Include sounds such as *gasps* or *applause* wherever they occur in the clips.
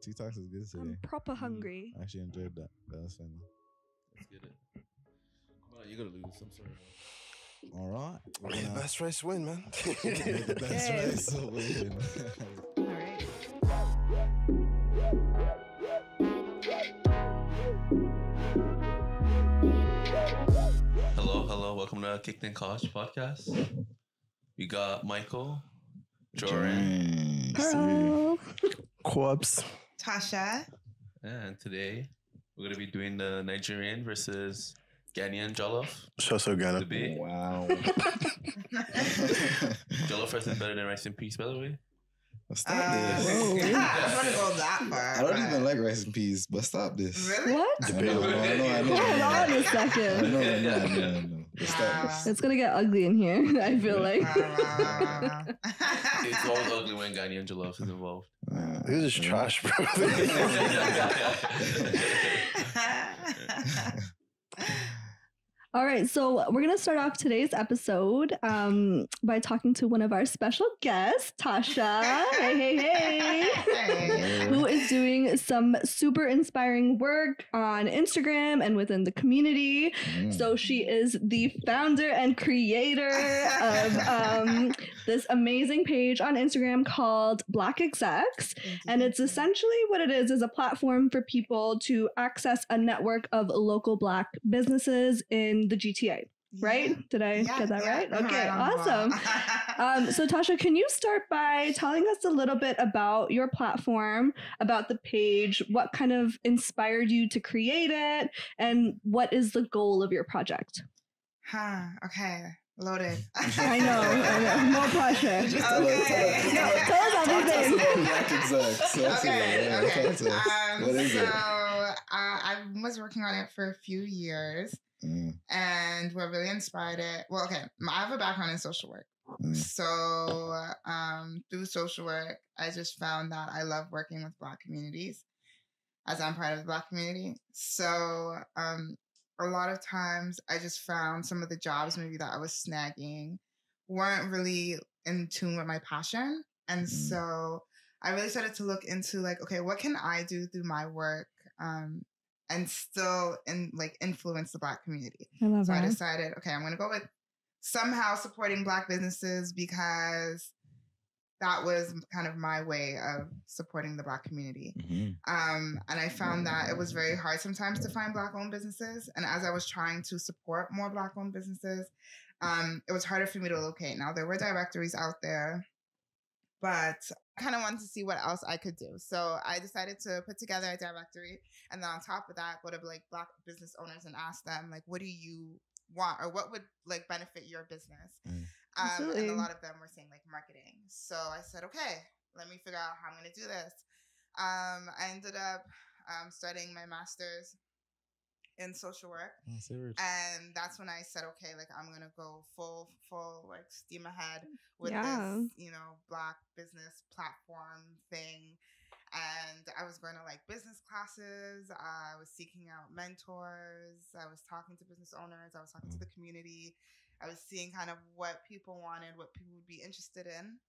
TikToks is good today. I'm proper mm-hmm. hungry. I actually enjoyed that. That was funny. Let's get it. Come on, you gotta lose. I'm sorry. All right. We're May the gonna- best race win, man. *laughs* The best Okay. race win. All right. Hello, hello. Welcome to Kicked and Kotched podcast. We got Michael, Jordan, Hello. Kwabs. Tasha. and today we're gonna be doing the Nigerian versus Ghanaian Jollof Show so Ghana. debate. Wow. *laughs* Jollof rice is better than rice and peas, by the way. Stop Uh, this. Whoa. I don't want to go that far. I don't but- even like rice and peas, but stop this. Really? What? I know, I know, I know. Hold on a I know, I second. know, I know, I know. But Stop. It's gonna get ugly in here. I feel like. It's always ugly when Ghanaian Jollof is involved. Uh, This is yeah. trash, bro. All right, so we're gonna start off today's episode um, by talking to one of our special guests, Tasha. hey, hey, hey. *laughs* Hey. Who is doing some super inspiring work on Instagram and within the community. Mm. So she is the founder and creator of um, *laughs* this amazing page on Instagram called Black Execs. And it's essentially what it is is a platform for people to access a network of local black businesses in the GTA. Right? Did I Yeah, get that yeah, right? *laughs* Okay, on awesome. *laughs* Um, so Tasha, can you start by telling us a little bit about your platform, about the page, what kind of inspired you to create it, and what is the goal of your project? huh, okay. Loaded. *laughs* I know, I know. More pressure. Just tell us, tell Okay. tell us. Tell us Talk to us everything. about Black Execs. Talk to okay, yeah, okay. talk to us. Um, What is so it? uh, I was working on it for a few years, Mm, and what really inspired it. Well, okay, I have a background in social work, mm, so um, through social work, I just found that I love working with Black communities, as I'm part of the Black community. So um, a lot of times, I just found some of the jobs maybe that I was snagging weren't really in tune with my passion, and Mm. so I really started to look into like, okay, what can I do through my work um, and still in like influence the Black community. I love So I decided, okay, I'm going to go with somehow supporting Black businesses because that was kind of my way of supporting the Black community. mhm. Um, and I found that it was very hard sometimes to find Black owned businesses. And as I was trying to support more Black owned businesses, um, it was harder for me to locate. Now, there were directories out there, but I kind of wanted to see what else I could do. So I decided to put together a directory. And then on top of that, go to like Black business owners and ask them, like, what do you want or what would like benefit your business? Mm. Um, and a lot of them were saying like marketing. So I said, okay, let me figure out how I'm going to do this. Um, I ended up um, studying my master's in social work. Oh. And that's when I said, okay, like I'm gonna go full, full like steam ahead with Yeah. this, you know, black business platform thing. And I was going to like business classes. I was seeking out mentors. I was talking to business owners. I was talking to mm. the community. I was seeing kind of what people wanted, what people would be interested in.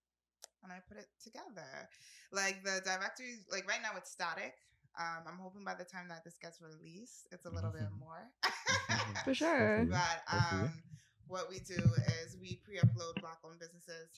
And I put it together. Like the directory, like right now it's static. Um, I'm hoping by the time that this gets released, it's a little bit more. *laughs* For sure. But um, what we do is we pre-upload black-owned businesses,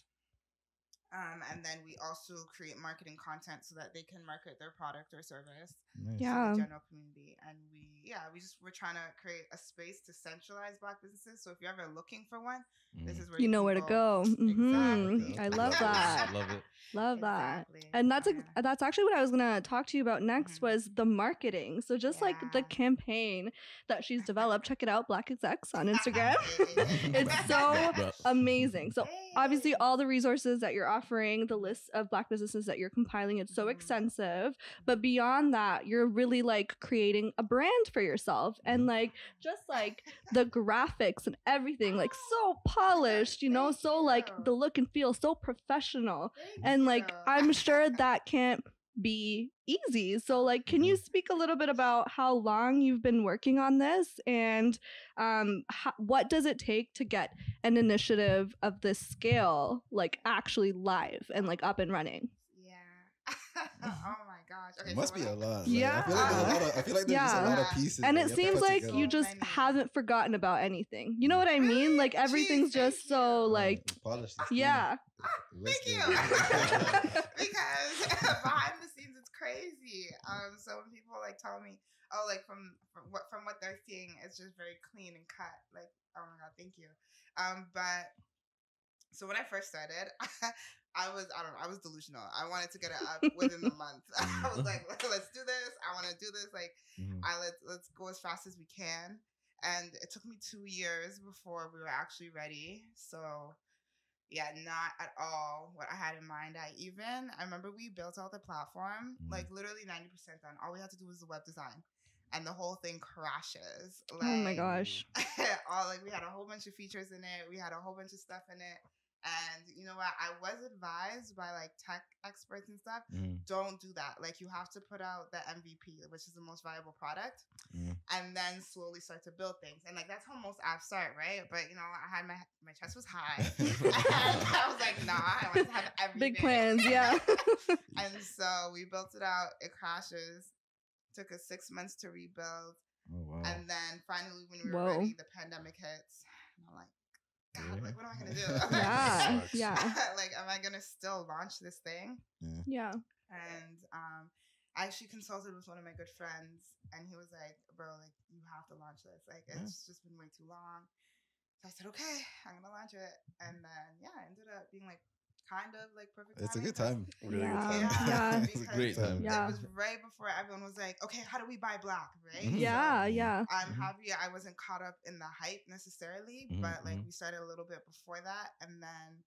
um, and then we also create marketing content so that they can market their product or service Nice. to Yeah. the general community. And we, yeah, we just we're trying to create a space to centralize black businesses. So if you're ever looking for one, this Mm. is where You know where to go. *laughs* Mhm. Exactly. *laughs* I love that. Love it. Love that. Exactly. And that's ex- Yeah. that's actually what I was gonna talk to you about next Mhm. was the marketing. So just like the campaign that she's developed, check it out, Black Execs on *laughs* Instagram. It's so amazing. So obviously all the resources that you're offering, the list of black businesses that you're compiling, it's so Mhm. extensive. But beyond that, you're really like creating a brand for yourself and like just like the graphics and everything, like so polished, you know, Thank so like the look and feel so professional. Thank And like you. I'm sure that can't be easy. So like can you speak a little bit about how long you've been working on this and um ho- what does it take to get an initiative of this scale like actually live and like up and running? Yeah. *laughs* oh gosh. Okay, It must so be when a I- lot. Like, I feel like there's a Yeah. lot of. I feel like there's just a lot of pieces. and it you have to seems like together. you just many. haven't forgotten about anything. You know what I mean? Really? Like everything's Jeez, just so you. like Polished yeah. steamy. Thank you. *laughs* *laughs* because *laughs* behind the scenes, it's crazy. Um, so when people like tell me, oh, like from from what from what they're seeing, it's just very clean and cut. Like, oh my god, thank you. Um, but so when I first started, *laughs* I was I don't know, I was delusional. I wanted to get it up within the *laughs* month. *laughs* I was like, let's do this. I want to do this. Like, Mhm. I let's let's go as fast as we can. And it took me two years before we were actually ready. So yeah, not at all what I had in mind. I even I remember we built out the platform, Mhm. like literally 90% done. All we had to do was the web design. And the whole thing crashes. Oh my gosh. all like we had a whole bunch of features in it. We had a whole bunch of stuff in it. And you know what? I was advised by like tech experts and stuff Mhm. don't do that. Like you have to put out the MVP, which is the most valuable product, Mhm. and then slowly start to build things. And like that's how most apps start, right? But you know, I had my my chest was high, *laughs* *laughs* and I was like, nah, I want to have *laughs* everything. Big plans, yeah. and so we built it out. It crashes. Took us six months to rebuild, Oh wow. and then finally, when we were Whoa. ready, the pandemic hits. And I'm like, God, like what am I gonna do? *laughs* *laughs* yeah. Yeah. *laughs* like, am I gonna still launch this thing? Yeah. and um, I actually consulted with one of my good friends, and he was like, "Bro, like you have to launch this. Like Yeah. it's just been way too long." So I said, "Okay, I'm gonna launch it," and then yeah, it ended up being like kind of like perfect. It's a good time. Really Yeah. good time. *laughs* Yeah. it's a great because time. Yeah. It was right before everyone was like, "Okay, how do we buy black?" Right? Mhm. Yeah. So Yeah. I'm Mhm. happy I wasn't caught up in the hype necessarily, Mhm, but like mhm. we started a little bit before that, and then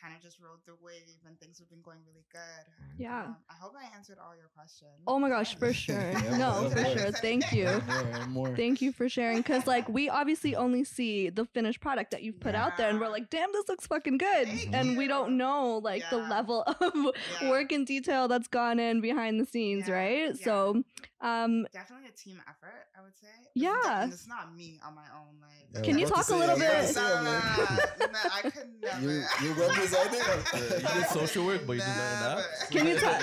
kind of just rode the wave, and things have been going really good. Yeah. Um, I hope I answered all your questions. Oh my gosh, for sure. *laughs* Yeah, No, for course. sure. Thank you. More more. Thank you for sharing. Cause like we obviously only see the finished product that you've put out there and we're like, damn, this looks fucking good. Thank and we don't know like the level *laughs* of Yeah. work and detail that's gone in behind the scenes, Yeah, right? yeah. So um Definitely a team effort, I would say. Yeah. not- and It's not me on my own. Like, Yeah, Can you talk a little I about to bit- no, I could *laughs* never. You you web designer? you did social work, but you designed Never. apps. *laughs* Can you talk-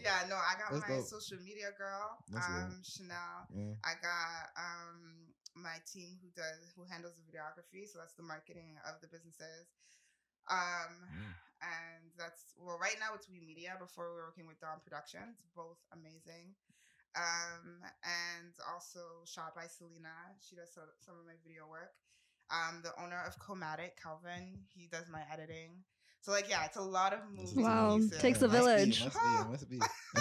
Yeah, no, I got That's my dope. social media girl, That's dope. um, Chanel. Yeah. I got um my team who does who handles the videography, so that's the marketing of the businesses. Um Mm. and that's well right now it's We Media. Before we were working with Dawn Productions, both amazing. Um and also Shot by Selena. She does so, some of my video work. Um the owner of Comatic, Calvin, he does my editing. So like yeah, it's a lot of This is moving Wow, pieces. takes a Must be, village. Must be, *laughs* must be. *laughs*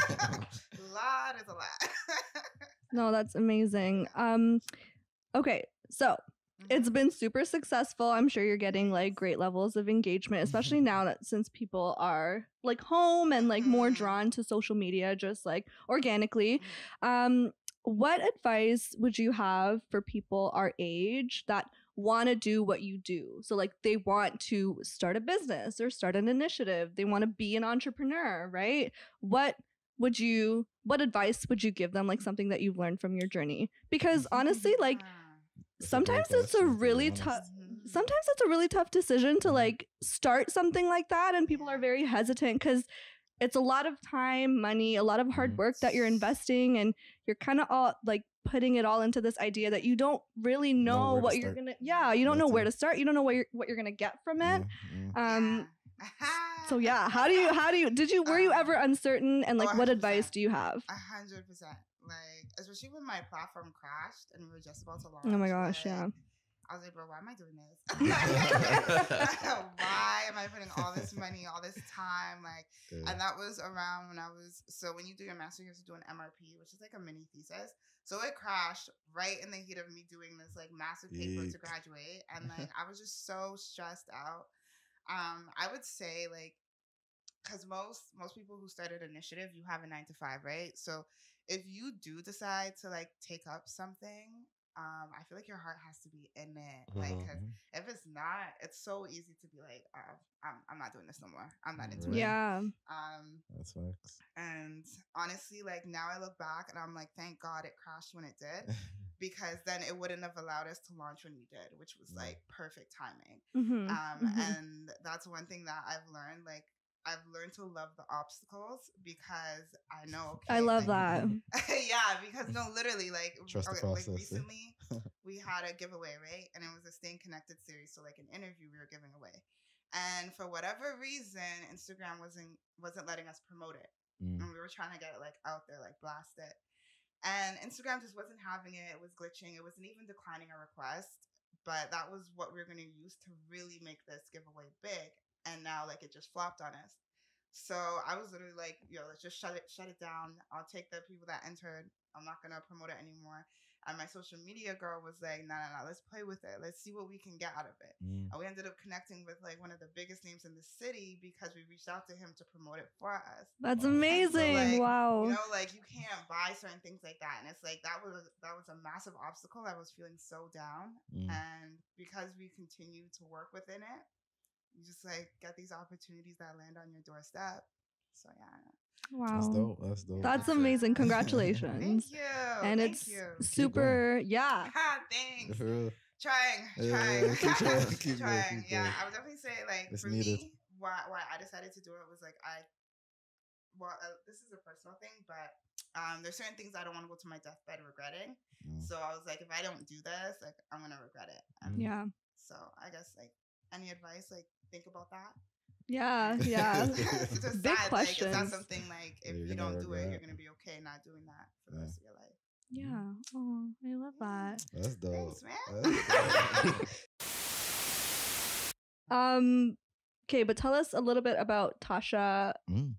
lot is a lot. *laughs* no, that's amazing. Um okay, so it's Mhm. been super successful. I'm sure you're getting like great levels of engagement, especially now that since people are like home and like more Mhm. drawn to social media just like organically. Um what advice would you have for people our age that want to do what you do? So like they want to start a business or start an initiative. They want to be an entrepreneur, right? What would you what advice would you give them like something that you've learned from your journey? Because honestly like Ah. That's a great sometimes it's a question, to be really tough Mhm. sometimes it's a really tough decision to Mhm. like start something like that and people are very hesitant because it's a lot of time money a lot of hard work that you're investing and you're kind of all like putting it all into this idea that you don't really know, where to what you're start. gonna yeah you don't know where it. to start you don't know what you're what you're gonna get from it Yeah, yeah. um so yeah how do you how do you did you were you *laughs* ever uncertain and like what 100%. advice do you have A hundred percent. Like, especially when my platform crashed and we were just about to launch. oh my gosh like, yeah I was like, bro, why am I doing this? *laughs* why am I putting all this *laughs* money, all this time? Like, Yeah. and that was around when I was. So when you do your master, you have to do an MRP, which is like a mini thesis. So it crashed right in the heat of me doing this like massive paper to graduate, and like *laughs* I was just so stressed out. Um, I would say like because most most people who started initiative, you have a nine to five, right? So if you do decide to like take up something, um, I feel like your heart has to be in it. Like. 'cause Mhm. if it's not, it's so easy to be like, uh, I'm, I'm not doing this no more. I'm not into Right. it. yeah Um, That's facts. and honestly, like now I look back and I'm like, thank God it crashed when it did, *laughs* because then it wouldn't have allowed us to launch when we did, which was like perfect timing. Mhm, Um, mhm. and that's one thing that I've learned. Like, I've learned to love the obstacles because I know. *laughs* I love like- that. *laughs* *laughs* yeah, because no, literally, like, Trust the okay, like process, eh? recently, we had a giveaway, right? And it was a staying connected series, so like an interview we were giving away. And for whatever reason, Instagram wasn't wasn't letting us promote it, Mm. and we were trying to get it like out there, like blast it. And Instagram just wasn't having it. It was glitching. It wasn't even declining our request. But that was what we were going to use to really make this giveaway big. And now, like, it just flopped on us. So I was literally like, yo, let's just shut it, shut it down. I'll take the people that entered. I'm not gonna promote it anymore. And my social media girl was like, no, no, no, let's play with it. Let's see what we can get out of it. Mm. And we ended up connecting with like one of the biggest names in the city because we reached out to him to promote it for us. That's Wow. amazing. like, wow. You know, like you can't buy certain things like that. And it's like that was that was a massive obstacle. I was feeling so down. Mm. And because we continued to work within it, you just like get these opportunities that land on your doorstep. So yeah. wow. That's dope. That's dope. That's Yeah. amazing. Congratulations. Thank you. And Thank it's you. super, yeah. *laughs* Thanks. For real. Trying, Yeah, trying, keep trying, *laughs* keep trying. keep Yeah, going. I would definitely say like It's for needed. me, why why I decided to do it was like I, well, uh, this is a personal thing, but um, there's certain things I don't want to go to my deathbed regretting. Mm. So I was like, if I don't do this, like I'm gonna regret it. Mm. And Yeah. So I guess like any advice, like think about that. Yeah. *laughs* Yeah. Decide, *laughs* Big like, is that something like if you're you don't do it, you're gonna be okay not doing that for the rest of your life. Yeah. Oh, I love that. That's dope. Thanks, man. That's dope. *laughs* Um, okay, but tell us a little bit about Tasha Mm.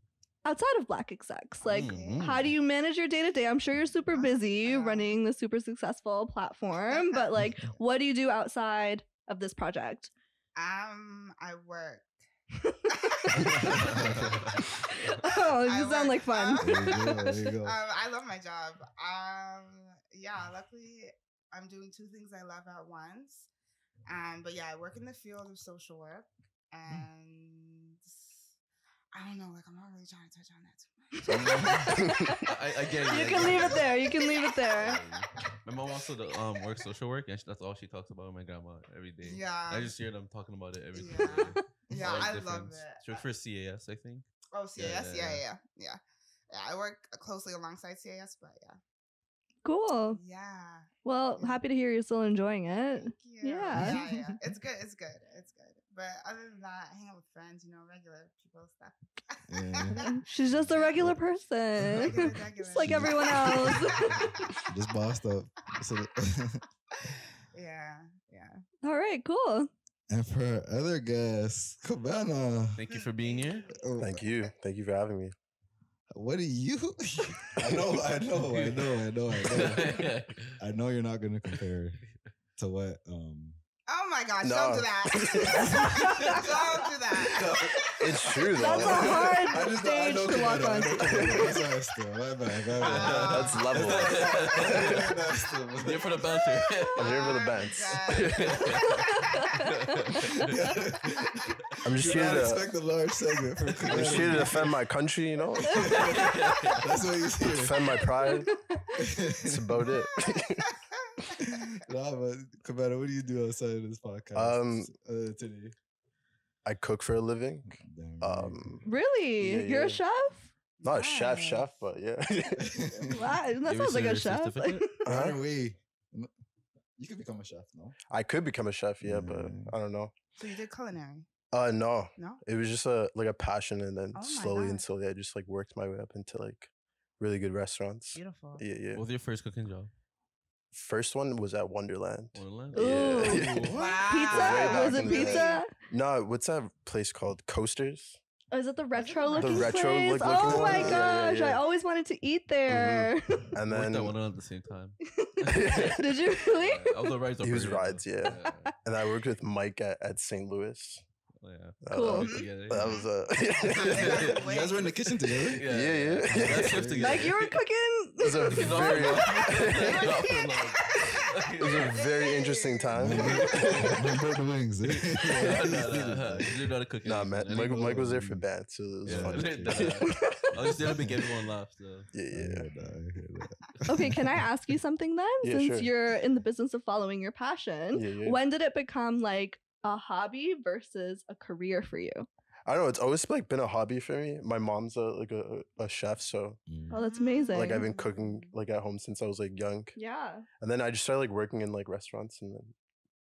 outside of Black Execs. Like, Mm, how do you manage your day to day? I'm sure you're super busy Yeah. running the super successful platform, but like, what do you do outside of this project? Um, I work. *laughs* oh, I you sound like fun. Um, There you go, there you go. um, I love my job. Um, yeah, luckily I'm doing two things I love at once. Um, but yeah, I work in the field of social work, Hmm. and I don't know, like I'm not really trying to touch on that too much. *laughs* I, I get it. You can leave it there. You can leave it there. *laughs* My mom also the, um works social work, and she, that's all she talks about with my grandma every day. yeah, I just hear them talking about it every Yeah. day. *laughs* yeah, All the I love it. She works for CAS, I think. Oh, CAS, Yeah, yeah, yeah, yeah, yeah. yeah, yeah. Yeah, I work closely alongside CAS, but yeah, Cool. yeah. Well, happy to hear you're still enjoying it. Thank you. Yeah. yeah, yeah. It's good. It's good. It's good. But other than that, I hang out with friends, you know, regular people stuff. Yeah. *laughs* She's just a regular person. Regular, *laughs* just like everyone else. *laughs* Just bossed up. Yeah, yeah. All right, cool. and for our other guest, Kwabena. Thank you for being here. oh, Thank you. Thank you for having me. What do you? I know, I know, I know, I know, I know. I know you're not gonna compare to what um Oh my gosh! No. Don't do that. *laughs* don't do that. It's true though. That's a hard I just know- I stage know to walk on. That's why I still- My bad, my bad. Uh, That's level. *laughs* That's still- Here for the banter. *laughs* I'm here for the Oh. I'm just You here to. expect a large segment from I'm just here to defend my country, you know, That's what he's here. defend my pride. That's about it. *laughs* nah, but Kwabena, what do you do outside of this podcast? Um, uh, today. I cook for a living. Um, Really? Yeah, You're yeah. a chef? not a chef, chef, but yeah. *laughs* Wow, that Give sounds like a chef. certificate. On Uh-huh. your way. You could become a chef, no? I could become a chef, yeah, but. I don't know. so you did culinary? Uh, no, No. it was just a like a passion, and then Oh my slowly and God. slowly, I just like worked my way up into like really good restaurants. Beautiful. Yeah, yeah. What was your first cooking job? First one was at Wonderland. Wonderland? Ooh. Yeah. *laughs* Wow. Pizza? Was it in the day. pizza? No, what's that place called? Coasters. Oh, is it the it retro the looking retro place? look- oh looking my one? Yeah, yeah, gosh, I always wanted to eat mm-hmm. there. *laughs* And Worked then at Wonderland at the same time. *laughs* Did you really? Yeah, I was a rides He was rides, so- yeah. and I worked with Mike at, at St. Louis. Oh, yeah. Cool. Worked together, That yeah. was a *laughs* You guys were in the kitchen together? *laughs* Yeah, Yeah, yeah. Let's shift together. Like you were cooking. It was a *laughs* very, Not for long. it was a very interesting time. Don't the wings. eh? Yeah, nah, nah, nah. You didn't know how to cook nah, anything. man, I Mike, didn't Mike was there for band, so it was Yeah, fun. nah. I was there to make everyone laugh. So. Yeah, I yeah. hear that, I hear that. okay, can I ask you something then? Yeah, Since sure. you're in the business of following your passion, yeah, yeah. when did it become like a hobby versus a career for you? I don't know. It's always like been a hobby for me. My mom's a like a, a chef, so Mm. Oh, that's amazing. like I've been cooking like at home since I was like young, yeah, and then I just started like working in like restaurants, and then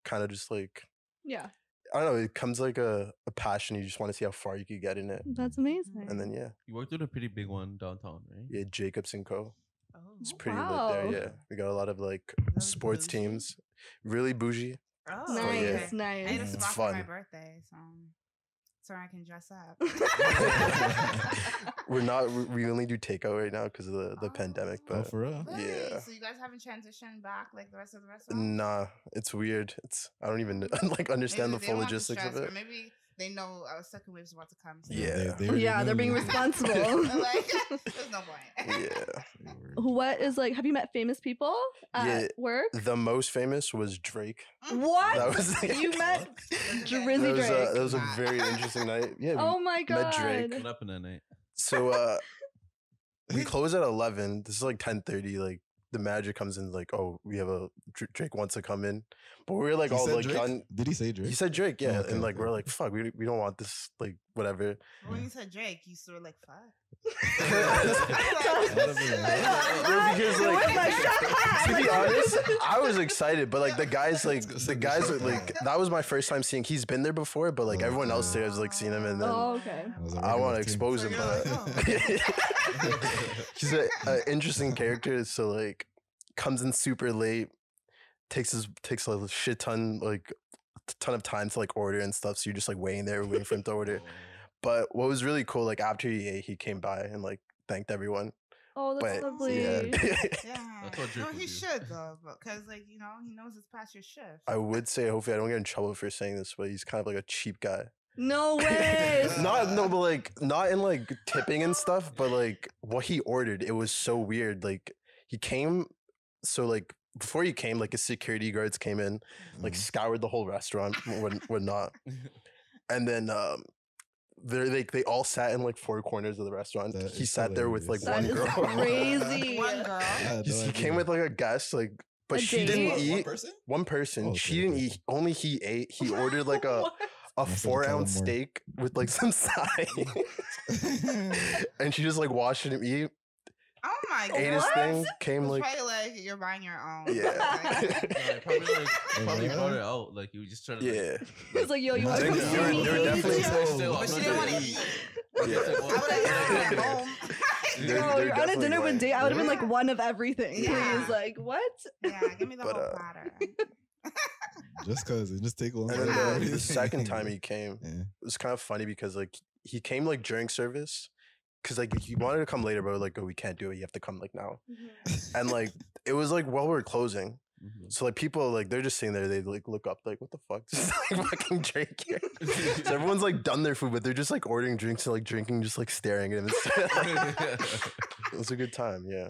kind of just like yeah, I don't know. It comes like a, a passion. You just want to see how far you could get in it, that's amazing. and then yeah, You worked with a pretty big one downtown, right? yeah, Jacobs and Co. Oh. It's pretty Wow. lit there. Yeah, we got a lot of like Those sports teams, really bougie. Oh, yeah. nice, okay. I need a nice. It's spot for my birthday, so so I can dress up. *laughs* *laughs* We're not. we- We only do takeout right now because of the the pandemic. Oh, But for real? Really? Yeah. So you guys haven't transitioned back like the rest of the restaurant? nah, it's weird. It's I don't even *laughs* like understand the full logistics of it. Or maybe they know a second wave's about to come. so- Yeah. They- they *laughs* already yeah, they're being responsible. *laughs* like, *laughs* there's no point. Yeah. what is like? Have you met famous people at Yeah. work? The most famous was Drake. What? That was you met Drizzy that was, Drake? uh, that was a very interesting night. Yeah. oh my god! met Drake. What happened that night? So uh we close at eleven. This is like ten thirty. Like the manager comes in like, oh, we have a Drake wants to come in, but we were like He all like Drake? done. Did he say Drake? He said Drake, yeah, okay, and like we're like, fuck, we, we don't want this, like whatever. When you said Drake, you sort of like, fuck. *laughs* *laughs* Because, like, With my shot. to be honest, I was excited, but like the guys, like the guys, Drake. like that was my first time seeing. He's been there before, but like Oh, everyone else there has like seen him, and then Oh, okay. That was want to expose him. But *laughs* he's an interesting character. So like, comes in super late, takes his takes a shit ton like a ton of time to like order and stuff. So you're just like waiting there waiting for him to order. But what was really cool, like after he ate, he came by and like thanked everyone. Oh, that's But lovely. yeah, *laughs* Yeah. That's No, he do. should *laughs* though, because like you know he knows it's past your shift. I would say hopefully I don't get in trouble for saying this, but he's kind of like a cheap guy. No *laughs* way. not no, but like not in like tipping and stuff, but like what he ordered, it was so weird. Like he came, so like before you came, like his security guards came in, like Mhm. scoured the whole restaurant, would would not, *laughs* and then um. They like they all sat in like four corners of the restaurant. That he is sat there with like. That one is girl. *laughs* crazy. One girl. I had He's- no he came with like a guest, like, but A she date? didn't eat. One person? One person. Oh, she didn't okay. eat. Only he ate. He *laughs* ordered like a a four ounce tell him more. steak with like some side, and she just like watched him eat. Oh my Ate his god. thing. Came It's like probably like you're buying your own. Yeah. *laughs* No, *laughs* probably like probably yeah? brought it out. Like you were just trying to. yeah. *laughs* It's like, yo, you want to think come they were- see they were me? definitely- Still, But she didn't want to gonna eat. Yeah. I would have it at home. They're- Yo, they're you're on a definitely dinner with white. date. I would have been like one of everything. Yeah. Please, like what? Yeah, give me the But, whole uh, platter. Just cause it just take one. And bite then of the, the second time he came, Yeah. it was kind of funny because like he came like during service, because like he wanted to come later, but we're like, oh, we can't do it. You have to come like now. And like it was like while we were closing, Mhm. so like people like they're just sitting there. They like look up like, what the fuck? *laughs* Just like fucking drink here. So everyone's like done their food, but they're just like ordering drinks and like drinking, just like staring at him. *laughs* it was a good time. Yeah.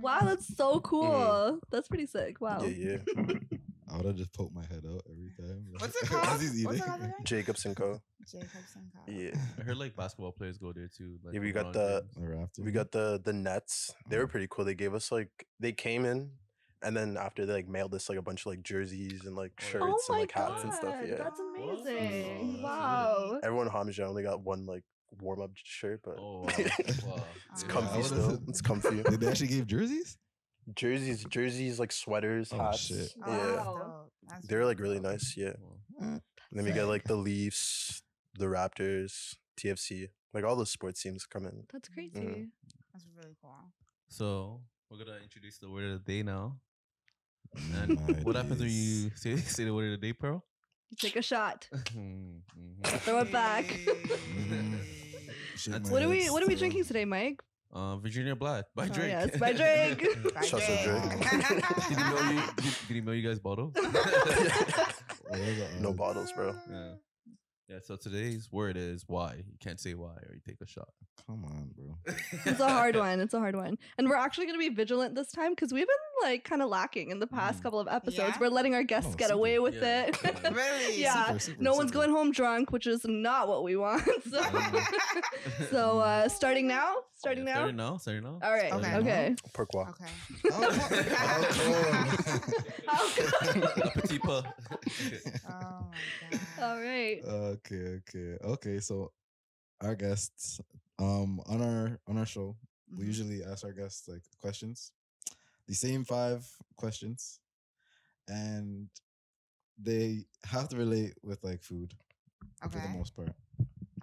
Wow, that's so cool. That's pretty sick. Wow. Yeah, yeah. I would have just poked my head out every time. What's it *laughs* as called? he's What's it eating. called again? Jacobs and Co. Jacobs and Co. Yeah. *laughs* I heard like basketball players go there too. Like Yeah, we got the- James. We got the the nets. They were Oh. pretty cool. They gave us like they came in and then after they like mailed us like a bunch of like jerseys and like Oh, shirts Oh and like hats and stuff. Yeah. That's Wow. amazing. That's Wow. Everyone in Hamisha only got one like warm up shirt, but Oh wow. wow. *laughs* it's comfy I would've still. It's comfy. They actually gave jerseys. Jerseys, jerseys, like sweaters, Oh, hats. shit. Oh, Yeah. that's Wow. They're like really nice. Yeah. Wow. And then we got like the Leafs, the Raptors, TFC, like all the sports teams come in. That's crazy. Mhm. That's really cool. So we're gonna introduce the word of the day now. And what happens when you *laughs* say say the word of the day, Pearl? You take a shot. *laughs* Mhm. Throw it back. *laughs* Shake That's- my What are we what are we drinking today, Mike? Uh, Virginia Black by Oh, yes, by Drake. *laughs* By Shouts out Drake. did he know you? Did, did he know you guys bottled? What *laughs* are the No bottles, bro. Yeah. Yeah. So today's word is why. You can't say why, or you take a shot. Come on, bro. It's a hard *laughs* one. It's a hard one. And we're actually going to be vigilant this time because we've been like kind of lacking in the past Mm. couple of episodes. Yeah? We're letting our guests Oh, get super. away with Yeah. it. Yeah. *laughs* Really? Yeah. Super, super, no one's going home drunk, which is not what we want. *laughs* So, *laughs* so uh, starting now? Starting Yeah, now? Starting now. Starting now. All right. Okay. Okay. Pourquoi? Okay. How come? A petit peu. Oh my god. All right. okay, okay, okay. So our guests um on our on our show we Mhm. usually ask our guests like questions the same five questions and they have to relate with like food for the most part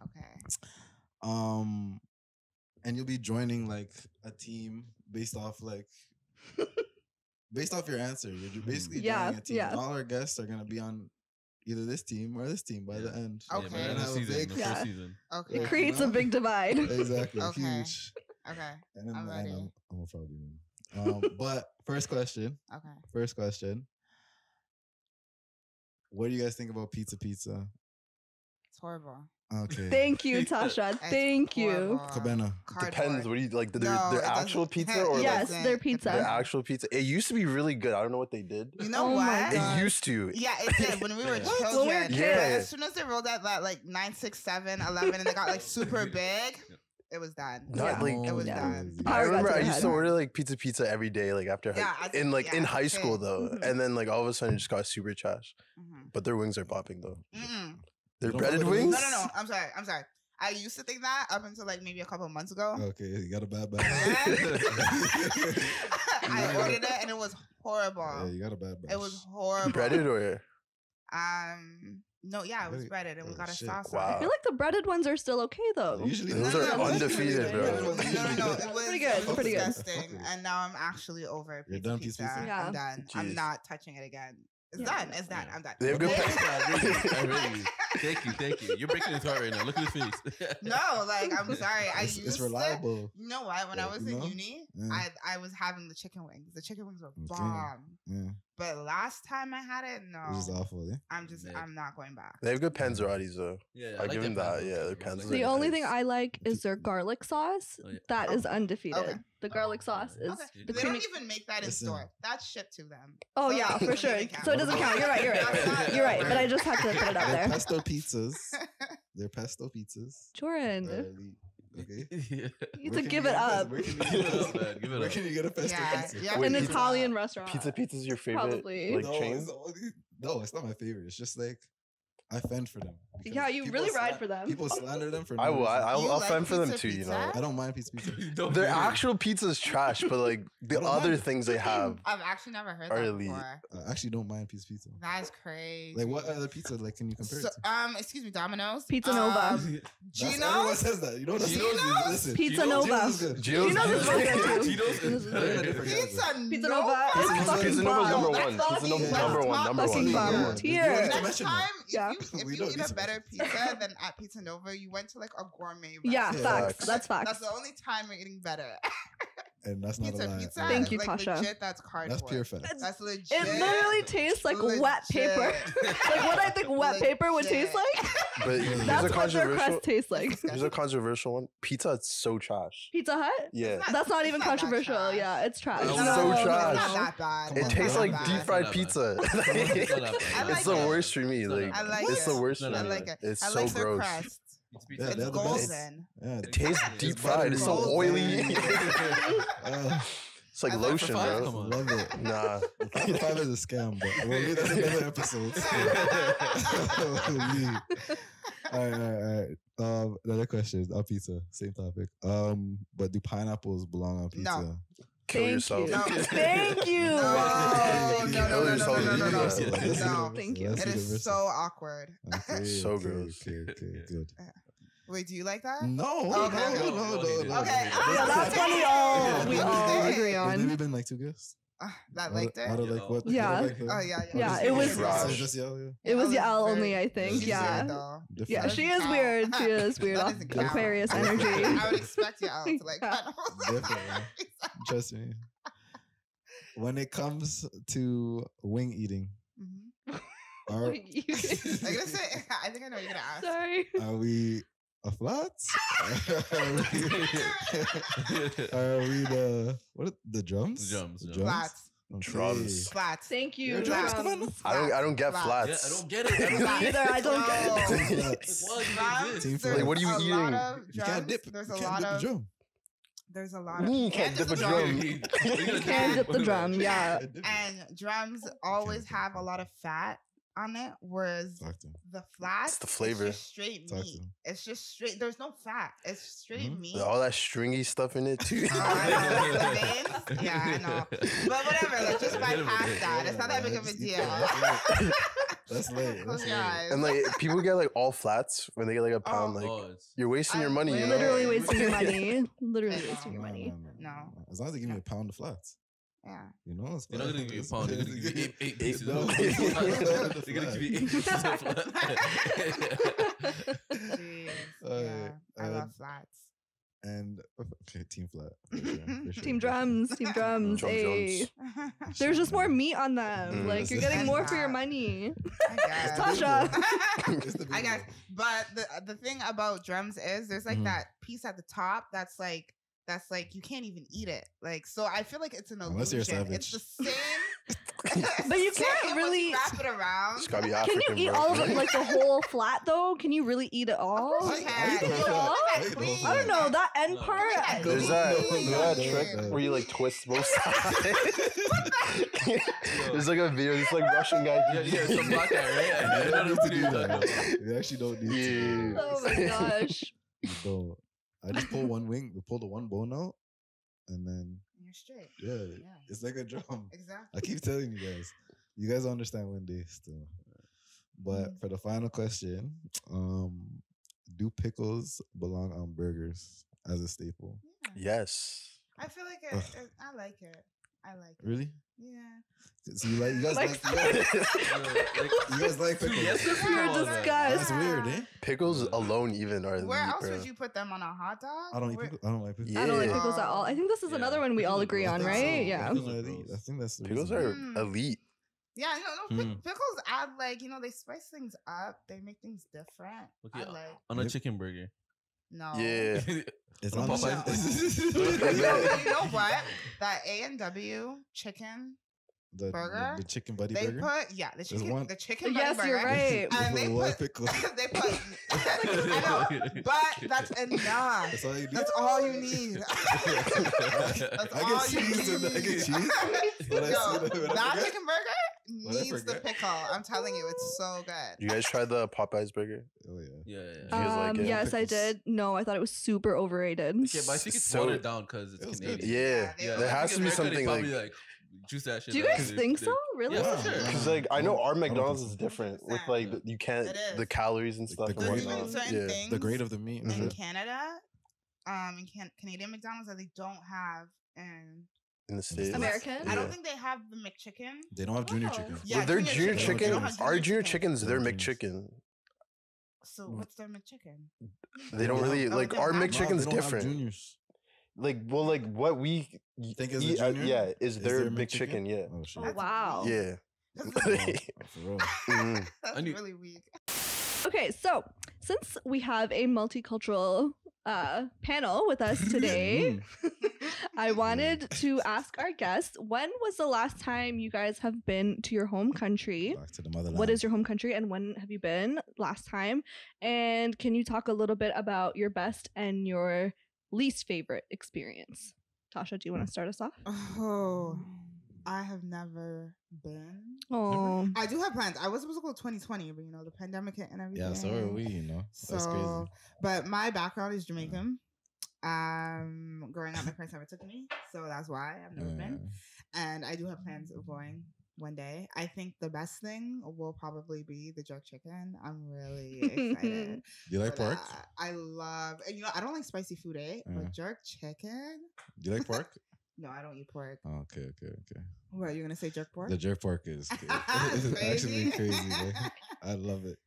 Okay. um and you'll be joining like a team based off like based off your answer you're basically Yeah, joining a team yeah. and all our guests are going to be on either this team or this team by the Yeah. end Okay. the end And of have the season, big- the Yeah. season. Okay. It Yeah. creates a big divide. exactly *laughs* Okay. huge Okay. and then I'm the ready. end, I'm, I'm gonna probably win um but first question *laughs* Okay. first question what do you guys think about pizza pizza It's horrible. okay Thank you, *laughs* Tasha. Thank you. horrible. Kwabena Depends. Cardboard. What do you like? Their, No, their doesn't- actual pizza it or Yes, like their pizza. their actual pizza? It used to be really good. I don't know what they did. You know Oh my what? God. It used to. Yeah, it did. When we *laughs* were Yeah. children, When we were but kids. as soon as they rolled out that like 9, 6, 7, 11, and they got like super big, it was done. Not Yeah. like It was Yeah. done. I remember I used to order like pizza pizza every day, like after Yeah, as a- in like in high as school kid. though, Mhm. and then like all of a sudden it just got super trash. Mhm. But their wings are popping though. Mm-mm. They're don't breaded fuck with the wings. No, no, no. I'm sorry. I'm sorry. I used to think that up until like maybe a couple months ago. okay you got a bad And bad *laughs* I ordered it and it was horrible. yeah you got a bad bad it was horrible. Breaded or Um, no, yeah, it was Really? breaded, and we Oh, got a shit. sauce. Wow. I feel like the breaded ones are still okay though. usually Those No, are no, no, undefeated, bro. No, no, no. It *laughs* was Pretty it good, was pretty good. disgusting, and now I'm actually over You're done pizza. pizza pizza? Yeah. I'm done. I'm not touching it again. It's Yeah. done. It's done. Yeah. I'm done. They have good *laughs* Okay? I really, really, *laughs* thank you, thank you. You're breaking his heart right now. Look at his face. no, like I'm sorry. I it's, used it's to- reliable You know what? When I was in know? uni, Yeah. I I was having the chicken wings. The chicken wings were Okay. bomb. Yeah But last time I had it, no, it's just awful yeah I'm just Yeah. I'm not going back. they have good panzerottis though. Yeah, I'll give them that, yeah, their Like panels The only nice. thing I like is their garlic sauce. Oh, yeah. That is undefeated. Okay. The garlic sauce is Okay. the they creamy. don't even make that in Listen. store. That's shipped to them. Oh So yeah, for doesn't sure. even count. So it doesn't count. You're right. You're right. You're right. But I just have to put it out there. pesto pizzas they're pesto pizzas Jordan, elite. Okay *laughs* Yeah. you need to can give it up. pesto- where can you Give get it a up. Give it Where up. can you get a pesto Yeah, pizza? yeah. Wait, An pizza- Italian restaurant. Pizza pizza is your favorite Probably. like no, chain? It's only, no, it's not my favorite. It's just like I fend for them. Yeah, you really ride sla- for them. People slander them for. I no will. I, reason. I'll, You I'll like fend for them pizza too. You know, pizza? I don't mind pizza pizza. *laughs* Don't their get actual pizza is trash, but like *laughs* the don't other mind. things they have. *laughs* I've actually never heard that elite. before. I actually don't mind pizza pizza. That's crazy. Like what other pizza? Like can you compare So, it to? um, excuse me, Domino's. Pizza Nova. Um, That's- Everyone Gino's. says that. You know what I'm? Listen, Pizza Gino's- Nova. Gino's is good. Gino's Gino's is really good too. Gino's is They're in different Pizza, category. Pizza Nova. Nova. Pizza is Nova- fucking Pizza bomb. number one. Pizza only- Nova that's number one. Number fucking one. bomb. Number one. Tier. We don't need to Next mention time, that. if Yeah. *laughs* you, if you eat a better mention pizza *laughs* than at Pizza Nova, you went to like a gourmet. Yeah, restaurant. facts. Facts. That's facts. That's the only time you're eating better. *laughs* And that's not a pizza, lie. pizza. Thank you, like, Tasha. Legit, that's cardboard. That's pure fact. That's legit. It literally tastes like wet paper. *laughs* Like what I think wet paper would taste like. But *laughs* here's That's a what their controversial. crust tastes like. Here's a controversial one. Pizza is so trash. Pizza Hut? Yeah. not- That's not even not controversial. trash. Yeah, it's trash. It's No, so no, no, trash. It's not that bad. It on, tastes like deep fried pizza. not that bad. It's not that I bad. like it's the worst for me. Like I like it's the worst No, for no, I like it. It's so like gross. Crust. It's Yeah. It's they're the best. golden. Yeah, It tastes It's deep fried. It's so oily. Uh, *laughs* *laughs* it's like I like for lotion, bro. come on. love it. Nah. Five five is a scam, but we'll leave that *laughs* in another episode. All right, all right, all right. Um, another question. On pizza, same topic. Um, but do pineapples belong on pizza? No. Kill Thank yourself. you. No. Thank you. No, no, no, no, no, no, no, no, no. Let's do the No. Thank you. Let's It do the is universal. so awkward. Okay, So okay, gross. Okay, okay, good. Wait, do you like that? No, Okay. no, no, no, no, no. Okay, Yeah, that's one we all we all agree Has on. maybe been like two guests. Uh, that liked of- it. Out of like what? Yeah. what, like, Oh yeah, yeah. Yeah, it was- just- Raj. just yell, yeah. It was That Yael only, I think. she's Yeah. weird, Yeah, she is weird. She is *laughs* weird. That doesn't count. Aquarius energy. I would expect you to like. Yeah. *laughs* Different. Trust me. When it comes to wing eating, Mhm. are I'm gonna say. I think I know what you're gonna ask. Sorry. are we a flats? are, we, *laughs* are the what? Are, the drums? The drums, The drums. Flats. Okay. Drums. Flats. Thank You're you. a drums drums. commander? I don't. I don't get Flats. Yeah. I don't get it. I don't *laughs* get it. either. I don't get it. Team flats. *laughs* Why does it Drums, exist? Team there's flats. Like, what are you eating? of You can't dip. There's you a can't lot dip the of. drum. There's a lot of. You can't dip a the drum. You can dip the drum. Yeah. And drums always have a lot of fat. On it, was the flat. It's the flats, the it's flavor. just straight Talk meat. It's just straight. There's no fat. It's straight Mhm. meat. With all that stringy stuff in it too. Oh, *laughs* I know. Yeah, I know. *laughs* But whatever, like just bypass that. It's not that big of a deal. *laughs* That's late. That's your late. and like people get like all flats when they get like a pound. Oh. Like Oh, you're wasting your I'm money. You know? Literally wasting your money. Literally I know. wasting your No, money. No. As long as they give me a pound of flats, yeah. you know. It's They're not gonna give you a pound. They're gonna give you eight, eight *laughs* Eight pieces. no, of it's flat. *laughs* not the They're gonna give you eight pieces of flat. *laughs* Jeez. Uh, yeah. I love um, flats. And okay, team flat. for sure, for sure. Team drums, team drums. Drum Hey. drums. There's just more meat on them. Mm. Like you're getting it. more for your money. I guess. Tasha. I guess. But the the thing about drums is there's like Mhm. that piece at the top that's like that's like you can't even eat it. Like so I feel like it's an illusion. Unless you're It's the same. *laughs* *laughs* But you can't really- wrap it around. It's gotta be *laughs* Can you eat bro. all of it, like the whole flat though? Can you really eat it all? you I- I can. eat Can whole all? I eat the whole I I don't know that end No. part. Yeah, There's that, Clean. that trick where you like twist both sides. There's like a video, this like Russian guy. Yeah, yeah, some black guy, right? I You don't need what to do that. about. You actually don't need Yeah. to. Oh my gosh. You don't. I just pull one wing, we pull the one bone out, and then You're straight. yeah, Yeah. it's like a drum. Exactly. I keep telling you guys. You guys understand one day still. But Mm. for the final question, um, do pickles belong on burgers as a staple? Yeah. Yes. I feel like it, it, I like it. I like it. Really? Yeah. So you like you *laughs* guys *laughs* *laughs* Like- like, you guys, Like, you guys like two pickles? yeses You're and all that. disgust. That's weird, eh? Pickles alone even are. Where elite, else bro. would you put them on a hot dog? I don't eat pickles. I don't like pickles. I don't like pickles at all. I think this is Yeah. another one we all agree on, right? so. Yeah. I think, Pickles are I think- I gross. think that's the Pickles reason. are Mm. elite. Yeah, no, no. Mm. pickles add like you know they spice things up. They make things different. Okay, I like On a chicken burger. No. Yeah. *laughs* It's On on Popeyes. *laughs* you, know, *laughs* you know what? That A and W chicken, the, Burger? the chicken buddy they burger. put yeah the There's chicken one- the chicken. Yes, buddy you're burger, right. And they put pickle. *laughs* they put. *laughs* I know, but that's enough. That's all you need. That's all you need. *laughs* That's I all get you cheese and I get cheese. When I Yo, see that- that chicken burger needs the pickle. I'm telling you, it's so good. You guys tried the Popeyes burger? Oh yeah. Yeah, yeah. you yeah. guys like Um, it? yes, I did. No, I thought it was super overrated. Okay, but I think it's So- watered down because it's It was good. Canadian. Yeah. Yeah, There has to be America, they something probably, like- like juice that shit. Do you guys They- think they- so? Really? Yeah, Wow. for sure. Because like I know our McDonald's is different with like the- you can't the calories and Like, stuff the and grade- even Yeah. The grade of the meat. and in shit. Canada, um, in can- Canadian McDonald's that they don't have in. in the states. American? I don't think they have the McChicken. They don't have junior Oh. chicken. Yeah, well, their junior junior chicken. Chicken, don't our junior junior chicken. chickens, They they're don't. McChicken. So Mm. what's their McChicken? They don't really Oh, like our don't have- McChicken's they don't different. Juniors. Like, well, like what we y- Think is eat, uh, yeah, is Is their there chicken yeah. Oh shit. Oh, wow. Yeah. That's *laughs* Oh, really- for real. Mhm. *laughs* That's really weak. Okay, so since we have a multicultural uh, panel with us *laughs* today, I wanted to ask our guests when was the last time you guys have been to your home country? Back to the motherland. What is your home country and when have you been last time? And can you talk a little bit about your best and your least favorite experience? Tasha, do you want to start us off? Oh, I have never been. Oh, I do have plans. I was supposed to go 2020, but you know the pandemic hit and everything. Yeah, so are we. You know, that's So, crazy. but my background is Jamaican. Um, growing up, my parents never took me, so that's why I've never been. Uh, And I do have plans of going one day. I think the best thing will probably be the jerk chicken. I'm really excited. *laughs* do you like pork? that. I love, and you know, I don't like spicy food, eh? Yeah. But jerk chicken. Do you like pork? *laughs* No, I don't eat pork. oh, okay, okay, okay. What you're gonna say, jerk pork? The jerk pork is *laughs* it's actually crazy. man. I love it.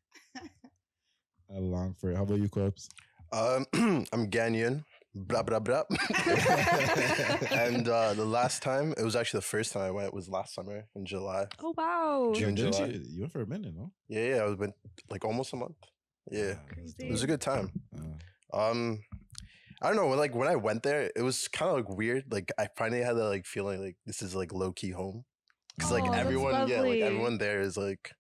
I long for it. How about you, Kwabs? Um, *clears throat* I'm Ghanaian. Blah blah blah. *laughs* and uh, the last time, it was actually the first time I went was last summer in July. oh wow. June, Didn't July. you, you went for a minute, no? Yeah, yeah, I was went like almost a month. Yeah, Ah, Crazy. it was a good time. Uh, Um, I don't know. When, like when I went there, it was kind of like weird. Like I finally had that like feeling like this is like low key home because Oh, like that's everyone, yeah, like everyone there is like,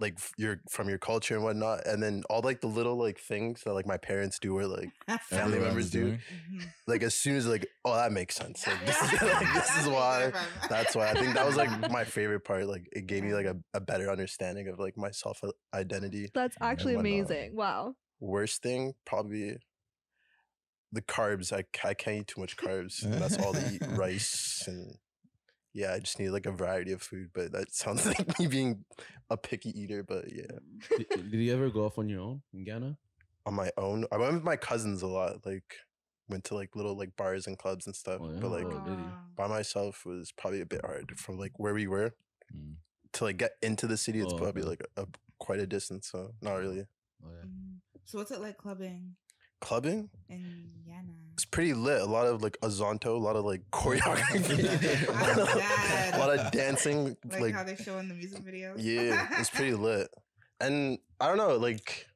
like f- your from your culture and whatnot, and then all like the little like things that like my parents do or like *laughs* family members do. doing. Mhm. Like as soon as like, oh, that makes sense. Like this is *laughs* *laughs* like this is why. That's why I think that was like my favorite part. Like it gave me like a, a better understanding of like my self identity. That's actually amazing. Wow. Worst thing probably the carbs. I, I can't eat too much carbs. and that's all they eat rice and yeah. I just need like a variety of food. But that sounds *laughs* like me being a picky eater. But yeah, did, did you ever go off on your own in Ghana? on my own, I went with my cousins a lot. Like went to like little like bars and clubs and stuff. Oh, yeah? But like Oh, by myself was probably a bit hard from like where we were Mm. to like get into the city. It's Oh, probably okay. like a, a quite a distance. So not really. Oh, yeah. Mhm. So what's it like clubbing Clubbing, in Ghana? it's pretty lit. A lot of like azonto, a lot of like *laughs* choreography, I'm *laughs* dead. a lot of dancing. Like, Like, how they show in the music videos. yeah, it's pretty *laughs* lit. And I don't know, like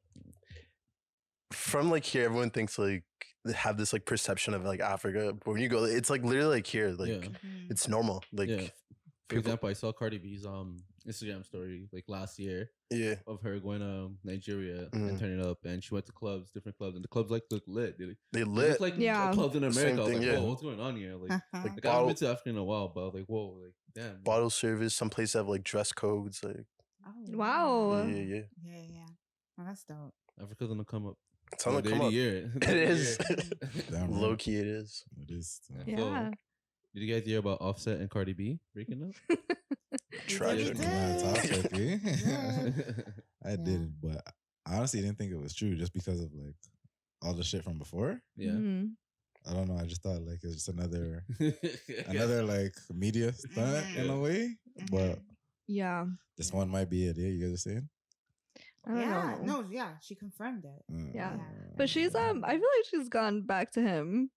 from like here, everyone thinks like they have this like perception of like Africa. But when you go, it's like literally like here, like Yeah. Mhm. it's normal. Like yeah. For people- example, I saw Cardi B's um Instagram story like last year yeah, of her going to Nigeria Mhm. and turning up, and she went to clubs, different clubs, and the clubs like look lit. They, they they lit. look like Yeah. clubs in Same America. I was thing, like, yeah. whoa, what's going on here? Like, Uh-huh. like like I haven't been to Africa in a while, but I was like, whoa, like damn. bottle service. Some places have like dress codes. Like Oh, Wow. yeah, yeah. Yeah, yeah. Oh, that's dope. Africa's gonna come up. It's on the come up. year. *laughs* *laughs* It is. *laughs* Low key, it is. It is. Yeah. uh, Yeah. Did you guys hear about Offset and Cardi B breaking up? *laughs* Tragic. did. Nah, talk Yeah. with. I Yeah. did, but I honestly didn't think it was true just because of like all the shit from before. yeah. Mhm. I don't know. I just thought like it's just another *laughs* another like media stunt in a Mhm. way. But Mhm. Yeah. this one might be it. Yeah, you guys are saying? Yeah, know. no, yeah, she confirmed it. Yeah. Uh, But she's um I feel like she's gone back to him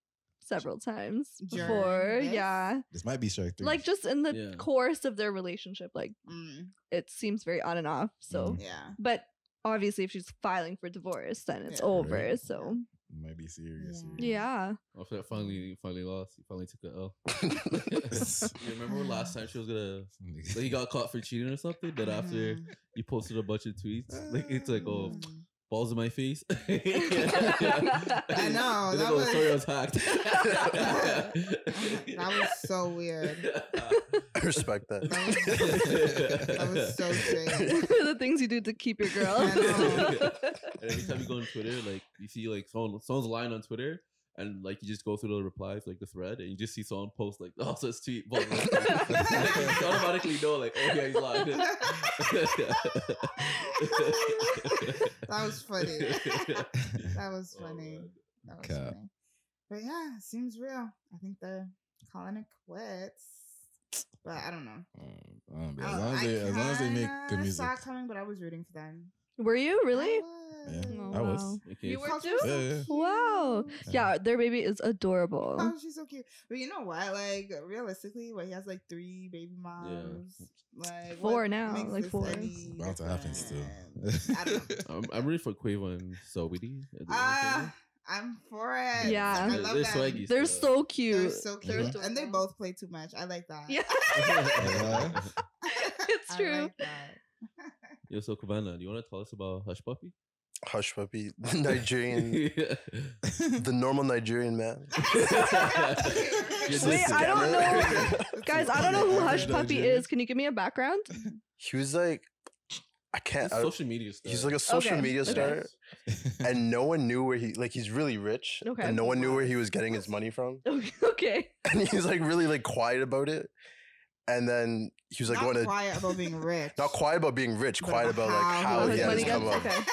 several times During before. this? Yeah. This might be Shark Three. Like just in the Yeah. course of their relationship, like Mm, it seems very on and off. So Mhm. yeah. but obviously if she's filing for divorce, then it's Yeah. over. Right. So might be serious. Yeah. serious. yeah. Offset finally finally lost. He finally took the L. *laughs* *laughs* you remember last time she was gonna like he got caught for cheating or something? That after Mhm. you posted a bunch of tweets, like it's like oh Mm. Balls in my face. I *laughs* *laughs* I know, that was- was hacked. *laughs* That was so weird. I respect that. That was, that was so strange. the things you do to keep your girl. I know. And every time you go on Twitter, like you see like someone someone's lying on Twitter, and like you just go through the replies, like the thread, and you just see someone post like, *laughs* "Oh, so it's tweet." But *laughs* like, you automatically know, like, oh yeah, he's lying. *laughs* That was funny. That was Oh, funny. man. That was Cap. funny. But yeah, seems real. I think they're calling it quits. But I don't know. Um, I don't know, as long as they, as long as they make kinda good music. I Saw it coming, but I was rooting for them. Were you really? Yeah, Oh, I was. wow. Okay, You were too? so Yeah, yeah. Wow. cute. Yeah, their baby is adorable. Oh, she's so cute. But you know what? Like realistically, what he has like three baby moms. Like Four what now, makes like this four. any It's about to happen still. I don't know. *laughs* I'm, I'm ready for Quavo and Saweetie. Ah, I'm for it. Yeah. I They're- love they're them. swaggy They're still. so They're cute. They're and they adorable. both play too much. I like that. Yeah. *laughs* *laughs* Yeah. It's I true. like that. Yo, so Kwabena, do you want to tell us about Hushpuppi? Hushpuppi, *laughs* the Nigerian, the normal Nigerian man. *laughs* You're Wait, I don't know. *laughs* Guys, I don't know who. Hushpuppi is. Can you give me a background? He was like, I can't. He's I- social media stuff. he's like a social Okay, media okay. star, and no one knew where he like. He's really rich, Okay. and no one knew where he was getting his money from. Okay. And he's like really like quiet about it. And then he was like Not going to quiet about being rich. not quiet about being rich, but quiet about like how his he money has come gets- up. okay.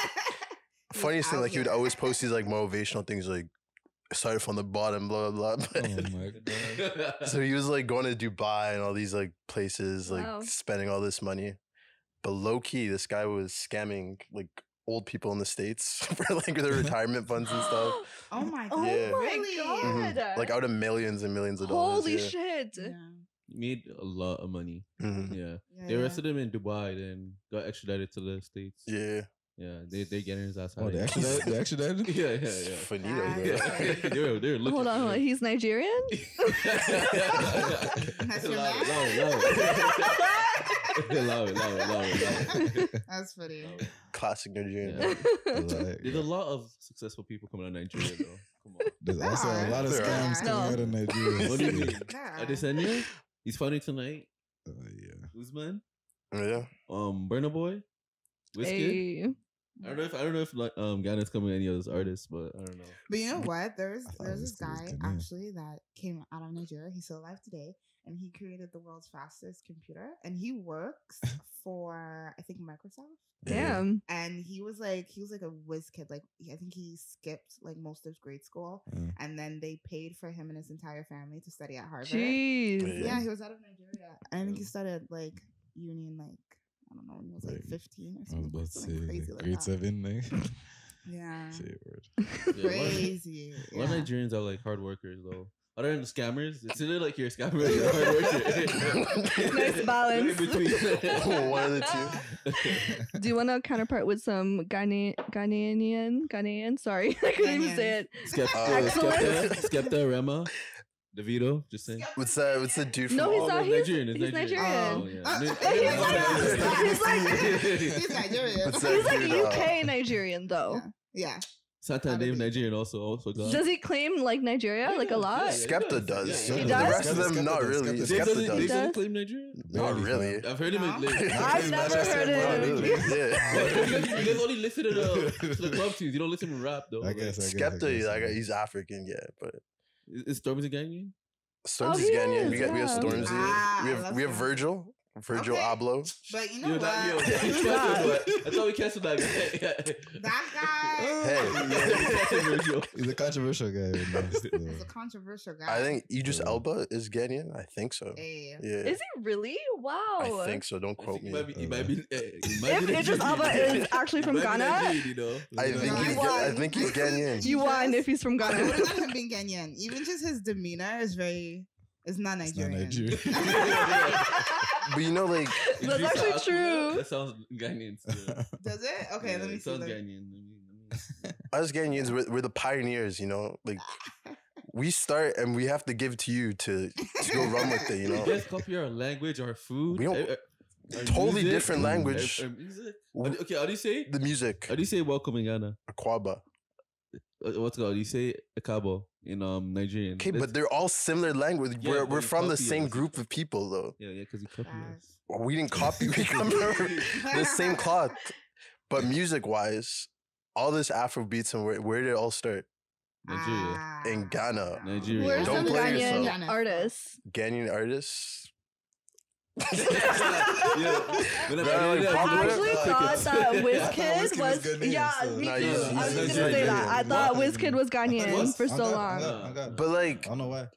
He was Funniest thing, out like he would always post these like motivational things, like started from the bottom, blah blah blah. *laughs* Oh my god. so he was like going to Dubai and all these like places, like Wow. spending all this money. But low key, this guy was scamming like old people in the states *laughs* for like their *laughs* retirement funds and stuff. *gasps* *gasps* Oh my god! Oh Yeah. my Really? god. Mhm. Like out of millions and millions of dollars. Holy yeah. shit. Yeah. made a lot of money. Mhm. Yeah. Yeah, They yeah. arrested him in Dubai, then got extradited to the States. Yeah. Yeah, they they're getting his ass. Oh, of they here. actually did? They actually did? *laughs* yeah, yeah, yeah. Finito, Ah, bro. yeah. they were, they were looking Hold on, hold on. He's Nigerian? *laughs* That's your Loud, man? loud, loud. allow it, allow it, *laughs* allow it, allow it. That's funny. Allow it. Classic Nigerian. Yeah. Like, There's a lot of successful people coming out of Nigeria, though. Come on. There's There also a lot of There scams are. coming No. out of Nigeria. What do you mean? Yeah. Adesanya, he's fighting tonight. Uh, yeah. Usman, Yeah. um, Burna Boy, Wizkid. Hey. I don't know if I don't know if like um Ghana's coming with any of those artists, but I don't know. But you know what? There's I there's this was- it was guy actually that came out of Nigeria. He's still alive today, and he created the world's fastest computer. And he works *laughs* for I think Microsoft. Damn. And he was like he was like a whiz kid. Like I think he skipped like most of grade school, Mm. and then they paid for him and his entire family to study at Harvard. Jeez. Yeah. Yeah, he was out of Nigeria. And I think he Yeah. started like union like I don't know when he was like, Like, 15 or I was something. about to say something crazy like grade that. seven. Like, *laughs* Yeah. say a word. *laughs* Yeah, a lot of- Crazy. A lot of Nigerians are like hard workers though. Other than the scammers, it's either like you're a scammer or you're a hard worker. *laughs* Nice balance. In between. One of the two. Do you want to counterpart with some Ghana- Ghanaian? Ghanaian? Sorry, I couldn't even say it. Skepta, Excellent. Skepta, Skepta, Rema, Davido, just saying. What's that? What's the dude from? No, he's not. He's Nigerian, it's He's Nigerian. Nigerian. Oh. I He's like- He's *laughs* Nigerian. He's like uh, UK Nigerian though. Yeah. Santander Dave Nigerian also. Also got. Does he claim like Nigeria, like a lot? Yeah, Skepta does. Yeah, He the does? rest of Skepta- not really. Skepta- Dave Skepta doesn't, Dave does. doesn't claim Nigeria. Not really. I've heard him. No? like, *laughs* I've never heard Not it. really. Well, you, Yeah. guys, you guys only listen to the, *laughs* to the club tunes. You don't listen to rap though. I guess. I guess, I Skepta, guess, like, he's African, yeah, but Is, is Stormzy Ghanaian? Stormzy's he Ghanaian. We is, got we have yeah. Stormzy. Ah, we have we have. Virgil. Virgil Okay. Abloh. But you know Yo, what? *laughs* that, yo, Who's that? I thought we canceled that guy. *laughs* that guy *laughs* Hey. He's a controversial guy. but nice, though. a controversial guy. I think Idris Yeah. Elba is Ghanaian. I think so. Hey. Yeah. Is he really? Wow. I think so. Don't quote He me. might be. He might be. he might If Idris Elba is actually from He might be Ghana, you know. I think he's. Ga- I think he's Ghanaian. you won if he's from I Ghana. would have him being Ghanaian. Even just his demeanor is very. It's not It's not Nigerian. Nigerian. *laughs* But you know, like That's actually true. That sounds Ghanaian. Still. *laughs* Does it? Okay, Yeah, let me it see. sounds Let Ghanaian. Let me- let me- *laughs* us Ghanaians, we're, we're the pioneers. You know, like we start and we have to give to you to to go run with it. You You know, guys copy our language, our food. We don't- eh, eh, our totally music, different language. our music. W- Okay, how do you say? the music, How do you say welcome in Ghana? Akwaaba. Uh, What's it called? You say Akabo in um Nigerian. Okay, but they're all similar language. Yeah, we're we're from the same us. group of people, though. yeah, yeah, because you copy us. Guys. We didn't copy. We come from the same cloth. But music wise, all this Afro beats and where, where did it all start? Nigeria. Ah, In Ghana. Nigeria. Who are Don't some play Ghanaian yourself. artists? Ghanaian artists. Yeah. When They're, I, like, I popular. actually thought that *laughs* I thought Wizkid Wizkid was was. Ghanaian, Yeah, so- me Nah, too. he's- I was he's gonna say that. I thought What? Wizkid was Ghanaian for so got- I long. got- I got- But like I don't know why.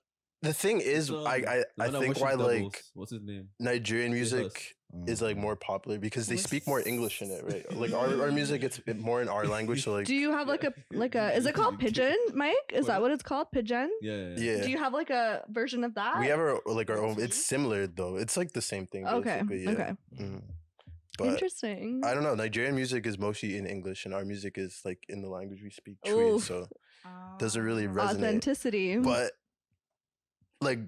the thing is, um, I I, I one that think why doubles. like what's his name? Nigerian music is like more popular because they What's- speak more English in it, right? Like our, our music, it's more in our *laughs* language. So like, Do you have like a like a? Is it called *laughs* pidgin, Mike? Is that what it's called? Pidgin? Yeah, yeah. yeah. yeah, Do you have like a version of that? we have our like our own. It's similar though. It's like the same thing. Okay. yeah. Okay. Mhm. But Interesting. I don't know. Nigerian music is mostly in English, and our music is like in the language we speak. Oof. Tweed, so doesn't really Oh. resonate. Authenticity. but like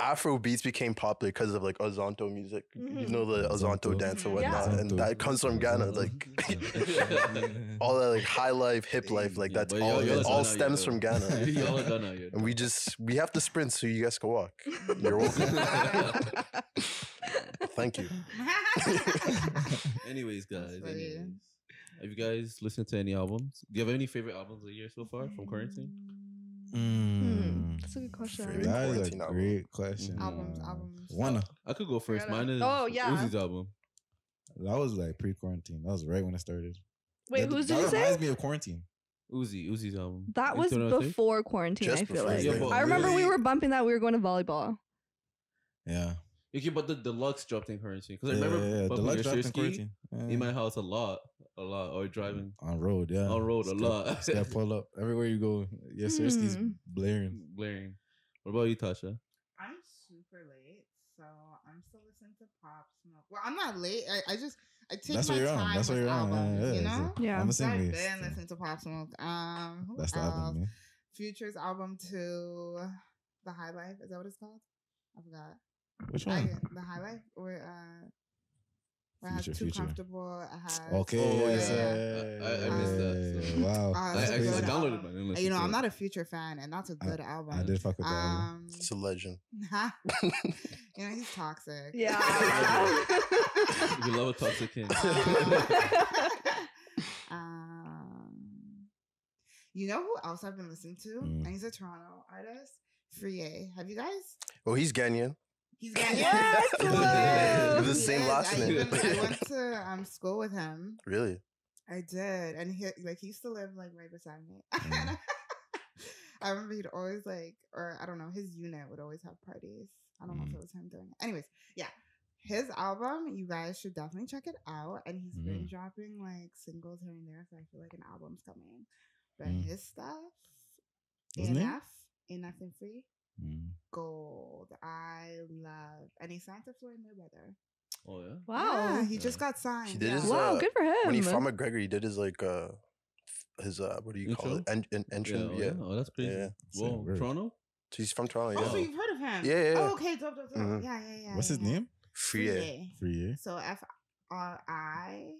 Afro beats became popular because of like Azonto music. You Mhm. know the Azonto Azonto. dance or whatnot, Yeah. and that comes from Ghana. Like *laughs* *laughs* all that like high life, hip life, like Yeah, that's but all. y'all- y'all It all stems yeah, from. Ghana. *laughs* Y'all are Ghana, yeah. And we just we have to sprint so you guys can walk. You're welcome. Thank you. Anyways, guys. Anyways. Have you guys listened to any albums? Do you have any favorite albums of the year so far from quarantine? Hmm, That's a good question. Favorite That is a quarantine album. great question. albums, Uh, albums. One, I could go first. Mine is Oh, yeah. Uzi's album. that was like pre-quarantine. That was right when it started. Wait, that, who's that did you reminds say? me of quarantine. Uzi, Uzi's album. That was know what I think? before quarantine. Just I feel before, like. Yeah, I remember we were bumping that. We were going to volleyball. Yeah. Okay, but the deluxe dropped in quarantine because I remember yeah, yeah. bumping Deluxe dropped in quarantine. Yeah. in my house a lot, a lot, or driving on road, yeah. on road a Just lot. gotta- Just gotta pull up everywhere you go. Yes, Sirski's Hmm. blaring. blaring. What about you, Tasha? I'm super late, so I'm still listening to Pop Smoke. Well, I'm not late. I, I just I take That's my what you're time on. That's what you're on. albums, Yeah, yeah, you know. Yeah. I'm the So same I've way. been so listening to Pop Smoke. Um, who That's the else? album, man. Future's album to the High Life. Is that what it's called? I forgot. Which I, one? the High Life or uh, Where I had too future. comfortable. I had Okay. Oh, yeah. yeah, I- I missed that, so- Wow. Ah, I, that's that's I, a crazy. I downloaded album. it, but I didn't Uh, listen You know, to I'm it. not a future fan, and that's a good album. I did fuck with that. album. Um, It's a legend. *laughs* you know, he's toxic. Yeah. *laughs* You love a toxic king. *laughs* um, you know who else I've been listening to? Mm. And he's a Toronto artist. Friyie Have you guys? Oh, he's Ghanaian. He's Ghanaian. *laughs* Yes. The He same last I name. even- I went *laughs* to um, school with him. Really? I did, and he like he used to live like right beside me. Mm. *laughs* I remember he'd always like, or I don't know, his unit would always have parties. I don't know if Mm. it was him doing it. Anyways, yeah, his album, you guys should definitely check it out. And he's been Mm. dropping like singles here and there, so I feel like an album's coming. But Mm. his stuff, name? ANF, ANF and Friyie, Mm. gold. I love, and he signed to Floyd Mayweather. Oh yeah. wow. Yeah, he just got signed. He did yeah. his, wow, uh, good for him. When he found McGregor, he did his like uh his uh what do you call Intro? it? En- en- Yeah, entry. oh, Yeah. yeah. Oh, that's crazy. Yeah. Sick Whoa, word. Toronto. He's from Toronto. Oh, Yeah. so you've heard of him? Yeah, yeah, yeah. Oh, okay, dope, dope, dope. Mhm. Yeah, yeah, yeah. What's yeah, his yeah. name? Friyie. Yeah. Friyie. So F R I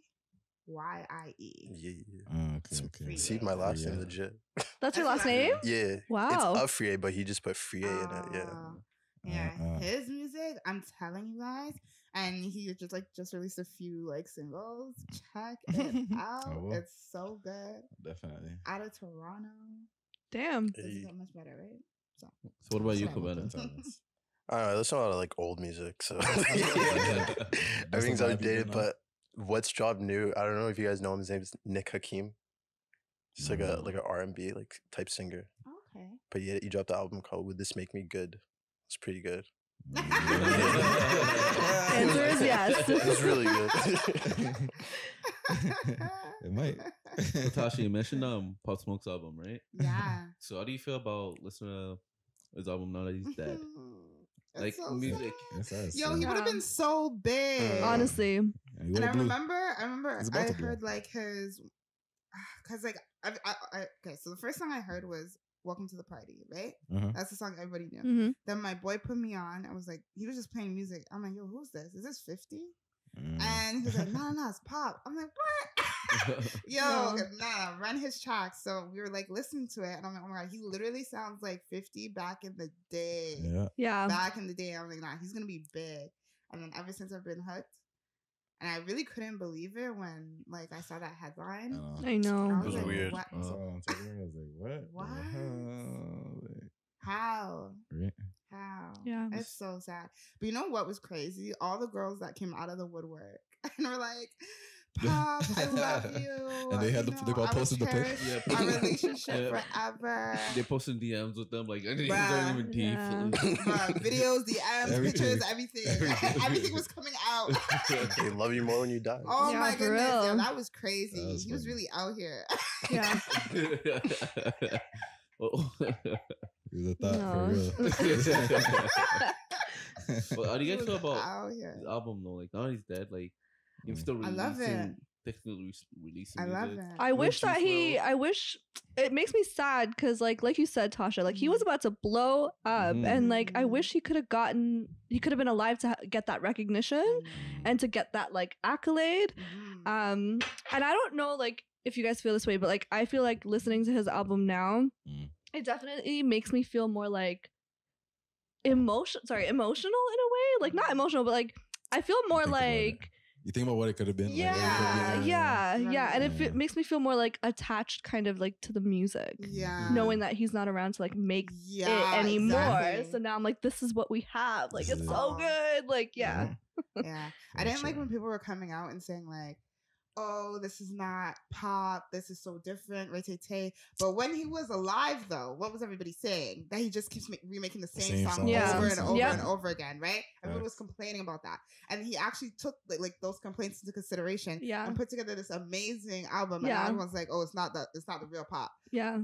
Y I E. Yeah. yeah. Oh, okay, okay. See my last name legit. That's your last name? Yeah. Wow. It's a Free, but he just put Free in it. Yeah. Ah, Yeah, Uh, uh. his music, I'm telling you guys, and he just like just released a few like singles. Check it *laughs* out. will. It's so good. Definitely. Out of Toronto. Damn. Doesn't Hey. get much better, right? So what about you, Sorry. Kwabena? Talents. I don't know. I a lot of like old music, so *laughs* *laughs* everything's the vibe you outdated. But what's dropped new? I don't know if you guys know him. His name is Nick Hakim. He's like a No. like a R and B like type singer. Okay. But yeah, he dropped an album called "Would This Make Me Good." It's pretty good. *laughs* Answer is yes. *laughs* It's really good. *laughs* it might. Natasha, you mentioned um Pop Smoke's album, right? yeah. So how do you feel about listening to his album now that he's dead? It's Like so music. sad. It's us, Yo, yeah. he would have been so big. Honestly. Yeah, and I blew. remember, I remember, I heard like his, *sighs* cause like I, I, I, okay, so the first song I heard was "Welcome to the Party," right? Uh-huh. That's the song everybody knew. hmm Then my boy put me on. I was like, he was just playing music. I'm like, yo, who's this? Is this 50? Mm. And he's like, no, no, no, it's pop. I'm like, what? *laughs* Yo, No. nah, run his tracks. So we were like listening to it, and I'm like, oh my god, he literally sounds like 50 back in the day. Yeah. Yeah. Back in the day, I'm like, nah, he's gonna be big. And then ever since I've been hooked, and I really couldn't believe it when like I saw that headline. know. I know. I It was like, weird. What? I saw it on Twitter. I was like, what? What? How? right? How? Yeah. It's so sad. But you know what was crazy? All the girls that came out of the woodwork *laughs* and were like, *laughs* Pop, I love you. And they had you the- they know, got posted the pic? Yeah, Our *laughs* posted- relationship Yeah. forever. they posting DMs with them like they Bruh. don't even deep. Yeah. Bruh, videos, DMs, Everything. pictures, everything. Everything. Everything was coming out. they love you more when you die. oh Yeah, my goodness. Yo, real. that was crazy. That was he was really out here. Yeah. Oh. Oh. It was a thought No. for real. *laughs* *laughs* But how do you guys feel about out his album though? Like now he's dead, like he's Mm. still I releasing, love it. technically re- releasing. I love music. it. I wish that he. I wish it makes me sad because, like, like you said, Tasha, like he was about to blow up, Mhm. and like I wish he could have gotten. He could have been alive to ha- get that recognition and to get that like accolade. Mhm. Um, and I don't know, like, if you guys feel this way, but like I feel like listening to his album now, Mm. It definitely makes me feel more like emotion. Sorry, emotional in a way. Like not mm-hmm. emotional, but like I feel more think like. You think about what it could have been. Yeah, like, what it could yeah, yeah, and it Yeah. makes me feel more like attached, kind of like to the music, yeah. knowing that he's not around to like make yeah, it anymore. exactly. So now I'm like, this is what we have. Like it's is so good. Like yeah, yeah. *laughs* I didn't like when people were coming out and saying like, "Oh, this is not pop. This is so different." Ray Tay Tay. But when he was alive, though, what was everybody saying? That he just keeps ma- remaking the The same, same song song, Yeah. over and over song. and over again, right? Everyone was complaining about that, and he actually took like, like those complaints into consideration yeah, and put together this amazing album. Yeah. And everyone's like, "Oh, it's not that. It's not the real pop." yeah,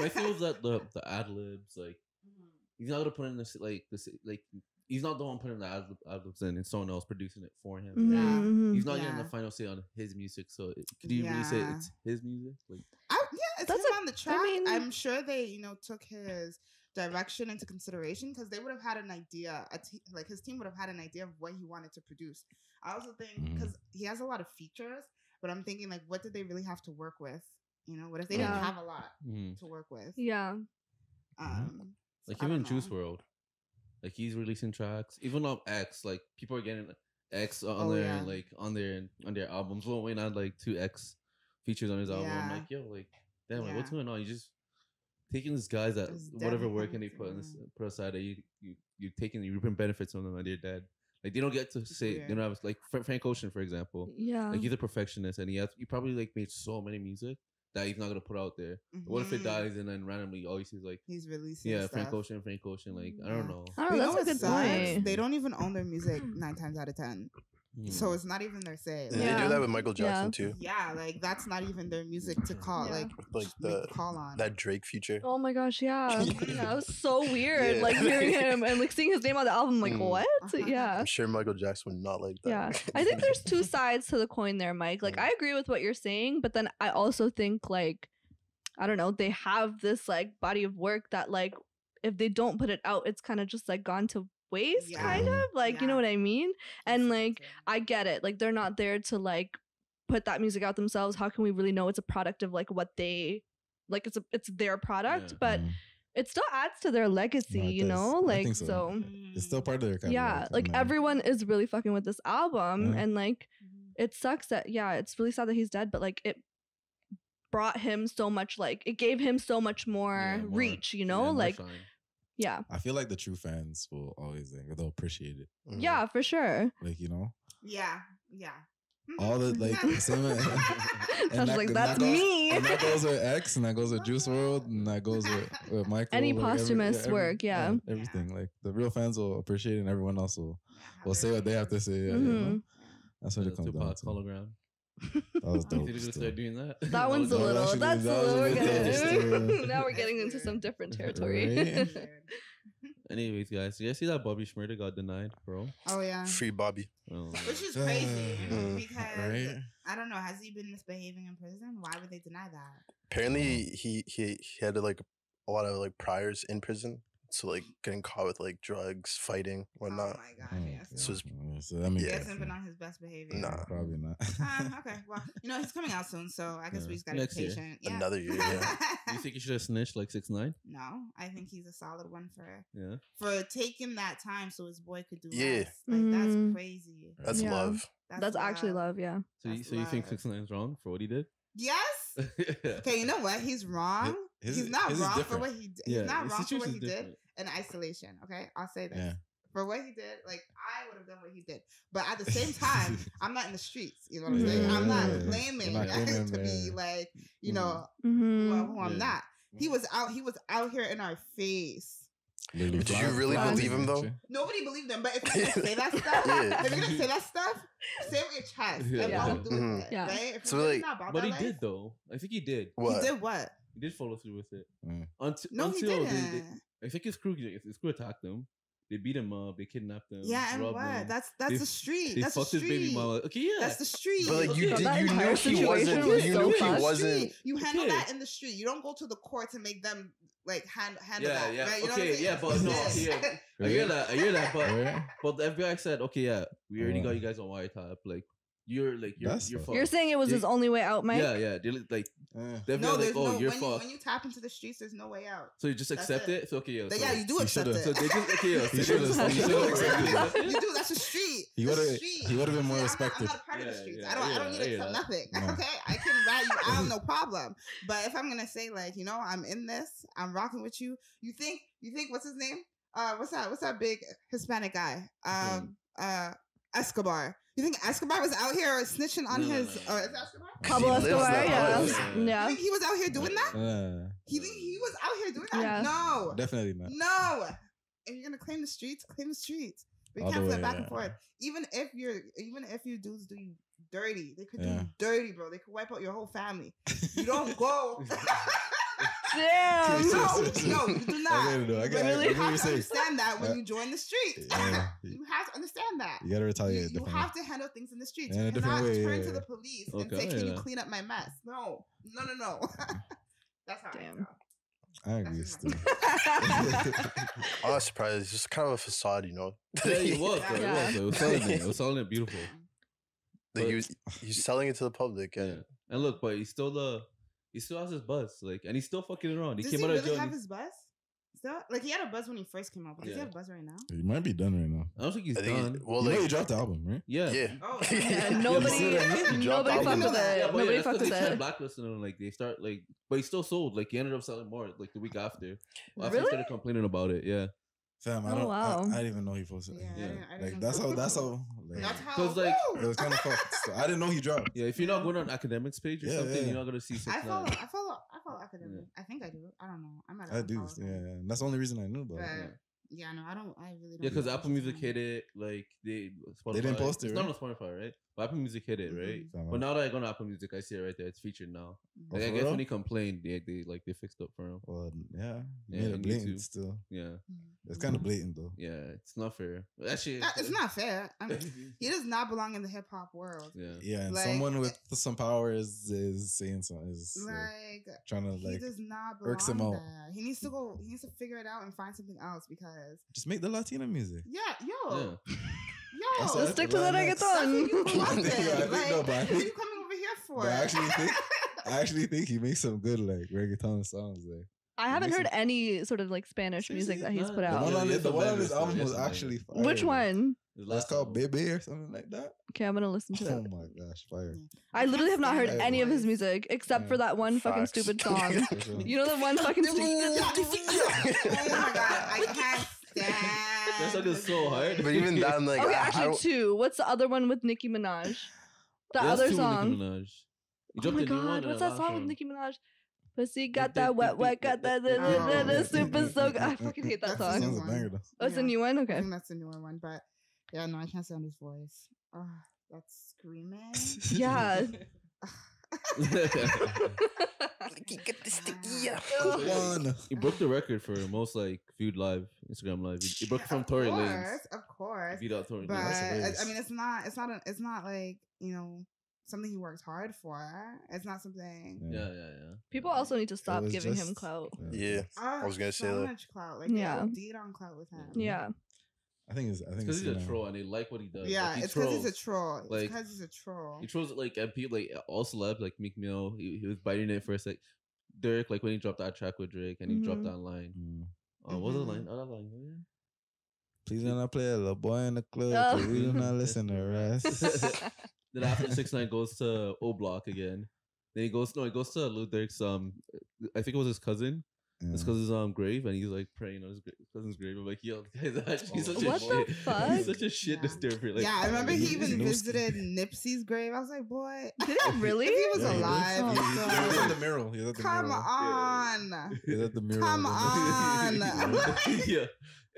My feel *laughs* that the the ad libs like mm-hmm. he's not gonna put in this like this like he's not the one putting the ad ad libs in, and someone else producing it for him. Mhm, Yeah. mhm. He's not getting the final say on his music, so it, could you really say it's his music? Like, I, yeah, it's That's him a- on the I track. mean- I'm sure they, you know, took his direction into consideration because they would have had an idea. A te- like his team would have had an idea of what he wanted to produce. I also think because he has a lot of features, but I'm thinking like, what did they really have to work with? You know, what if they Yeah. didn't have a lot Mhm. to work with? Yeah. Um, Like I even Juice. WRLD, like he's releasing tracks. Even on X, like people are getting X on Oh, their yeah. like on their on their albums. Lil Wayne had like two X features on his album. I'm Yeah. like, yo, like, damn, like, what's going on? You just taking these guys that whatever work and they put in this, put aside that you you you taking you reaping benefits from them and they're dead. Like they don't get to say they weird. don't have like Frank Ocean for example. Yeah. Like he's a perfectionist and he has he probably like made so many music that he's not gonna put out there. What if it Mhm. dies and then randomly all you see is like He's releasing. yeah, Frank. Ocean, Frank Ocean. Like I Yeah. don't know. I don't know. know That's a good sucks? point. They don't even own their music nine times out of ten. So it's not even their say. They Like, Yeah. do that with Michael Jackson Yeah. too. yeah, like that's not even their music to call Yeah. like Like the call on. that Drake feature. Oh my gosh, yeah. yeah, it was so *laughs* weird. Yeah. Like hearing *laughs* him and like seeing his name on the album, like Mm. what? Uh-huh. Yeah. I'm sure Michael Jackson would not like that. Yeah. I think there's two *laughs* sides to the coin there, Mike. Like Mm. I agree with what you're saying, but then I also think like I don't know, they have this like body of work that like if they don't put it out, it's kind of just like gone to waste Yeah. kind of. Like, you know what I mean? And That's like. I get it. Like they're not there to like put that music out themselves. How can we really know it's a product of like what they like it's a it's their product, Yeah. but Mhm. it still adds to their legacy, it you does. know? Like so. so, It's still part of their catalog. yeah, like and, everyone is really fucking with this album Yeah. and like Mhm. it sucks that yeah, it's really sad that he's dead, but like it brought him so much like it gave him so much more Yeah, more- reach, you know? more like shine. Yeah. I feel like the true fans will always like they'll appreciate it. Mhm. Yeah, for sure. Like you know, Yeah, yeah. all the like same. *laughs* I was that- like, and that's that goes- me. And that goes with X, and that goes with Juice WRLD, *laughs* and that goes with, with Michael. Any like, every- posthumous work, yeah. everything. Like the real fans will appreciate it, and everyone else will will say what they have to say. Yeah, you know? Mhm. That's what Yeah, it comes down to. hologram. *laughs* That was You dope. think they're gonna start doing that? That *laughs* one's a little. actually- That's a that a little. bit We're dope getting, still. *laughs* now we're getting into some different territory. Right? Anyways, guys, you guys see that Bobby Shmurda got denied, bro? Oh yeah, Free Bobby. Oh, which is crazy because Right? I don't know. Has he been misbehaving in prison? Why would they deny that? Apparently, he he he had like a lot of like priors in prison, so like getting caught with like drugs, fighting, whatnot. Oh my god, Oh, yes. okay. So Yeah, so that makes He Yeah. hasn't been on his best behavior. Nah. Probably not. Um, *laughs* okay, well, you know he's coming out soon, so I guess Yeah. we just gotta be Next year. patient. Yeah. Another year, yeah. *laughs* you think you should have snitched like six nine? no, I think he's a solid one for Yeah. for taking that time so his boy could do Yeah. less. Like Mhm. that's crazy. That's Yeah. love. That's actually love, yeah. So you, That's so you think love. six nine's wrong for what he did? Yes. *laughs* yeah. Okay, you know what? He's wrong. His- he's not his wrong for what he did. He's not wrong for what situation's he did in isolation. Okay, I'll say this. Yeah. For what he did, like I would have done what he did, but at the same time, *laughs* I'm not in the streets. You know what I'm saying? I'm not Yeah, yeah, yeah. claiming You're not claiming *laughs* to be like you Mhm. know Mm-hmm. who, who I'm Yeah. not. He was out. He was out here in our face. Literally Did you really flying believe him, though? Nobody believed him, but if *laughs* you're gonna say that stuff, Yeah. if you're gonna say that stuff, say it with your chest. Yeah. And Yeah. follow through Mhm. it, Yeah. right? If So, you're really like- not about But he life, did though. I think he did. What? He did what? He did follow through with it. Mm. Until No, he until didn't. they, they, I think his crew his crew attacked him. They beat him up. They kidnapped him. yeah, and what? him. That's that's They- the street. They that's the fucked his street. baby mama. Okay, yeah. That's the street. But like you Okay, did, you knew he wasn't. was You so knew he wasn't. Street. You handle Okay. that in the street. You don't go to the court to make them like hand, handle Yeah, that. yeah. Right? You know Okay, what I'm saying? yeah, but no, Yes. *laughs* okay, yeah. I hear that. I hear that. But Right? but the FBI said, okay, yeah, we already got you guys on wiretap. Like you're like you're That's you're fucked. fucked. You're saying it was They- his only way out, Mike? Yeah, yeah. They li- like Eh. the FBI no, like, there's oh, no you're when you, fucked. when you tap into the streets, there's no way out. so you just That's accept it. it. So okay, yeah. They- so, yeah, you do he accept should've- it. So they just okay. Yeah, *laughs* so He they should've- just- he should've accepted accepted *laughs* you do. That's the street. He would've- the street. he would've been more I'm not- respected. I'm not a part of the Yeah, streets. yeah, I don't. I don't need I to hear accept nothing. No. Okay, I can rat you out, no *laughs* problem. But if I'm gonna say like, you know, I'm in this, I'm rocking with you. You think? You think? What's his name? Uh, what's that? What's that big Hispanic guy? Um, uh, Escobar. You think Escobar was out here snitching on No, no, his? no, no. Uh, is it Escobar? Pablo He Escobar, that yeah. Yeah. You think he was out here doing that? Uh, He think he was out here doing that? Yeah. No, definitely not. no. If you're gonna claim the streets, claim the streets. We All can't flip way, back and forth. Even if you're, even if you dudes do you dirty, they could do Yeah. you dirty, bro. They could wipe out your whole family. You don't go. *laughs* *laughs* Damn. No, yes, yes. no, you do not. I get it. I You get- I really get what have to saying. understand that when you join the streets. yeah. you have to understand that. You gotta You, retaliate you differently. have to handle things in the streets. In a you different cannot way, turn yeah, to the yeah. police and Okay, say, "Can you clean up my mess?" No, no, no, no. *laughs* That's how I Damn. I agree still. *laughs* I'm surprised. It's just kind of a facade, you know. Yeah, it *laughs* was. Though. Yeah. It was. Though. It was selling it. It was selling it beautiful. Like But- he was, he's selling it to the public, Yeah. and And look, but he's still the he still has his buzz, like, and he's still fucking around. He Does came he out of really jail. have his buzz? Still, like he had a buzz when he first came out, but does he Yeah. have a buzz right now? he might be done right now. I don't think he's I think done. he's, well, you know like he dropped the album, right? yeah. yeah, Oh, *laughs* Yeah, yeah. nobody, see what I mean? He *laughs* dropped nobody fucked with Yeah, it. Yeah, Nobody yeah, that's fucked 'cause with they tried it. blacklisting him. Like they start like, but he still sold. Like he ended up selling more like the week after. Well, after Really? he started complaining about it. Yeah, Fam, I Oh, don't. wow. I, I didn't even know he posted. Yeah, it. I Yeah. didn't- I Like didn't that's know. how. That's how. Like, That's how. 'Cause, like, Woo! it was kind of fucked. So I didn't know he dropped. yeah. If you're not going on Akademiks page or Yeah, something, yeah. you're not gonna see six I follow. nine. I follow. I follow academic. I think I do. I don't know. I might. I do. Yeah, him. yeah. That's the only reason I knew about But it. yeah, no, I don't. I really don't. Yeah, because Apple Music about hit it. Like they, Spotify, They didn't post it, It's right? not on Spotify, right? But Apple Music hit it, right? Mhm. But now that I go to Apple Music, I see it right there. It's featured now. Mhm. Oh, Like, I guess real? when he complained, they, they like they fixed up for him. Well, yeah, he Yeah, made it blatant YouTube. still. Yeah, Mhm. It's kind of blatant though. yeah. It's not fair. Actually, Uh, It's not fair. I mean, *laughs* he does not belong in the hip hop world. Yeah. Yeah, and Like- someone with some power is is saying something is like, Like trying to like he like does not belong irks him out. there. He needs to go. He needs to figure it out and find something else because just make the Latina music. yeah, yo, Yeah. *laughs* yo, That's Let's what stick to the Latinx. *laughs* that's what you reggaeton. I in. think- I Like, no, I what are think- you coming over here for? I actually think- *laughs* I actually think he makes some good like reggaeton songs. Like I haven't heard it- any sort of like Spanish music that he's Nah, put the one out. on yeah, his, the one on his though, album was actually fire. Which one? It's called album. Baby or something like that. Okay, I'm gonna listen to Oh it. my gosh, fire! I literally have not heard stand any of his music except for that one fucking stupid *laughs* song. You know the one fucking stupid. oh my god, I can't stand. That song is so hard. but even that, I'm like, Okay, I, I actually don't, two. What's the other one with Nicki Minaj? The There's other two with Nicki song. Minaj. Oh You jumped my a new one god, what's that last song with one. Nicki Minaj? Pussy got that wet, wet, got that, da, da, da, da, super dip, so. I fucking hate that That's the song. Sounds a one. banger though. Oh, it's a Yeah. new one? I Okay. think that's the newer one, but yeah, no, I can't stand his voice. Oh, that's screaming. Yeah. *laughs* *laughs* *laughs* One. he broke the record for most like viewed live Instagram live. He, he broke it from Tory of Lanez. of course. Beat out Tory But Lanez. I, I mean, it's not. It's not. A, it's not like you know something he worked hard for. It's not something. Yeah, yeah, yeah. People also need to stop was giving him clout. yeah. Oh, I was gonna ah, say so that. much clout. Like Yeah. yeah, OD'd on clout with him. Yeah. I think it's. I think Because he's a gonna- troll and they like what he does. Yeah, like, he it's because he's a trolls. troll. It's Like, because he's a troll. He trolls like and people like all celebs like Meek Mill. He, he was biting it for a sec. Derek like when he dropped that track with Drake and he dropped Mhm. that line. Mm. Uh, what was the line? Oh, that line. Oh, yeah. Please do not play a little boy in the club. Oh. 'cause we do not listen to rest. *laughs* Then after six nine *laughs* goes to O Block again. Then he goes no, he goes to Lil Durk's um, I think it was his cousin. His Yeah. cousin's um grave, and he's like praying on his gra- cousin's grave. I'm like, yo, this *laughs* guy's actually such a What the shit. fuck? *laughs* He's such a shit Yeah. disturber. Like, yeah, I remember he even no visited *laughs* Nipsey's grave. I was like, boy, Did it really? he was Yeah, he alive, did. He, he, he was at the mural. He was at the come mural. on. He was at the mural. Come on. yeah,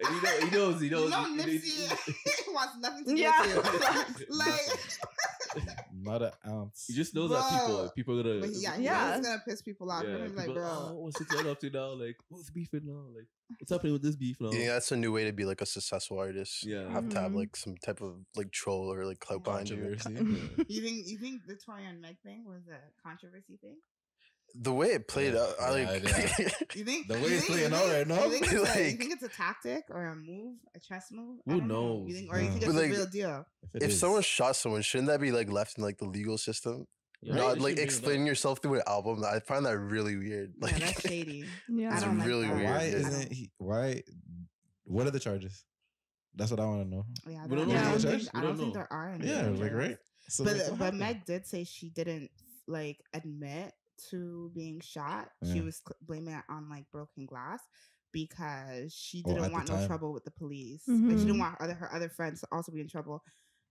and he, know, he knows, he knows. You know, he- he- Nipsey wants nothing to do Yeah. with you. like, Not an ounce. He just knows that people, people are gonna. but yeah, Yeah. yeah, it's gonna piss people off. yeah, You're gonna be like, bro, oh, what's it up to now? Like, who's beefing now? Like, what's happening with this beef now? Yeah, that's a new way to be like a successful artist. Yeah. have to have mm-hmm. like some type of like troll or like clout behind you. controversy. *laughs* you think you think the Tory and Meg thing was a controversy thing? The way it played Yeah, out, I yeah, like. *laughs* You think The way it's playing out right now? You think, it's a, you think it's a tactic or a move, a chess move? I Who don't know. knows? You think, or you think But, it's like, a real deal? it if someone shot someone, shouldn't that be like left in like the legal system? Yeah, Not they like should explaining up. yourself through an album. I find that really weird. Like yeah, that's shady. *laughs* Yeah. I It's don't like really that. weird, why yeah. isn't he? Why? What are the charges? That's what I want to know. Yeah, We don't that- know I the don't think, We I don't don't think there are any. Yeah, charges. like right. So But like, uh, but? Meg did say she didn't like admit to being shot. She was blaming it on like broken glass because she didn't want no trouble with the police. Like, she Mhm. didn't want other her other friends to also be in trouble.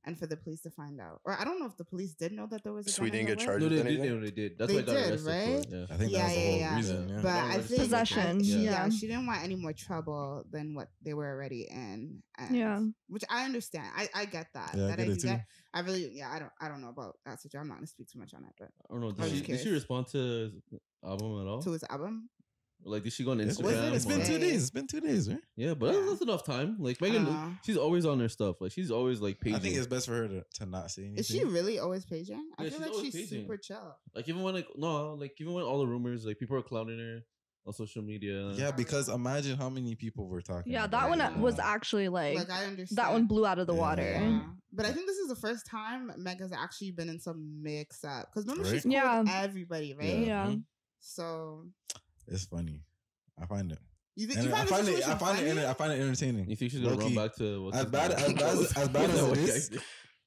And for the police to find out, or I don't know if the police did know that there was a So we gun in didn't get charged No, with they did. anything? No, they did. That's They why I got did, right? for. Yeah. I think Yeah, that was the yeah, whole yeah. reason. Yeah. But I think Possession, I- yeah. yeah, she didn't want any more trouble than what they were already in. And, Yeah. which I understand. I, I get that. Yeah, I get I it do too. get. I really, yeah, I don't, I don't know about that situation. I'm not gonna speak too much on it, but I don't know. Did she, did she respond to his album at all? to his album, Like, did she go on It's, Instagram? it's been or- two days. It's been two days, right? Yeah, but Yeah. that's, that's enough time. Like Megan, Uh, she's always on her stuff. Like she's always like paging. I think it's best for her to, to not say anything. is she really always paging? I Yeah, feel she's like always she's paging. super chill. like even when like no, like even when all the rumors, like people are clowning her. on social media. Yeah, because imagine how many people were talking. Yeah, about that one it. uh, was actually like, like I understand that one blew out of the Yeah. water. Yeah. But I think this is the first time Mega's actually been in some mix up because remember she's Right? cool Yeah. with everybody, right? Yeah. Mhm. So It's funny. I find it. you, think And you I find, find it. I find it. I find it entertaining. You think she's gonna run Low-key. back to what's As bad as bad as, as bad *laughs* as it is,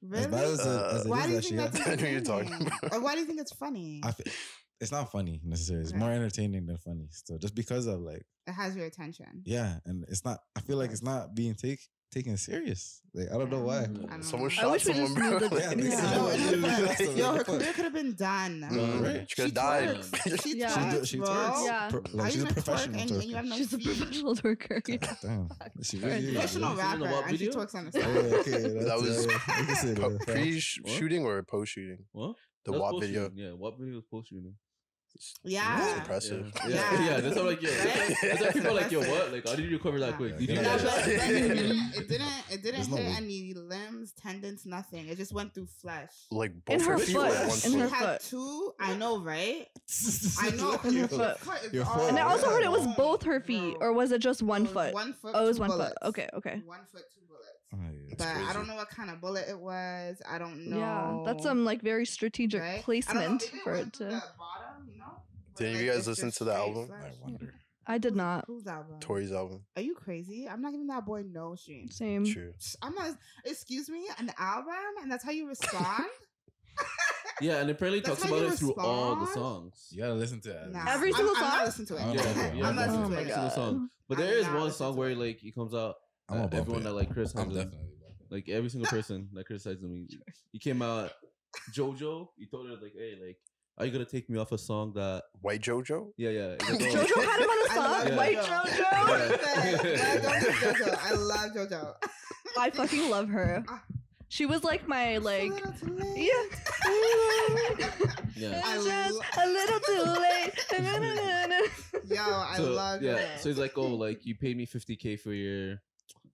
Really? as bad as Uh, as it why is do you think that's got- *laughs* I know you're talking about. Or why do you think it's funny? I fe- it's not funny necessarily. It's Okay. more entertaining than funny. So just because of like, it has your attention. yeah, and it's not. I feel like it's not being take taken serious. Like I don't know why. Don't Someone know. shot wish we someone, just bro. Yeah, *laughs* Yeah. Yo, Yeah. her- yo, her career could have been done. Mm, Right. She could She have died. *laughs* twerks. She She, twerks, she bro. twerks. Yeah. Pro- How like, she's a gonna twerk professional and, and you have no She's a professional twerker. yeah. Damn, she really is. Professional rapper, What and she twerks on the Yeah, side. okay, That was uh, yeah, we can say po- that. pre-shooting or post-shooting? What? The That's WAP video. Yeah, what video was post shooting? Yeah. Impressive. Yeah, Yeah. yeah. yeah that's what I'm like. Yo, Right? that's why people like, yo, what? Like, how did you recover that quick? Yeah, Did you get No, out. but, but Yeah. it didn't. It didn't. It didn't hit way. any limbs, tendons, nothing. It just went through flesh. Like In both her her feet or foot, in her foot? had foot. two. I know, right? *laughs* I know. In her Your foot. Your foot. And I also heard it was both her feet, bro. or was it just one It foot? One foot. Oh, it was one bullets. foot. Okay, okay. One foot, two bullets. Oh, yeah. But I don't know what kind of bullet it was. I don't know. Yeah, that's some like very strategic right? I don't know, placement maybe it for went it through to. The bottom, you know? Did Where, you guys listen to the album? I wonder. I did not. Whose album? Tory's album. Are you crazy? I'm not giving that boy no streams. Same. True. I'm not. Excuse me, an album, and that's how you respond. *laughs* Yeah, and apparently That's talks about you it through all the songs. You gotta listen to it. Nah, Every I'm- single I'm, song? not listening to it. Yeah, yeah, I'm not listening to my every single song. But there is one song where like he comes out. I'm uh, everyone it. that like Chris, I'm definitely like every single *laughs* person that criticizes me. he, he came out. *laughs* Jojo, he told her like, "Hey, like, are you gonna take me off a song that? White JoJo? Yeah, yeah." Like, oh, *laughs* Jojo had him on a *laughs* I song. Yeah. White JoJo. Jojo. *laughs* I JoJo. I love JoJo. I fucking love her. Ah. She was like my like. A little too late. Yeah. Yeah. I It's just lo- a little too late. Yo, I so, love yeah. JoJo. So he's like, "Oh, like you paid me 50k for your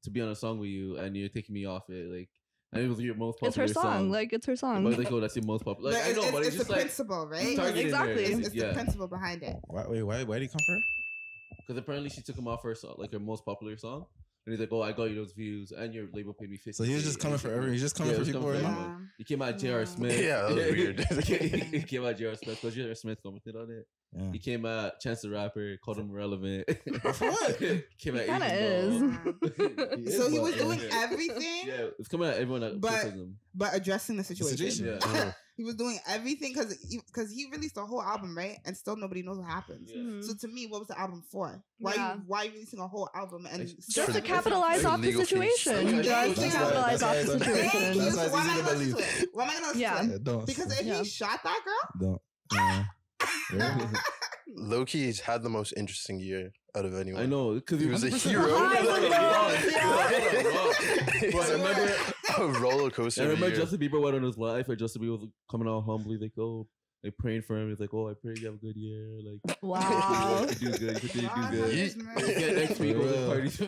to be on a song with you, and you're taking me off it, like." And it was your most It's her song. Like it's her song. But like, oh, that's your most popular. Like, But I it's, know, it's, but it's it's just the like principle, right? Exactly. It's, it's yeah. the principle behind it. Why, wait, why, why did he come for? Because apparently she took him off her song, like her most popular song. And he's like, "Oh, I got you those views, and your label paid me 50 So he was just coming for every. He's just coming Yeah, for he was people coming right for now. He came out J.R. Yeah. Smith. Yeah, that was weird. *laughs* *laughs* he came out J.R. Smith because J.R. Smith commented on it. Yeah. He came out Chance the Rapper, called him relevant. *laughs* Oh, what? came out Kinda Asian Ball. He So he was doing everything, Yeah, it's coming at everyone that But- him. but addressing the The situation. situation. Yeah. Oh. Yeah. He was doing everything because because he, released a whole album, right? And still nobody knows what happens. Yeah. Mhm. So to me, what was the album for? Why Yeah. you why you releasing a whole album and It's Just to capitalize off the legal fees. situation. Yeah, Just to why- capitalize off the situation. That's why why am I to gonna listen to it? Why am I gonna listen Yeah. to it? Yeah, don't. Because if Yeah. he shot that girl, don't. *laughs* Yeah. Yeah. Loki has had the most interesting year out of anyone. I know because He was a 100% hero. *laughs* Highs and lows, He's *laughs* But remember, a *laughs* roller coaster. I remember year. Justin Bieber went on his life, and Justin Bieber was coming out humbly, like, "Oh, like praying for him." He's like, "Oh, I pray you have a good year. Like, *laughs* Wow. you do good. You continue to do good." his Yeah, next week For we'll party.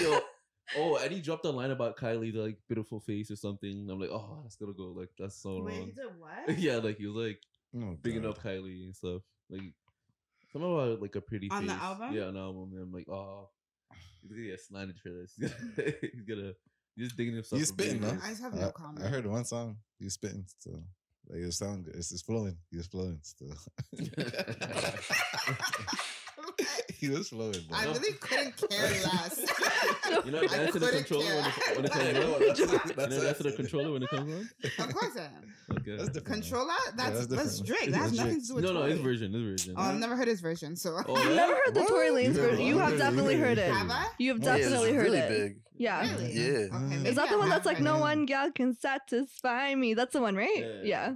Yo, oh, and he dropped a line about Kylie, the like beautiful face or something. I'm like, oh, that's gonna go like that's so Wait, he wrong. did what? *laughs* yeah, like he was like Oh, bigging up Kylie and stuff. Like something about like a pretty On the face. album? Yeah, on the album. And I'm like, oh, he's gonna get slandered for this. he's gonna he's just digging himself. He's a spitting, grave. though. I just have I, no I comment. heard one song. He was spitting still. Like it was sound good. It's, it's flowing. He was flowing still. *laughs* he was flowing. Bro. I really couldn't care less. You know, *laughs* I dance to the couldn't Controlla when it, when it comes I know, on. *laughs* that's- You that's know, what the Controlla when it comes on. of course I am. Okay. That's different. Controlla? That's that's that's. Drake. It's That has nothing to do with No, no, Tory. his version, his version. Oh, I've never heard his version, so Oh, I've never heard the What? Tory Lanez version. You You have heard it. You definitely heard heard it. it. have I? You have definitely heard really it. Big. Yeah. Really? Yeah. Okay, Mm. Is that the one that's like no one gal can satisfy me? That's the one, right? Yeah. Yeah.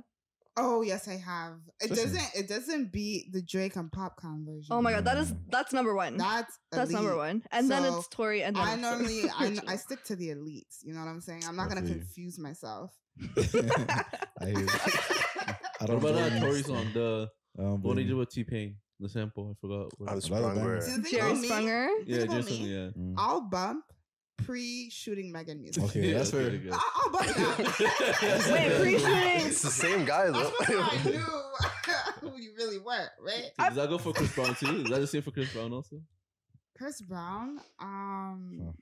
Oh yes, I have. It Listen. doesn't. It doesn't beat the Drake and Popcaan version. Oh my god, that is that's number one. That's That's number one. And then it's Tory and then I normally I, I *laughs* stick to the elites. You know what I'm saying? I'm not I gonna feel confuse myself. *laughs* I hear you. *laughs* I What don't about that blame Tory song? The I don't the one he did you. with T Pain, the sample. I forgot. What I it was was. Another sprung banger. where- See, the thing Jerry about me- Sprunger. Yeah, about Jason. Yeah. Mm. I'll bump pre-shooting Megan music. Okay, that's pretty fair. good. I'll, I'll bump that. Wait, pre-shooting. It's the same guy though. That's what I *laughs* knew. *laughs* who you really were, right? Does that go for Chris Brown too? Is that the same for Chris Brown also? Chris Brown. Um, Huh.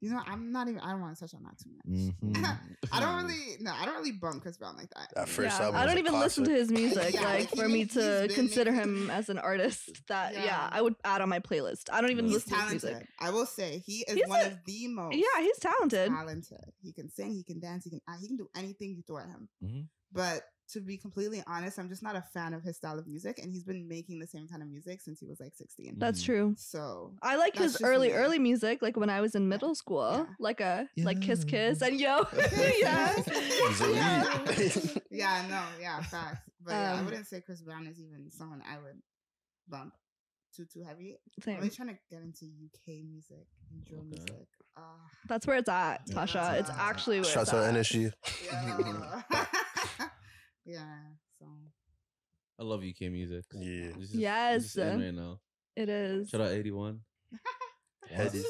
You know, I'm not even. I don't want to touch on that too much. Mhm. *laughs* I don't really. No, I don't really bump Chris Brown like that. That first yeah, album I don't a even listen to his music. Yeah, like for me to consider making- him as an artist, that yeah. Yeah. I would add on my playlist. I don't even He's He's listen to his talented. music. I will say he is He's one a- of the most. Yeah, he's talented. talented. He can sing, he can dance, he can act, he can do anything you throw at him. Mhm. But to be completely honest, I'm just not a fan of his style of music, and he's been making the same kind of music since he was like 16. That's Mhm. true. So I like his early me. early music, like when I was in middle school, Yeah. like a like Kiss Kiss and Yo, *laughs* yeah, He's *laughs* yeah. yeah, no, yeah, facts. But yeah, I Um, wouldn't say Chris Brown is even someone I would bump too too heavy. I'm really trying to get into UK music and drill Okay. music. Ah, That's where it's at, Yeah. Tasha. It's actually where Shouts it's out at. NSG. *laughs* yeah. yeah. So I love UK music. Yeah. This is- Yes. this is in right now. It is. Shout out 81. Headie.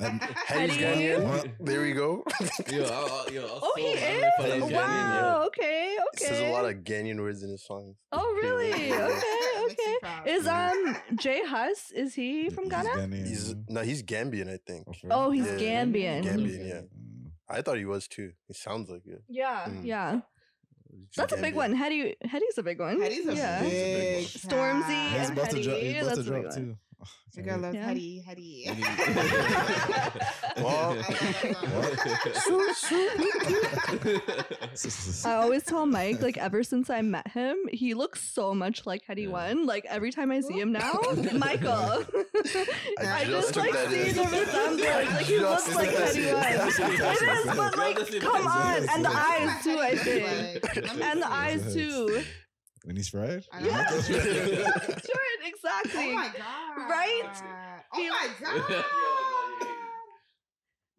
And- Headie's Headie? Ghanaian. What? *laughs* There we go. *laughs* yo, I, I, yo, I'll Oh, he is. mad if I Ghanaian, Wow. Okay. Okay. There's a lot of Ghanaian words in his songs. Oh really? Okay. Okay. Is um J Hus? Is he from He's Ghana? Ghanaian, He's no, he's Gambian, I think. Oh, he's Yeah. Gambian. Gambian, yeah. Mm. I thought he was too. He sounds like it. Yeah. Mm. Yeah. That's a big Gambian. one. Headie. Headie's a big one. Headie's a yeah. big Stormzy cat. He's and about to drop. Headie, He's about that's to a big drop one. too. Oh, Your can't girl wait. loves Yeah. Headie, Headie. *laughs* *laughs* I always tell Mike, like, ever since I met him, he looks so much like Headie Yeah. One. Like, every time I see him now, *laughs* Michael. I, I just, just like see in. the resemblance. Like, he looks like took that Headie. One. It is, but like, come on. And the eyes, too, I think. And the eyes, too. When he's fried. I know. *laughs* Yeah. That's Sure, exactly. Oh my god. Right? Oh He- my god. *laughs*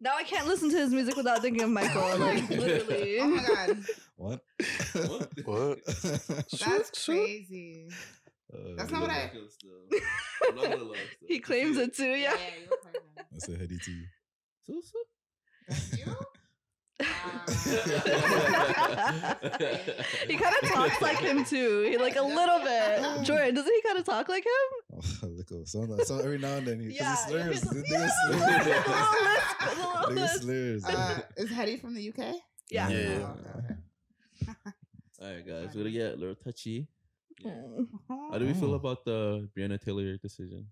Now I can't listen to his music without thinking of Michael. Like, literally. *laughs* Oh my god. what? What? What? That's crazy. Uh, That's not what I- I'm not gonna lie, still. He claims it too, yeah. you're. That's a heady to you. So, so. That's you? He kind of *laughs* talks like him too. He like a little bit. Jordan, doesn't he kind of talk like him? Oh, look, oh, so, so every now and then, he, Yeah, yeah, he slurs. he's- The yeah, nigga little slurs. lisp, the little Nigga lisp. slurs. Uh, is Headie from the UK? Yeah. Yeah. Oh, All right, guys, we're gonna get a little touchy. Mm. okay. How do we feel about the Breonna Taylor decision?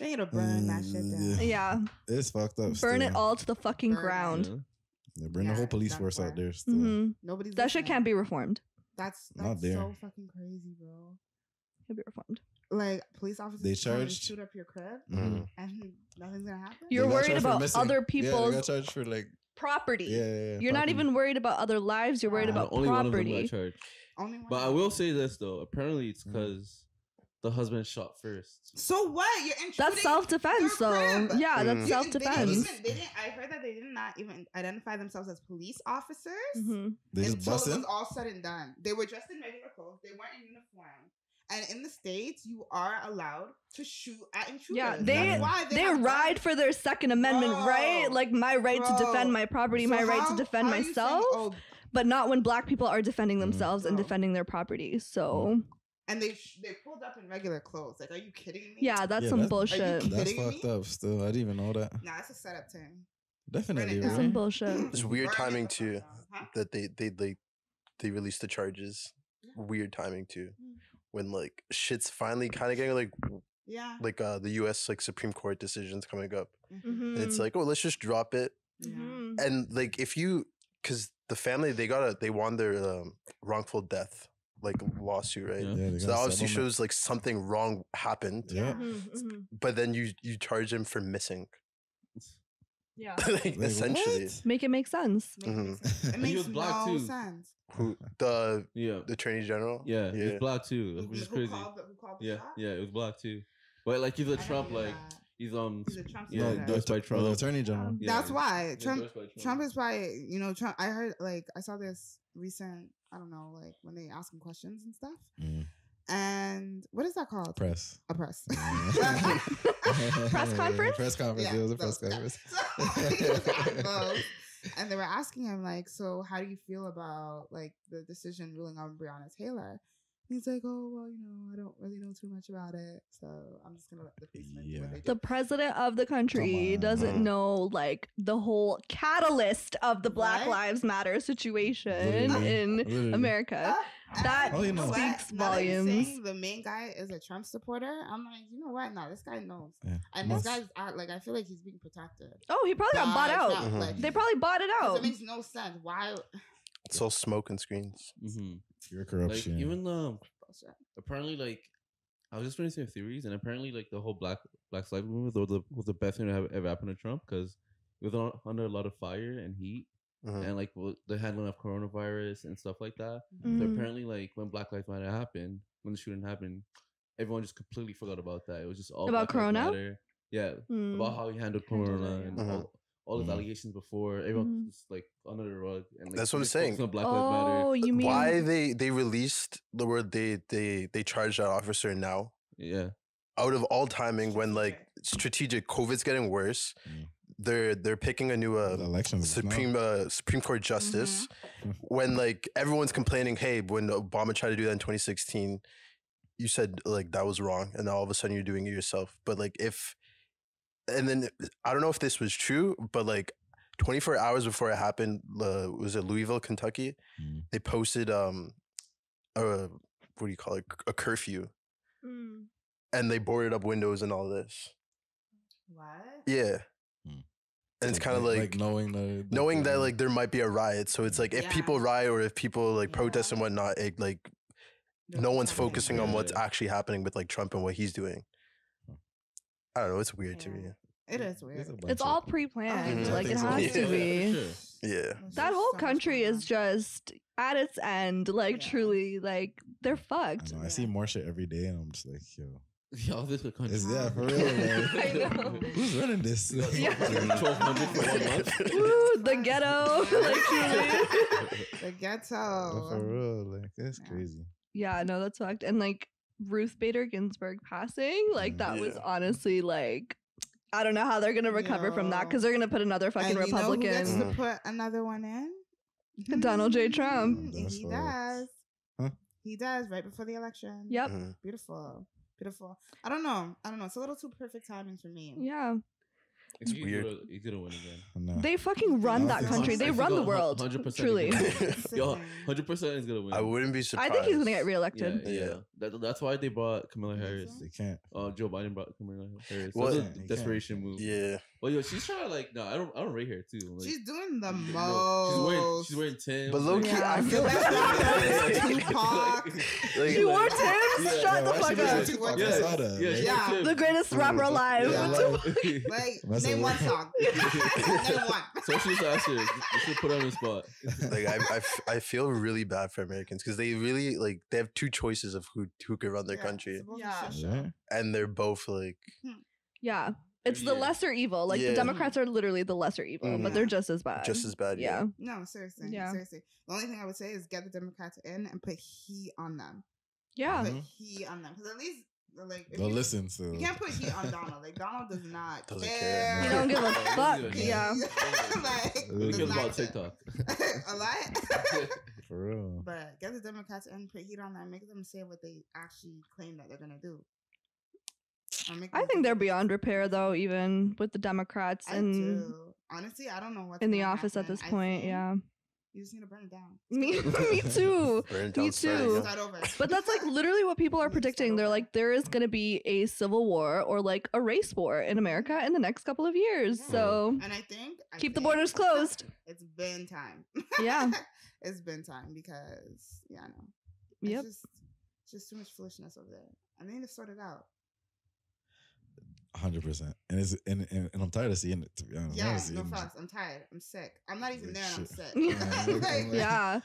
They need to burn that shit down. Yeah. It's fucked up. Burn it still. all to the fucking Burn it. ground. Yeah. Yeah, bring the Yeah, whole police that's force out there. Still. hmm Nobody's That shit listening. can't be reformed. That's Not that's there. so fucking crazy, bro. Can't be reformed. Like police officers They come and charged- shoot up your crib Mhm. and *laughs* nothing's gonna happen. You're They got worried charged for about missing. other Yeah, they people's got charged for like. property. Yeah, yeah, yeah You're not property. even worried about other lives. You're worried Uh, about only one of them property. got charged. Only one. But I will say this though. Apparently, it's Mhm. because the husband shot first. So what? You're intruding. That's self defense, though. crib. Yeah, Mm. that's You- self defense. even, they didn't, I heard that they did not even identify themselves as police officers hmm They just until bust it in. was all said and done. They were dressed in regular clothes. They weren't in uniform. And in the states, you are allowed to shoot at intruders. Yeah, That's they why they have ride for their Second Amendment right, like my right to defend my property, So my right to defend how are you saying, myself, oh, but not when Black people are defending Mhm. themselves and defending their property. So and they sh- they pulled up in regular clothes. Like, are you kidding me? yeah, that's Yeah, some that- bullshit. Are you That's kidding fucked me? up. Still, I didn't even know that. Nah, it's a setup thing. Definitely, it That's some down. bullshit. *clears throat* It's weird Burn it timing the fuck too. down, huh? That they they like they released the charges. Weird timing too. Mm. When like shit's finally kind of getting like Yeah. like uh the U.S. like Supreme Court decisions coming up, and it's Mhm. like oh let's just drop it. Yeah. Mhm. And like if you because the family they got a they won their um, wrongful death like lawsuit right. Yeah. Yeah, So that obviously shows like something wrong happened, Yeah. Mhm, mhm. but then you you charge him for missing, Yeah, *laughs* like, Like, essentially. what? make it make sense. Makes Mhm. sense. It *laughs* he makes was black, no too. sense. Who *laughs* the Yeah, the attorney general? yeah, yeah. he's black too, Who, which is who crazy. called the, who called the Yeah, shot? yeah, it was black too. But like he's a I Trump, like that. He's um He's a Trump yeah, no, supporter. the, endorsed by Trump. the attorney general. Yeah, That's why Trump. endorsed Trump. Trump is probably you know Trump. I heard like I saw this recent. I don't know like when they ask him questions and stuff. Mm, And what is that called? press. A press. *laughs* *laughs* Press conference? Press conference. Yeah, it was a press those, yeah. conference. So, he was at those. and they were asking him like, "So how do you feel about like the decision ruling on Breonna Taylor?" He's like, "Oh well, you know, I don't really know too much about it, so I'm just gonna let the policemen do what Yeah. the president of the country doesn't know like the whole catalyst of the Black Right? Lives Matter situation Literally. in Literally. America. Uh, That and Oh, you you know know. what? speaks Now that you're volumes. The main guy is a Trump supporter. I'm like, you know what? No, this guy knows, Yeah. and Must- this guy's out, like, I feel like he's being protected. Oh, he probably got bought by out. Trump, Mhm. like, They probably bought it out. It makes no sense. Why? It's all smoke and screens. hmm Pure Like corruption. even um apparently like I was just reading some theories, and apparently like the whole Black Black Lives Movement was the was the best thing to have ever happened to Trump because he was on, under a lot of fire and heat, Mhm. and like w- the handling of coronavirus and stuff like that. So Mhm. apparently, like when Black Lives Matter happened, when the shooting happened, everyone just completely forgot about that. It was just all About Black Corona? Yeah, Mm. about how he handled Handled Corona it, and yeah. all, all his Mhm. allegations before. Everyone was like under the rug. And like, That's what I'm saying. Black Lives Matter. Oh, you mean Why they they released the word they they they charged that officer now Yeah. out of all timing when like strategic COVID's getting worse. Mm. They're they're picking a new uh, the elections. is now. Supreme uh, Supreme Court justice Mhm. when like everyone's complaining, hey, when Obama tried to do that in 2016, you said like that was wrong, and now all of a sudden you're doing it yourself. But like if, and then I don't know if this was true, but like 24 hours before it happened, uh, was it Louisville, Kentucky? Mm. They posted um, a what do you call it, a curfew, Mm. and they boarded up windows and all this. What? Yeah, Mm. and it's kind of like knowing the, the knowing that like there might be a riot. So it's like if Yeah. people riot or if people like protest and whatnot, it like They're no one's focusing him. on what's actually happening with like Trump and what he's doing. I don't know. It's weird to me. It is weird. a It's all pre-planned. Mhm. Like it has Yeah, to be. sure. Yeah. There's That just whole so much country going is on. just at its end. Like Yeah. truly, like they're I, fucked. know, I see Yeah. more shit every day, and I'm just like, yo, Y'all, this would country. is yeah *laughs* for real? I Like, know. who's running this? Yeah. 1200 for one month. *laughs* Woo, the ghetto. *laughs* like truly. The ghetto. for ghetto. real, like it's Yeah. crazy. Yeah, no, that's fucked. And like Ruth Bader Ginsburg passing, like that was honestly like I don't know how they're gonna recover from that because they're gonna put another fucking and you know who Republican. gets to put another one in? Donald J. *laughs* Trump. That's He does. Huh? He does right before the election. Yep. Mhm. Beautiful. Beautiful. I don't know. I don't know. It's a little too perfect timing for me. Yeah, It's He's weird. Gonna, he's gonna win again. No. they fucking run I that country. They run the world. 100% Truly, he's gonna win. *laughs* Sickening. Yo, hundred percent is gonna win. I wouldn't be surprised. I think he's gonna get Yeah, reelected. yeah. Yeah. That, that's why they brought Kamala You think Harris. They can't. Uh, Joe Biden brought Kamala Harris. What? That's a he can't. desperation move. Yeah. Well, yo, she's trying to like. No, I don't. I don't rate her too. Like, She's doing the no, most. She's wearing. She's wearing Tim's. But low key, Yeah, I feel like *laughs* like Tupac. Like, She wore Yeah, Tim's. yeah, Shut no, the fuck up. have- She wore Yeah, I saw yeah, Yeah. The greatest rapper alive. Yeah. *laughs* Like- *laughs* Like, Must name one song. name one. Social satire. You should put her on the spot. like I, I, f- I feel really bad for Americans because they really like they have two choices of who who could run their Yeah, country, Yeah. bullshit. Yeah. and they're both like hmm. Yeah, it's the lesser evil. Like Yeah. the Democrats are literally the lesser evil, but Mhm. they're just as bad. just as bad. yeah. No, seriously. Yeah. Seriously. The only thing I would say is get the Democrats in and put heat on them. Yeah. Put Mhm. heat on them. Because at least, like, if They'll you, listen. So you can't put heat on Donald. Like, Donald does not *laughs* Doesn't care. care. He don't give a *laughs* fuck. Yeah. Yeah. *laughs* like, Who Who does cares not about care. TikTok? a lot. for real. but get the Democrats in, put heat on them, make them say what they actually claim that they're gonna do. Or make I think they're beyond repair though, even with the Democrats I and do. Honestly, I don't know what in the office at this point. Yeah. you just need to burn it down. *laughs* Me, *laughs* me too. *laughs* burn it Me down, too. again. Start over. But that's like literally what people are Need to start predicting. They're like, there is going to be a civil war or like a race war in America in the next couple of years. Yeah. Mm. So And I think I keep the think borders closed. It's been time. Yeah. it's been time because yeah, I know. Yep. It's just, it's just too much foolishness over there. And they need to sort it out. Hundred percent. And it's and, and and I'm tired of seeing it. To be honest, I'm Yeah, tired no seeing facts. I'm tired. I'm sick. I'm not even Like, there and I'm sick. Yeah, *laughs* Like, I'm like- Yeah.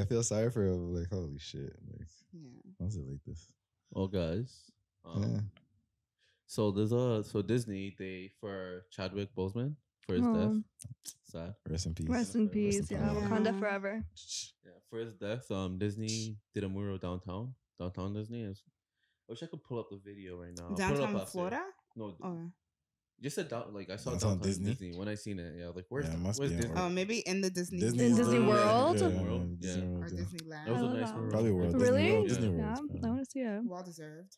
I feel sorry for him. Like holy shit. Like yeah. why is it like this? Well, guys. Um, Yeah. So there's a so Disney they for Chadwick Boseman for his Oh. death. Sad. Rest in peace. Rest in Rest in peace. peace. Yeah. Yeah. Wakanda forever. Yeah, for his death, um, Disney did a mural downtown, downtown Disney. It's- I wish I could pull up the video right now. I'll put it up Downtown. Florida? No, Oh. Just said down, like I saw It's on Downtown Disney? Disney. when I seen it. Yeah, like where's Yeah, it where's Disney? World. Oh, maybe in the Disney. Disney In Disney the- World? Yeah, World, Disney yeah. or World, yeah. Disneyland. That was a nice wow. World. Probably World. Really? Disney World. Yeah. Disney World. Yeah, I want to see it. Well deserved.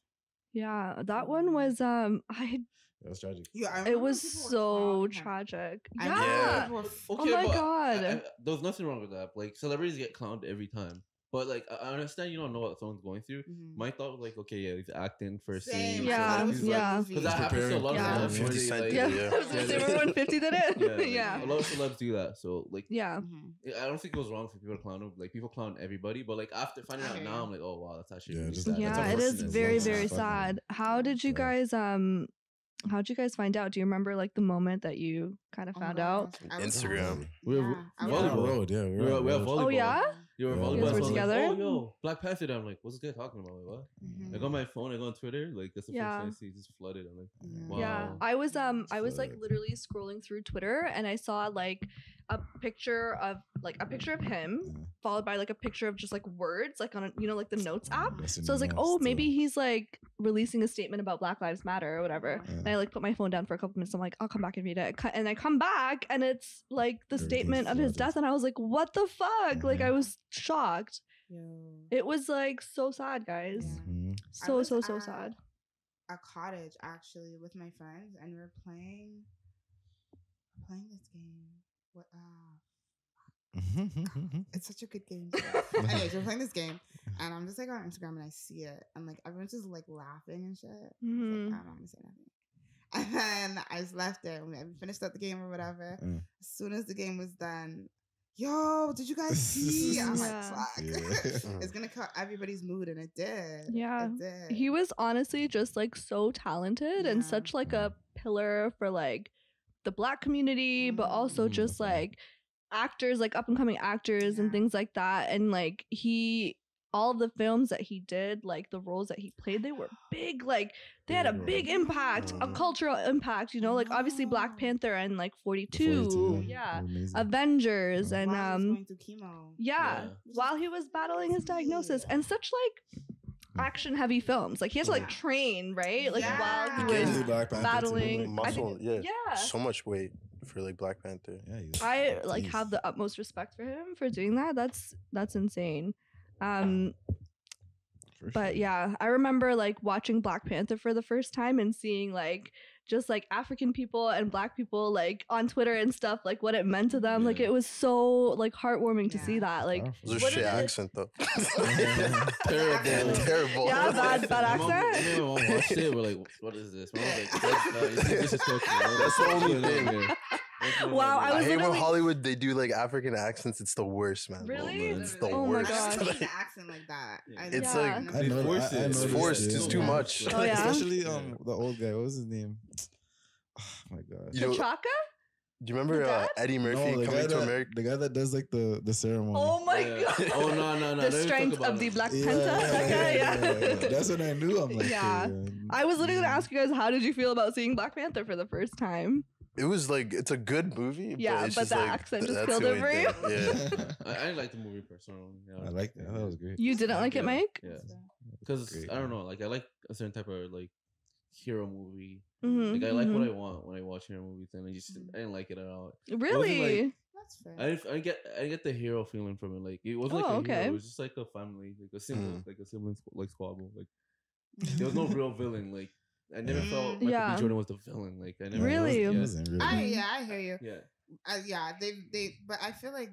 Yeah, that one was um I That was tragic. Yeah, I it was so clowning tragic. I Yeah. remember people were f- Oh my God. I- I- there's nothing wrong with that. Like celebrities get clowned every time. But like I I understand you don't know what someone's going through. Mhm. My thought was like, okay, yeah, he's acting for a Same, scene. Yeah, thought it was he's for a yeah. movie. Because that happens to a lot Yeah. of celebs. where 50 they, Cent like, Yeah, Yeah. I was gonna say Yeah. remember 50 did it? *laughs* yeah, like, *laughs* yeah. A lot of celebs do that. So like, Yeah. Mhm. I don't think it was wrong for people to clown him. Like people clown everybody, but like after finding out now, I'm like, oh wow, that's actually Yeah, really just- sad. Yeah, it is very, It's very fucking- sad. How did you sad. guys um how'd you guys find out? Do you remember like the moment that you kind of Oh found out? gosh, I was Instagram. We were Yeah, We was were on on- volleyball. road, yeah. We We were were, we the have volleyball. Oh yeah? You were volleyball. You guys so were I was like, together? oh yo, Black Panther. I'm like, what's this guy talking about? Like, what? Mhm. I got my phone. I go on Twitter. Like that's the Yeah. first thing I see. Just flooded. I'm like, wow. Yeah, I was um I was like literally scrolling through Twitter and I saw like a picture of like a picture of him Yeah. followed by like a picture of just like words like on a, you know like the notes app. That's in So I was like, notes, oh, too. maybe he's like releasing a statement about Black Lives Matter or whatever. Yeah. And I like put my phone down for a couple minutes. I'm like, I'll come back and read it. And I come back and it's like the Everything's statement of his death. And I was like, what the fuck? Like, I was shocked. Yo. It was like so sad, guys. Yeah. Mhm. So, so, so sad. A cottage actually with my friends, and we are playing playing this game. What? Uh, *laughs* it's such a good game. Anyways, we're playing this game, *laughs* and I'm just like on Instagram, and I see it, and like everyone's just like laughing and shit. I was Mhm. Like, I don't want to say nothing. *laughs* And then I just left it. We we finished up the game or whatever. Mm. As soon as the game was done, yo, did you guys see? I'm like, Yeah. fuck. Yeah. it's gonna cut everybody's mood, and it did. Yeah. it did. he was honestly just like so talented and such like a pillar for like the black community but also Mhm. just like actors like up and coming actors and things like that and like he all the films that he did like the roles that he played they were big like they had a Big big impact a Mhm. cultural impact you know like obviously black panther and like 42, 42, yeah Amazing. avengers and While he was um going through chemo. yeah, Yeah. while he was battling his diagnosis and such like action heavy films like he has to like train right like while Yeah. he You was Black Panther battling- I Muscle, think- yeah. yeah So much weight for like Black Panther. Yeah, i like Jeez. have the utmost respect for him for doing that that's that's insane um For but sure. yeah i remember like watching black panther for the first time and seeing like just like african people and black people like on twitter and stuff like what it meant to them like it was so like heartwarming to see that like Powerful. It was a What shit accent though. *laughs* *laughs* Terrible. Terrible. Yeah, bad- bad My *laughs* mom- accent. me mom watched it. We're like, what is this? My mom's like, "That's- no, it's disrespectful, bro. That's the only What's going on thing. Here?" What's going Wow, I here? I was hate when Hollywood they do like African accents. It's the worst, man. Really? It's the Oh my worst. gosh. I *laughs* don't Like, accent like that. Yeah. It's don't like- I know, force I, I It's forced. It's too much. Oh, yeah? Especially um the old guy. What was his name? *sighs* Oh my god. You know, T'Chaka? do you remember uh. Eddie Murphy no, coming to that, America? the guy that does like the the ceremony. Oh my Yeah. god. *laughs* Oh no, no, no! the don't even talk strength about of the. Black Panther. yeah, that guy, yeah, yeah. yeah, yeah. That's when I knew. I'm like, Yeah. okay, I was literally gonna ask you guys, how did you feel about seeing Black Panther for the first time? It was like it's a good movie. Yeah, but, it's but just the like, accent th- just killed the it for you. Yeah. *laughs* I, I didn't like the movie personally. Yeah. I liked it. That was great. You didn't like it, Mike? Yeah, because Great, I don't know. Like I like a certain type of like hero movie. Mhm, Like I like what mhm. I want when I watch hero movies, and I just Mhm. I didn't like it at all. Really? That's fair. I I get I get the hero feeling from it. Like it wasn't like Oh, a okay. hero. It was just like a family, like a sibling, Mm. like a sibling squ- like squabble. Like *laughs* there was no real villain. Like I never felt Mm. Michael Yeah. B. Jordan was the villain. Like I never Really? It Yeah. wasn't really. I yeah, I hear you. yeah. Uh, yeah, they they, but I feel like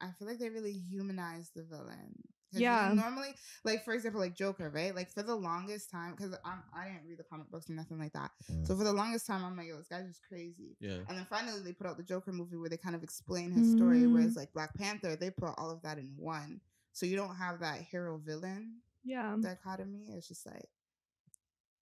I feel like they really humanize the villain. 'Cause, you Yeah. know, normally, like for example, like Joker, right? Like for the longest time, because I'm I didn't read the comic books or nothing like that. Yeah. So for the longest time, I'm like, yo, this guy's just crazy. Yeah. And then finally, they put out the Joker movie where they kind of explain his story. Mm. Whereas like Black Panther, they put all of that in one, so you don't have that hero villain Yeah. dichotomy. It's just like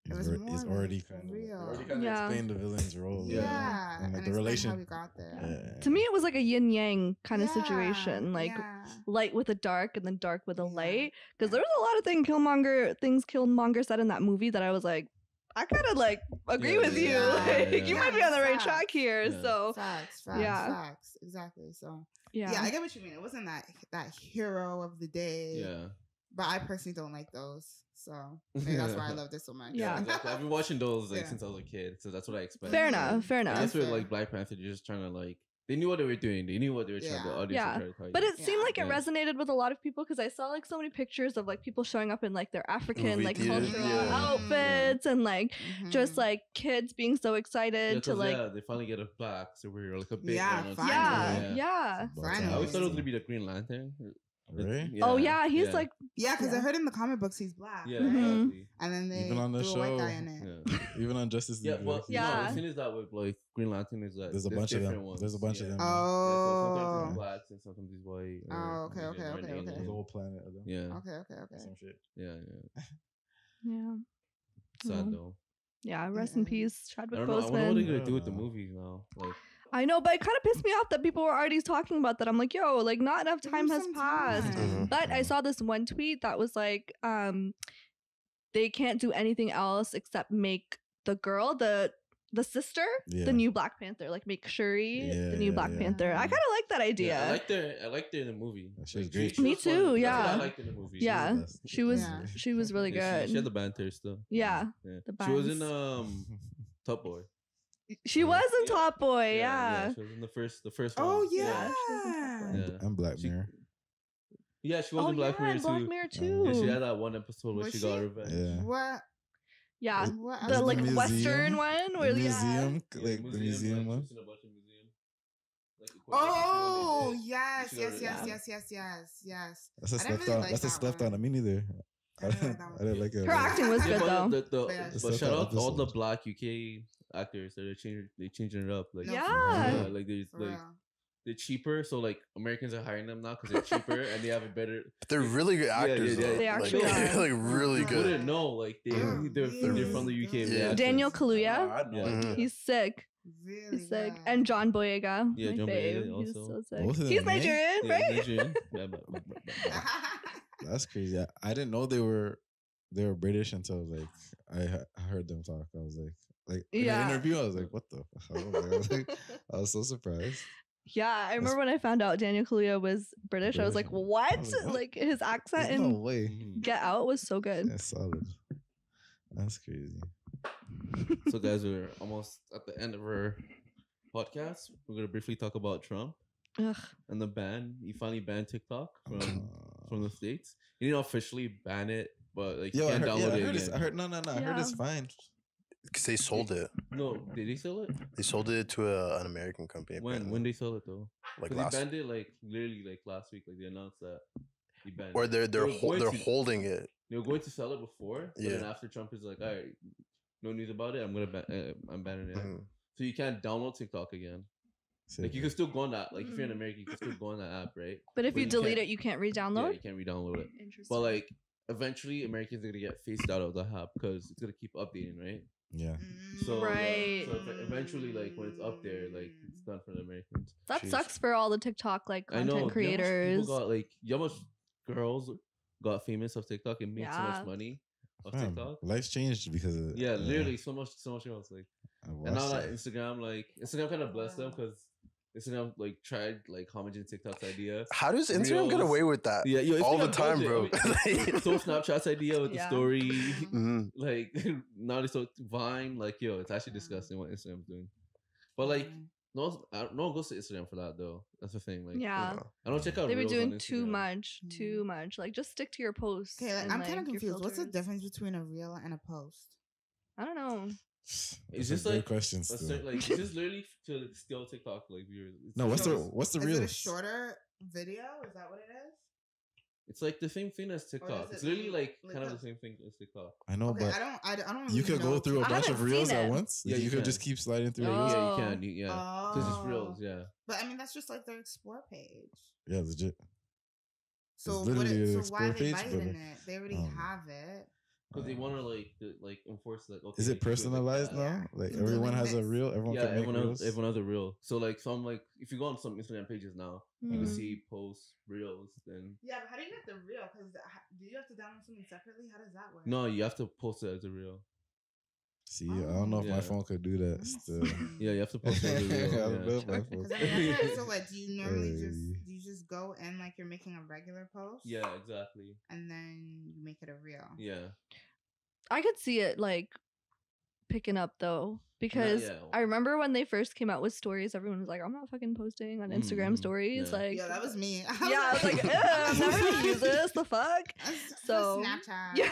it It's was alre- more it's already for kind of, real. already kind of Yeah. explained the villain's role. yeah, Yeah. And, like, the relation- how we got there. Yeah. To me, it was like a yin yang kind of Yeah, situation, like yeah. light with a dark and then dark with a Yeah. light. Because there was a lot of thing Killmonger things Killmonger said in that movie that I was like, I kind of like agree Yeah, with you. yeah, *laughs* Like, yeah. you might be on the right facts. track here. Yeah. So Facts, facts, yeah. facts. Exactly. So yeah, yeah. I get what you mean. It wasn't that that hero of the day. Yeah. But I personally don't like those. So *laughs* maybe that's why I love this so much. Yeah. exactly. I've been watching those like Yeah. since I was a kid, so that's what I expect. Fair enough. Fair enough. That's where like Black Panther, they're just trying to like they knew what they were doing. They knew what they were trying. The Yeah. audience Yeah. to target. But it seemed like it Yeah. resonated with a lot of people because I saw like so many pictures of like people showing up in like their African Movie like theaters, cultural yeah. outfits and like just Mhm. like kids being so yeah, excited to 'cause, like yeah, they finally get a black superhero, like a big Yeah, one. on finally. yeah, screen. yeah. Finally. I always thought it was gonna be the Green Lantern. Right? Oh yeah, he's like yeah, because I heard in the comic books he's black. yeah, Mhm. exactly. And then they Even on the threw a white guy show. in it. Yeah. Even on Justice League. Yeah, well, like, yeah. Yeah. No, the thing is that with like Green Lantern is that There's a bunch of them. Ones. There's a bunch of yeah. them. Yeah, so sometimes Oh. he's black and sometimes he's white. or Oh, okay, Asian okay, okay, okay. There's a whole planet of them. Yeah, Okay, okay, okay. Some shit. yeah, yeah. *laughs* yeah, Sad though. yeah. Rest in Yeah. peace, I Chadwick don't know. I wonder what they're gonna do with the movies now. Like, I know, but it kind of pissed me off that people were already talking about that. I'm like, yo, like not enough time has passed. time. Mhm. But I saw this one tweet that was like, um, they can't do anything else except make the girl the the sister Yeah. the new Black Panther, like make Shuri Yeah, the new yeah, Black yeah. Panther. I kind of like that idea. yeah, I liked her. I liked her in the movie. Yeah, she was great. she Me was funny. too, That's what yeah. I liked in the movie. She Yeah. was- she was Yeah. she was really yeah, good. She, she had the banter still. yeah, Yeah. The She was in um Top Boy. *laughs* she was in Yeah. Top Boy. Yeah, yeah. She was in the first the first Oh one. yeah. she was in Top Boy. And, Yeah. and Black She- Mirror. Yeah, she was oh in Black yeah, Mirror and Black too. Mirror too. Yeah, she had that one episode where Was she got revenge. Yeah. What? yeah, What? the the like museum- Western one where the yeah. museum, Yeah, like the museum like, one. she's in a bunch of museum. Like, Oh yes, yes, yes, yes, yes, yes, yes. That's a I didn't slept really on. like That's a that slept one. on. Me neither. I *laughs* I didn't like I didn't like it. Her acting was good though. The, the, Yeah. but shout out to all the black UK actors they're changing they changing it up. Like Yeah. yeah, like there's For like real. they're cheaper, so like Americans are hiring them now because they're cheaper and they have a better. But they're really good Yeah, yeah, actors. yeah. though. They Like, actually they're *laughs* like really You You good. wouldn't know, like they They're they're, they're from the UK. Yeah. Daniel Kaluuya. Yeah. Mhm. He's sick. Really He's sick. good. And John Boyega. Yeah, my John fave. Boyega He's also. so sick. Both of He's them, eh? Nigerian, Yeah, right? Nigerian. *laughs* Yeah, but- but- but- but- *laughs* That's crazy. I, I didn't know they were they were British until like I, I heard them talk. I was like, like in Yeah. the interview, I was like, what the? fuck? *laughs* I was like, I was, like, *laughs* I was so surprised. Yeah, I remember when I found out Daniel Kaluuya was British. I was like, what? Was like, what? Like his accent There's in no way. Get Out was so good. That's solid. That's crazy. so guys we're almost at the end of our podcast we're gonna briefly talk about trump Ugh. and the ban he finally banned tiktok from Uh, from the *sighs* states he didn't officially ban it but like Yo, you can't heard, download yeah, I it heard, it's, again I heard no, no, no. I heard it's fine. Because they sold it. no did he sell it They sold it to a, an American company. when apparently. when they sold it though like because last, he banned it like literally like last week like they announced that he banned or they're they're were hol- going they're to- holding it. they were going to sell it before but then Yeah. after trump is like all right no news about it i'm gonna ban uh, i'm banning it Mhm. so you can't download tiktok again Sick. like you can still go on that like if you're in Mm. america you can still go on that app right But if But you you delete it, you can't re-download. you can't re-download it Interesting. But like eventually Americans are gonna get phased out of the app because it's gonna keep updating, right? Yeah. So yeah, Right. so ev- eventually, like when it's up there, like it's done for the Americans. that Jeez. sucks for all the TikTok like I know content you know creators. People got like you know much girls got famous off TikTok and made so much money of Fam, TikTok. life's changed because of Yeah, uh, literally so much, so much else. Like, and now watched that it. Instagram, like Instagram, kind of blessed them because Instagram like tried like homaging TikTok's idea. How does Instagram get away with that? Yeah, yo, All the time, does it. bro. I mean, *laughs* *laughs* so Snapchat's idea with Yeah. the story. Mhm. *laughs* like now they so Vine, like yo, it's actually Yeah. disgusting what Instagram's doing. But like mm. no, one- I, no one goes to Instagram for that though. That's the thing. Like yeah. I don't check out. They were doing too much, too mm. much. Like, just stick to your posts. Okay, like, and, I'm kind of your confused. What's the difference between a reel and a post? I don't know. It's just just like questions. A still. cer- like it's just literally to steal TikTok like viewers. It's no, what's just- the what's the is real? it a shorter video? Is that what it is? It's like the same thing as TikTok. is It's it literally like- like like kind of the same thing as TikTok. I know, okay, but I don't. I, don't- I don't. you really could go through a bunch of reels at once. Yeah, you, you could just keep sliding through Oh. reels. Yeah, you can. You, yeah, because it's Oh. reels. Yeah. But I mean, that's just like their explore page. Yeah, legit. So what? literally It, so why are they page, biting it? They already um, have it. Because they Uh, want to like the, like enforce like. Okay, Is it can like personalized now? Yeah. Like You can everyone like has a this. reel. Everyone yeah, can make everyone has, reels. everyone has a reel. So like some like if you go on some Instagram pages now, you can Mm. see posts, reels. Then Yeah, but how do you get the reel? Because do you have to download something separately? How does that work? no, you have to post it as a reel. See, I don't know if Yeah. my phone could do that. Still. *laughs* Yeah, you have to *laughs* post it as a reel. I yeah. my phone- Because *laughs* I mean, that's what- so like, do you normally just do you just just go in like you're making a regular post. Yeah, exactly. And then you make it a reel. Yeah. I could see it like picking up though because yeah. I remember when they first came out with stories, everyone was like, "I'm not fucking posting on Instagram Mhm, stories." yeah. Like, Yeah, that was me. *laughs* yeah, I was like, I'm never gonna use *laughs* this. The fuck? That's- So, Snapchat. yeah.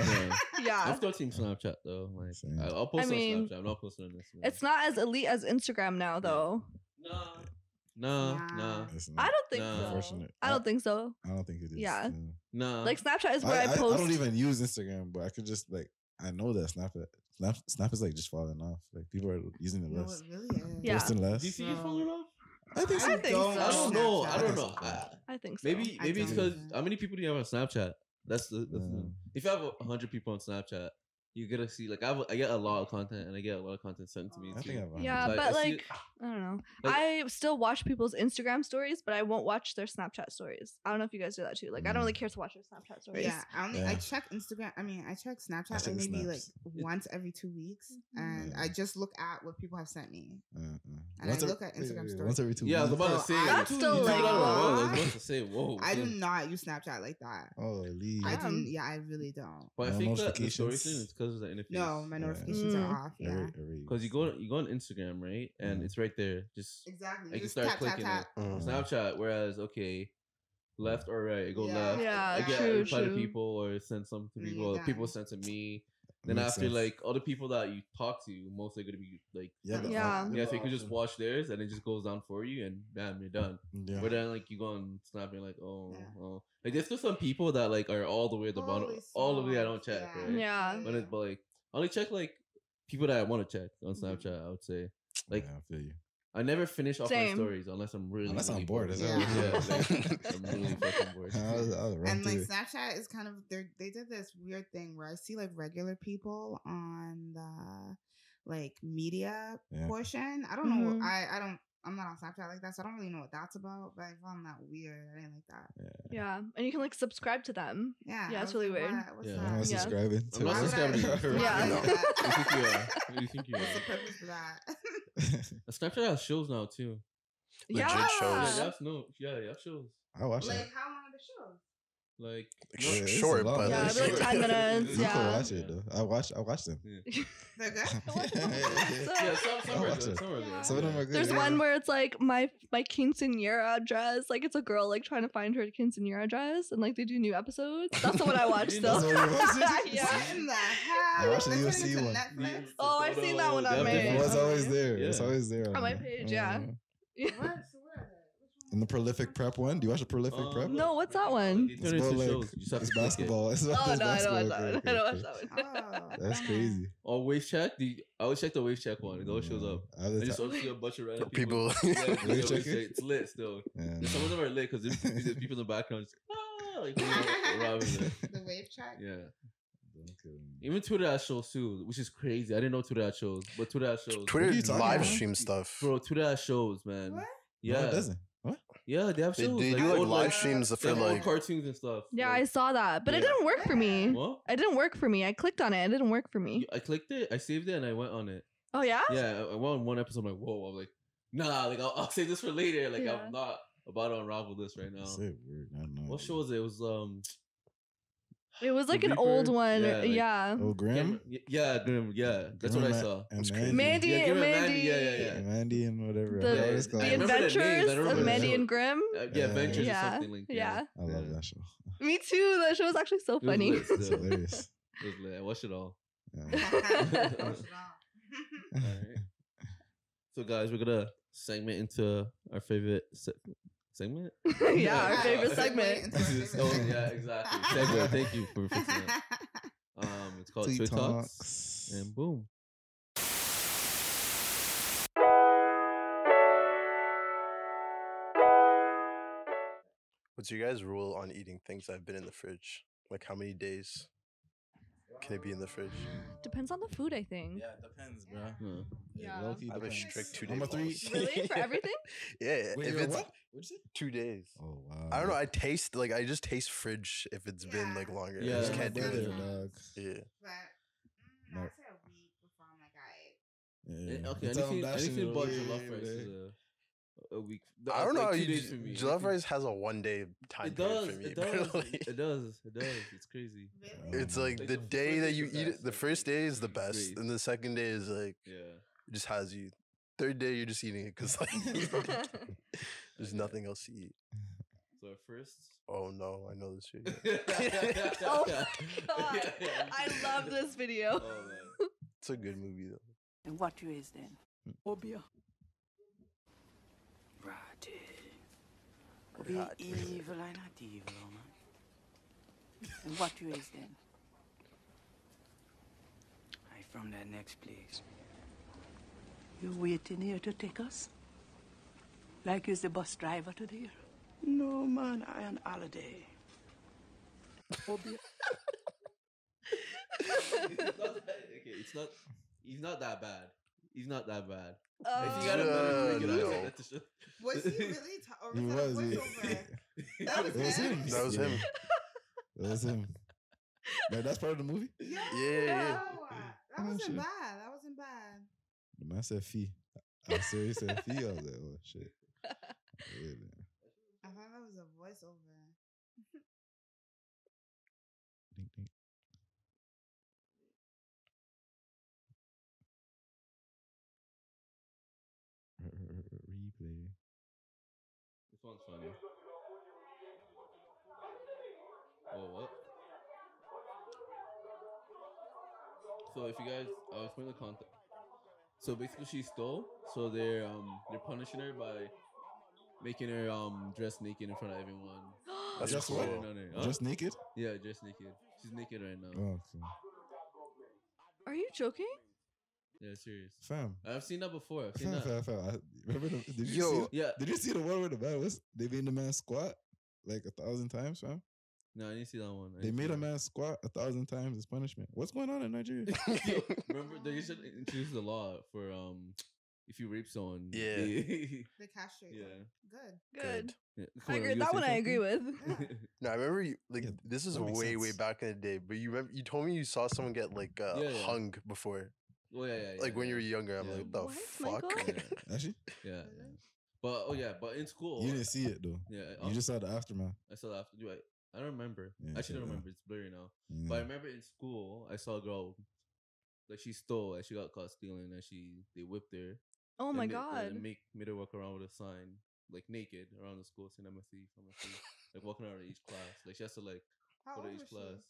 Yeah. *laughs* Yeah, I'm still team Snapchat though. Like I- I'll post mean, on Snapchat. I'm not posting on Instagram. it's not as elite as Instagram now though. Nah. Nah. Nah. Nah. I don't think Nah. so. Unfortunate. I don't think so. I don't think it is. Yeah. Nah. Like Snapchat is I, where I, I, I post. don't even use Instagram, but I could just like I know that Snap Snap Snap is like just falling off. Like people are using it No, less, it really is. Yeah. posting less. Do you see it No. falling off? I think so. I think so. I don't know. I don't know. I, I think so. maybe maybe it's because how many people do you have on Snapchat? That's the, that's the if you have a hundred people on Snapchat, you gotta see like I have, I get a lot of content and I get a lot of content sent to me. I too. think I have. Yeah, hundred. Like, but I see like I don't know. Like- I still watch people's Instagram stories, but I won't watch their Snapchat stories. I don't know if you guys do that too. Like I don't really care to watch their Snapchat stories. Yeah, I only I check Instagram. I mean, I check Snapchat check like the maybe like *laughs* once every two weeks, and Yeah. I just look at what people have sent me. Uh. And Once I every- look at wait, Instagram wait, stories. Once every two. Yeah, I was weeks. about to Bro, say. I like, That's still you like- out of my mouth. I was about to say, whoa. I do not use Snapchat like that. Holy. I Damn. do. Yeah, I really don't. But I think that the story thing is because of the interface. No, my notifications Mm. are off. Yeah, Every- every- Because you go you go on Instagram, right, and Yeah. it's right there. Just exactly. I can Just start tap tap clicking tap. it. Mm. Snapchat. Whereas, okay, left or right, I go Yeah. left. Yeah, I get true, reply to people or send something to people. you're people send to me. Then Makes after sense. like other people that you talk to, mostly gonna be like yeah, Yeah. op- yeah. the So you can just watch theirs, and it just goes down for you, and bam, you're done. Yeah. But then like you go on Snap, you're like, oh, Yeah. oh. Like there's still some people that like are all the way at the bottom, Holy all the way I don't check, yeah. right? Yeah. But it, but like I only check like people that I want to check on Mhm. Snapchat. I would say like yeah, I feel you. I never finish off Same. my stories unless I'm really Unless I'm really bored, is that Yeah, what it is? like, *laughs* I'm really fucking *laughs* bored. I was, I was and like through. Snapchat is kind of they they did this weird thing where I see like regular people on the like media Yeah. portion. I don't know. Mhm. I I don't. I'm not on Snapchat like that, so I don't really know what that's about. But I found that weird. I didn't like that. Yeah, and you can like subscribe to them. Yeah, Yeah, it's really like, weird. "What? What's Yeah. I'm not that? Yeah. to I'm not Why would I- subscribing to. Yeah. would What do you think you are? What do you think you What's the purpose for that? *laughs* Snapchat has shows now too. Legit yeah. Yeah, shows. they have no. Yeah, they have shows. I watch like that. how long are the shows? Like Yeah, short, lot. but Yeah, like, it'd be like 10 *laughs* minutes, You yeah. can watch it though. I watch. I watch them. *laughs* *laughs* They're good. yeah, some some I'll are watch good. Some are good. Some of them are good. There's yeah. one where it's like my my quinceanera dress. Like it's a girl like trying to find her quinceanera dress, and like they do new episodes. That's the one I watch You still. That's what you watch? yeah. What in the hell? I watched the They're UFC turning one. Netflix? Oh, I've seen that one on They my- It was always there. It's always there On my page, yeah. What? So where are they? Which one? And the prolific prep one. Do you watch the prolific Um, prep? No, what's that one? They It's turn into like, shows. You just it's to click it. basketball. *laughs* It's Oh it's no, I don't basketball. watch that one. okay, *laughs* I don't watch that one. Oh, *laughs* That's crazy. Or wave check. The I always check the wave check one. It always shows up. I I just ta- always see a bunch of random people. people. Yeah, Wave wave checker? check. It's lit still. yeah, Some of them are lit because there's, there's people in the background. Just, ah, like, you know. The wave check. Yeah. Don't kill me. Even Twitter has shows too, which is crazy. I didn't know Twitter had shows, but Twitter has shows. Twitter What are you talking live stream stuff. Bro, Twitter has shows, man. What? Yeah. No, it doesn't. What? Yeah, they have They, shows. they do like old, live streams they for have old like cartoons and stuff. Yeah, I like, saw that, but it Yeah. didn't work for me. What? It didn't work for me. I clicked on it. It didn't work for me. I clicked it, I saved it, and I went on it. Oh yeah. Yeah, I I went on one episode. I'm like, whoa. I'm like, nah, like I'll, *laughs* I'll save this for later. Like Yeah. I'm not about to unravel this right now. That's it. Weird. I don't know. What show was it? It was um. It was like an old one. Yeah, Yeah. Oh, Grim. Grim- Yeah, Grim. Yeah, that's what I Grim saw. And It's Mandy. crazy. Mandy, Yeah, Grim and Mandy. Mandy. Yeah, yeah, yeah. Mandy and whatever. The, I forgot what it's I the remember the names, I Adventures don't of remember Mandy show. and Grim. Uh, yeah, Yeah. Adventures or Yeah, something like that. yeah. I love that show. Me too. That show was actually so It was funny. lit still. It's hilarious. It was lit. I watched it all. Yeah. *laughs* *laughs* What's wrong? Alright. So, guys, we're gonna segment into our favorite se- segment. *laughs* yeah, our favorite segment. into our favorite oh, yeah, exactly. Segment. Thank you for fixing that. *laughs* Um, it's called Tweet Tweet Talks, Talks. and boom. What's your guys' rule on eating things that have been in the fridge? Like how many days can it be in the fridge? Depends on the food, I think. Yeah, it depends, bro. Yeah. Yeah. low-key I have a strict two day I'm a three. Really? For *laughs* everything? yeah, Wait, if it's what? What'd you say? two days. Oh wow. I don't know. I taste like I just taste fridge if it's been like longer. Yeah, I just can't do it. dog. Yeah. But mm, No. I'd say a week before I'm like, I Yeah. Eh, Okay, You tell 'em anything, that shit anything in but way, jollof yeah, rice is a, a week. I don't know. like how two you days j- for me. jollof It- rice has a one day time It period does. for me. It *laughs* does. like, It does. It does. It's crazy. It's like Like the the day that you eat it, the first day is the best, great. and the second day is like Yeah. it just has you. Third day you're just eating it because like *laughs* there's *laughs* Yeah. nothing else to eat. So our first. Oh no, I know this shit. Oh my God. I love this video. Oh man. It's a good movie though. And what you is then? Obia. Be Right. evil and not evil, oh man. And what you is then? I from that next place. You waiting here to take us? Like you's the bus driver to there? No, man, I on holiday. Obia. it's *laughs* not that, okay, it's not. He's not that bad. He's not that bad. If Oh. you got a better look at no. it, Was he *laughs* really? Ta- or He was *laughs* was. that a he- voiceover? That was It was him? him. That was him. *laughs* That was him. Like that's part of the movie. Yeah, Yeah, yeah. no, that Oh, wasn't shit. bad. That wasn't bad. The man said fee. I saw he said fee. I was like, oh shit. Yeah, man. I thought that was a voiceover. Replay. This one's funny. Oh what? So if you guys, I'll explain the context. So basically, she stole. So they're um they're punishing her by making her um dress naked in front of everyone. *gasps* That's Just cool. what? On her. Huh? Just naked? yeah, just naked. She's naked right now. Oh, okay. Are you joking? Yeah, serious. Fam. I've seen that before. I've seen Fam, that. fam, fam. I, remember the, did you Yo. see Yeah. Did you see the one where the man was they made the man squat like a thousand times, fam? No, I didn't see that one. I They didn't made a man squat a thousand times as punishment. What's going on in Nigeria? *laughs* Remember, they should introduce the law for um if you rape someone. Yeah. they- The *laughs* castrate. yeah. one. Good. Good. yeah. I Come agree. you That say one I agree something? with. *laughs* No, I remember you like Yeah, this is that makes way way sense. back in the day, but you remember you told me you saw someone get like uh, Yeah, yeah. hung before, Oh yeah, yeah, yeah. like when you were younger. I'm Yeah. like, the What, fuck. Yeah, *laughs* *laughs* Actually, yeah, yeah. But oh yeah, but in school, you didn't see it though. yeah, You uh, just saw the aftermath. I saw the Do I? I don't remember. Yeah, Actually, yeah. don't remember. It's blurry now. Yeah. But I remember in school, I saw a girl, like she stole, and she got caught stealing, and she they whipped her. Oh and my ma- god. And make made her walk around with a sign, like naked around the school, saying I'm a thief, I'm a thief. *laughs* like walking around each class, like she has to like How go to each was she? class,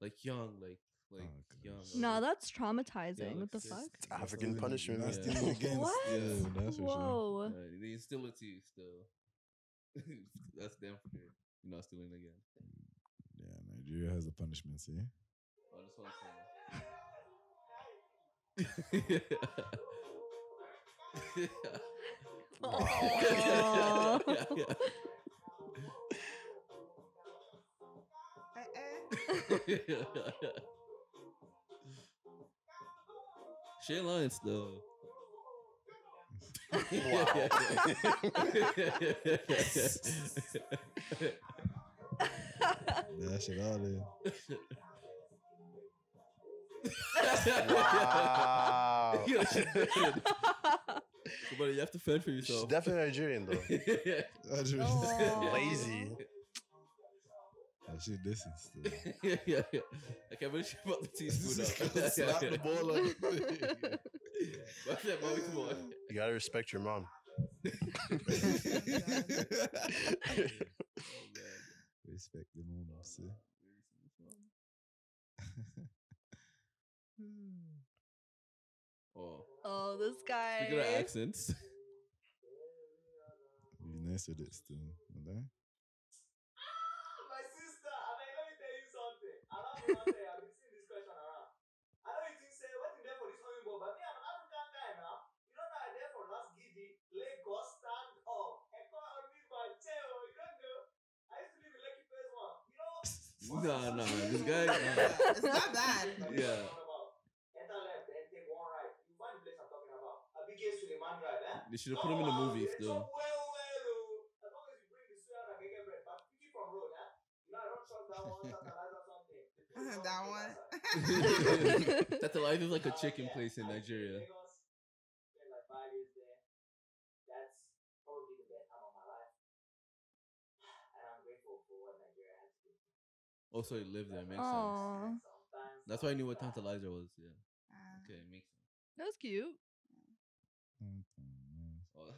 like young, like like Oh, young. gosh. Nah, that's traumatizing. like what the fuck? It's African punishment. Not Yeah. *laughs* against. What? Yeah, that's for sure. Whoa. Yeah, they instill it to you still. That's damn for good. You're not stealing again. Yeah, Nigeria has a punishment. See, Oh, this one's funny. Aw. Eh, *laughs* eh. *laughs* Shay Lyons though. that shit all in. Wow. Yo, she did. but you have to fend for She's yourself. definitely Nigerian though. *laughs* That's really- Lazy. That shit dissing *laughs* still. yeah, yeah, yeah. I can't believe she brought the teaspoon out. Slap the ball on *laughs* What's that, mommy? Come on. You gotta respect your mom. Oh. *laughs* Respect the moment, see. Oh, oh, this guy. speaking of accents, Be nice with it still. Okay? My sister, I mean, let me tell you something. I don't know what I've been seeing this question around. I know you think say what in there for this only but me, I'm an African guy now. You know that I'm there for last giddy, Lagos, stand up. And come on with my tail, you don't know. I used to live in Lekki Phase One. You know? nah, nah, this guy, nah. It's not bad. yeah, Enter left, then take one right. You find the place I'm talking about. A big gate to the man drive, eh? they should have put him in the movies though. *laughs* that one. That's *laughs* *laughs* life is like a chicken place in Nigeria. *sighs* Oh, so he lived there. Makes Aww. sense. That's why I knew what Tantalizer was. Yeah. Uh, okay, makes sense. That was cute. Oh.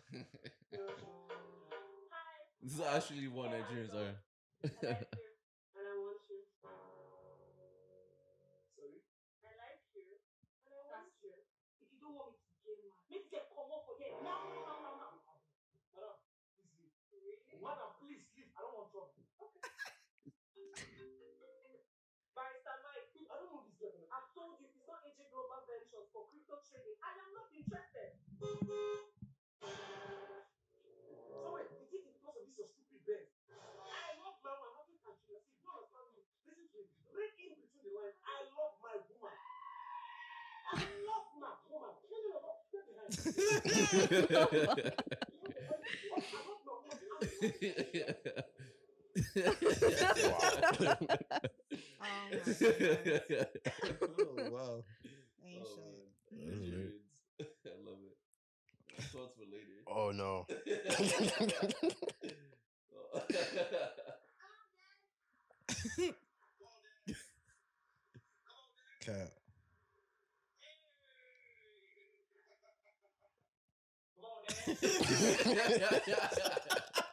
this is actually what Nigerians are. Crypto. I am not interested. So wait, you think it's because of this your stupid bed? I love my woman. I'm not Nigeria. See, you understand me. Listen to me. Read in between the lines. I love my woman. I love my woman. No. Get behind me. What? I love my woman. oh my goodness. *laughs* oh, wow. Ain't Oh, shit. Man. That mm-hmm. was great. *laughs* I love it. Thoughts for later. Oh no. *laughs* Oh. Cat. Come on, then.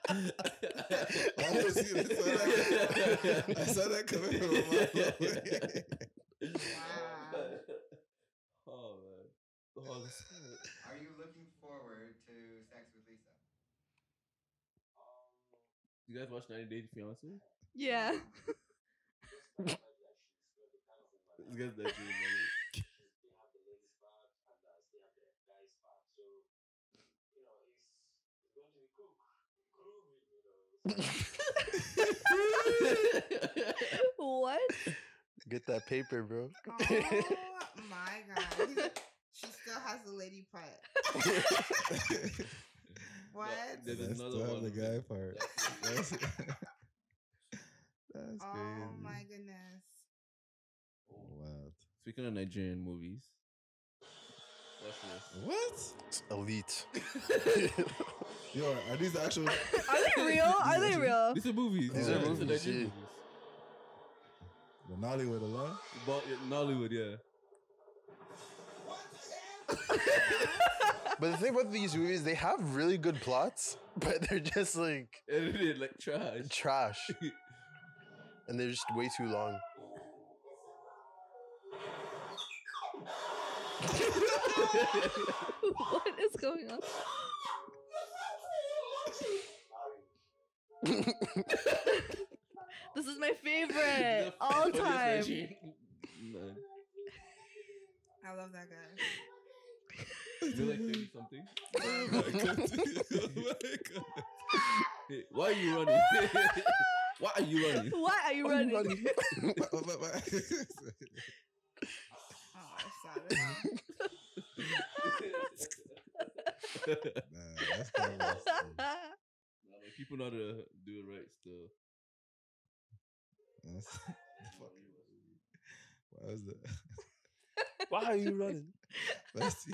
I didn't see that. Saw that, I saw that coming from a mile away. Wow. Man. Oh, this Are you looking forward to Sex with Lisa? You guys watch 90 Day Fiance? Yeah. *laughs* This guy's Nigerian, man. they have the ladies *laughs* part and they have the guys part. So, you know, it's, it's going to be cool. Groovy, you know. what? Get that paper, bro. Oh my god. *laughs* He's- She still has the lady part. *laughs* *laughs* What? There- I there's still another have one the guy part. That's- That's, *laughs* that's Oh crazy. my goodness. Wild. Speaking of Nigerian movies, watch What? It's elite. Yo, are these actual? Are they real? Are they real? These are movies. These are Yeah, movies, Nigerian yeah. movies. The Nollywood alone? But in Nollywood, yeah. *laughs* But the thing about these movies, they have really good plots, *laughs* but they're just like Edited like trash. trash. *laughs* and they're just way too long. what is going on? This is my favorite all time. I love that guy. You're like 30 something. Oh my god. oh my god. Hey, why are you running? why are you running? Why are you *laughs* running? Oh, *laughs* savage. *laughs* nah, that's kind of. Nah, like, people know how to do it right still. That's, fuck. Why was that? Why are you *laughs* running? Let's see.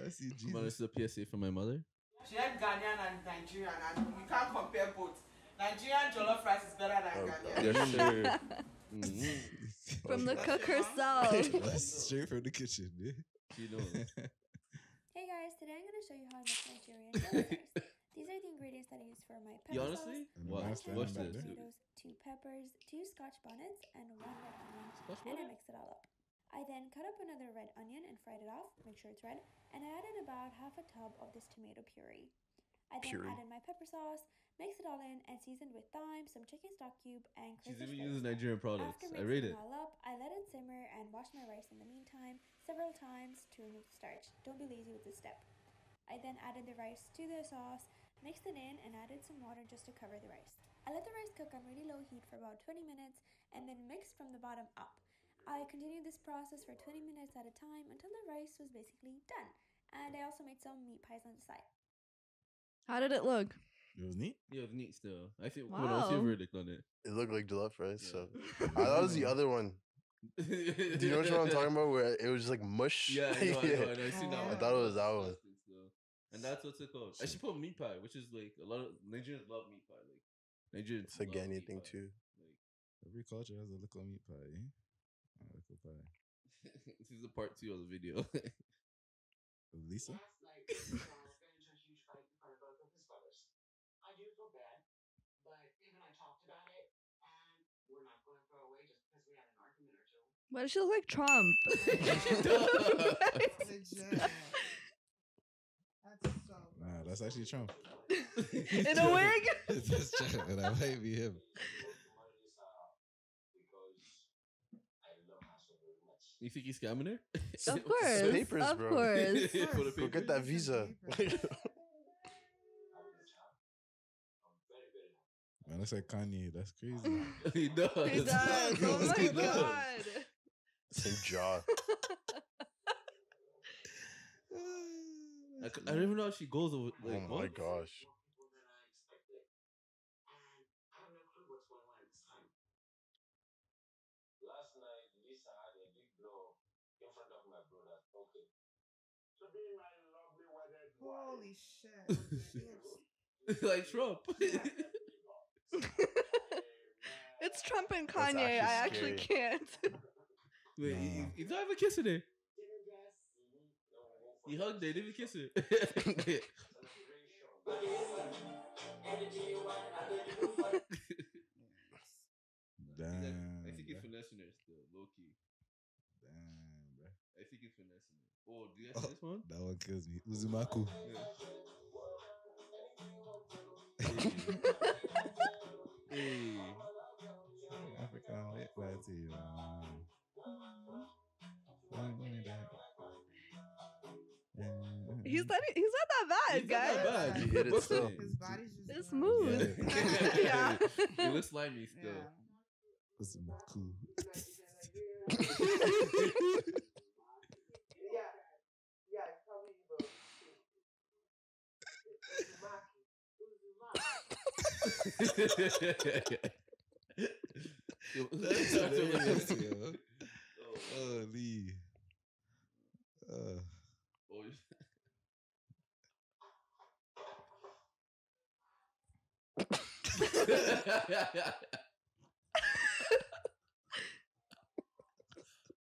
Let's see Come on, Jesus. this is a PSA from my mother. She had Ghanaian and Nigerian, and we can't compare both. Nigerian jollof rice is better than Oh, Ghanaian. Yes, sir. Mhm. From the *laughs* That's cook herself. *laughs* That's straight from the kitchen, dude. She knows. Hey guys, today I'm going to show you how to make Nigerian jollof rice. These are the ingredients that I use for my pepper You honestly? sauce. And the Watch, mask Ten watch standing back this. tomatoes, two peppers, two scotch bonnets, and one red onion. And I mix it all up. I then cut up another red onion and fried it off, make sure it's red, and I added about half a tub of this tomato puree. I then Puree. added my pepper sauce, mixed it all in, and seasoned with thyme, some chicken stock cube, and She's even using Nigerian products. After I read it it. all up, I let it simmer and wash my rice in the meantime several times to remove the starch. Don't be lazy with this step. I then added the rice to the sauce, mixed it in, and added some water just to cover the rice. I let the rice cook on really low heat for about 20 minutes and then mixed from the bottom up. I continued this process for 20 minutes at a time until the rice was basically done. And I also made some meat pies on the side. How did it look? It was neat. Yeah, it was neat still. I think. Wow. What's your verdict on it? It looked like jollof rice. Yeah. So I thought it was the *laughs* other one. Do Do you know what I'm talking about? Where it was just like mush. Yeah, I know, I know, I know. I seen that *laughs* I thought it was that one. And that's what's it called. I should put meat pie, which is like a lot of Nigerians love meat pie. Like Nigerians It's a love Ghanaian thing too. Like Every culture has a little meat pie. Eh? A little *laughs* pie. this is the part two of the video. Lisa? Last night, we saw into a huge fight in front of both of his brothers. I do feel bad, but him and I talked about it, and we're not going to throw away just because we had an argument or two. Why does she look like Trump? *laughs* Legit. *laughs* That's so. Nah, that's actually Trump. In a wig? that's Trump, and that might be him. You think he's scamming her? Of *laughs* course. papers, of bro. course. For the Go get that visa. *laughs* Man, looks like Kanye. That's crazy. *laughs* he does. He does. Oh my He does. god. Same jaw. I, c- I don't even know how she goes over. Oh my what? gosh. Last night, Lisa had a big blow in front of my brother. Okay. So being my lovely wedded Holy shit. like *laughs* Trump. *laughs* It's Trump and That's Kanye. I actually actually can't. *laughs* Wait, he, Nah. he's not even kissing her. He hugged her, didn't even kiss her. Damn. I think he's finessing her still, low key. Damn, bro. I think he's finessing her. Oh, do you guys oh, see this one? That one kills me. Oh, Uzumaku. *laughs* Hey. African lit oh, party, man. Don't give that. He's not. He's not that bad, He's not guys. that bad. You hit it still. His body's just. It's smooth. *laughs* yeah. He looks slimy still. *laughs* Yeah. Uzumaku. Yeah, yeah, it's probably the. That's hilarious, yo. Holy. Uh,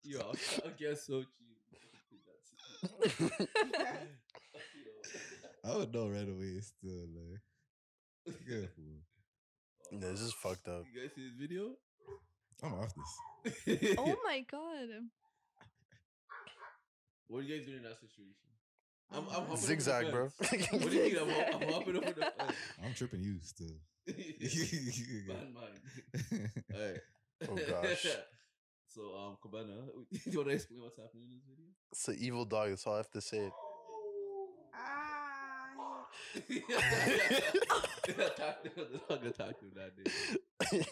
Yo, I guess so cheap. *laughs* I would know right away still, like. Careful. Yeah, *laughs* this is fucked up. You guys see this video? I'm off this. *laughs* Oh my god. What are you guys doing in that situation? I'm, I'm hopping Zigzag, bro. What do you mean? I'm, I'm hopping over the fence. *laughs* I'm tripping you still. Bad mind. Alright. Oh, gosh. so um, Kwabena, you want to explain what's happening in this video? It's an evil dog. That's all I have to say. Ah. Attacked him. The dog attacked him that day.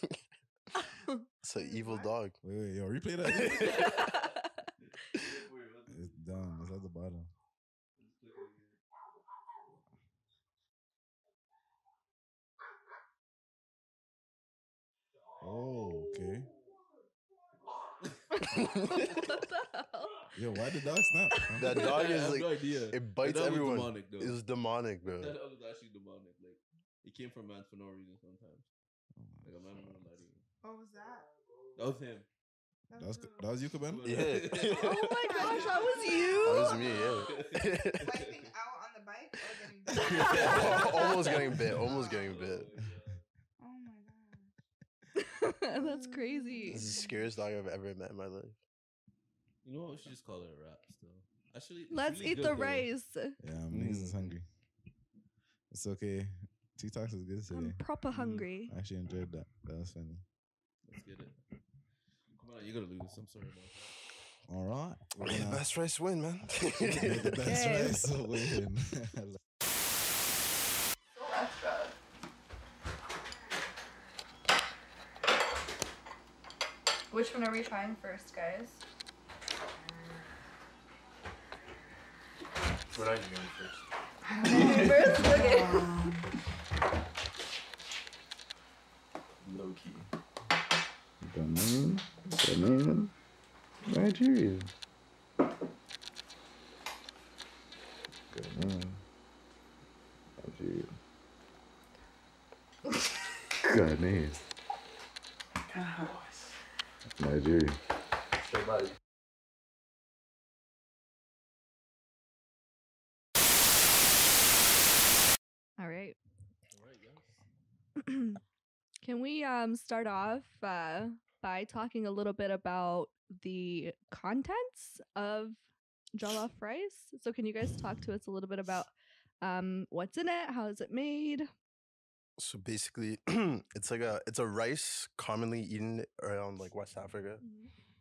It's an evil dog. Wait, wait, yo, replay that. *laughs* it's done. It's at the bottom. Oh, okay. *laughs* what the hell? Yo, why did the dog snap? *laughs* That dog is like no idea. it bites That was everyone. demonic, though. It was demonic, bro. That dog was actually demonic. Like it came from man for no reason sometimes. Oh like a man won't lie to you. What was that? That was him. That was that was you, Kwabena? Yeah. *laughs* Oh my gosh, that was you. That was me, yeah. *laughs* Wiping out on the bike or getting. almost getting bit. Almost oh getting bit. Oh my god. Oh That's crazy. This is the scariest dog I've ever met in my life. You know what? We should just call it a wrap still. Actually, Let's really eat the though. rice. Yeah, I'm niggas is Mm. hungry. It's okay. TikToks is good today. I'm proper hungry. I actually enjoyed that. That was funny. Let's get it. Come on, you gotta lose. I'm sorry about that. All right. We're May *laughs* the best rice win, man. make the best Okay. rice win. Which one are we trying first, guys? We're not going first. first? Okay. Low key. Benin, Benin, Nigeria. Benin, Nigeria. Ghanaian. Nigeria. All right. Um start off uh, by talking a little bit about the contents of jollof rice? So, can you guys talk to us a little bit about um what's in it? How is it made? So basically, *clears throat* it's like a it's a rice commonly eaten around like West Africa.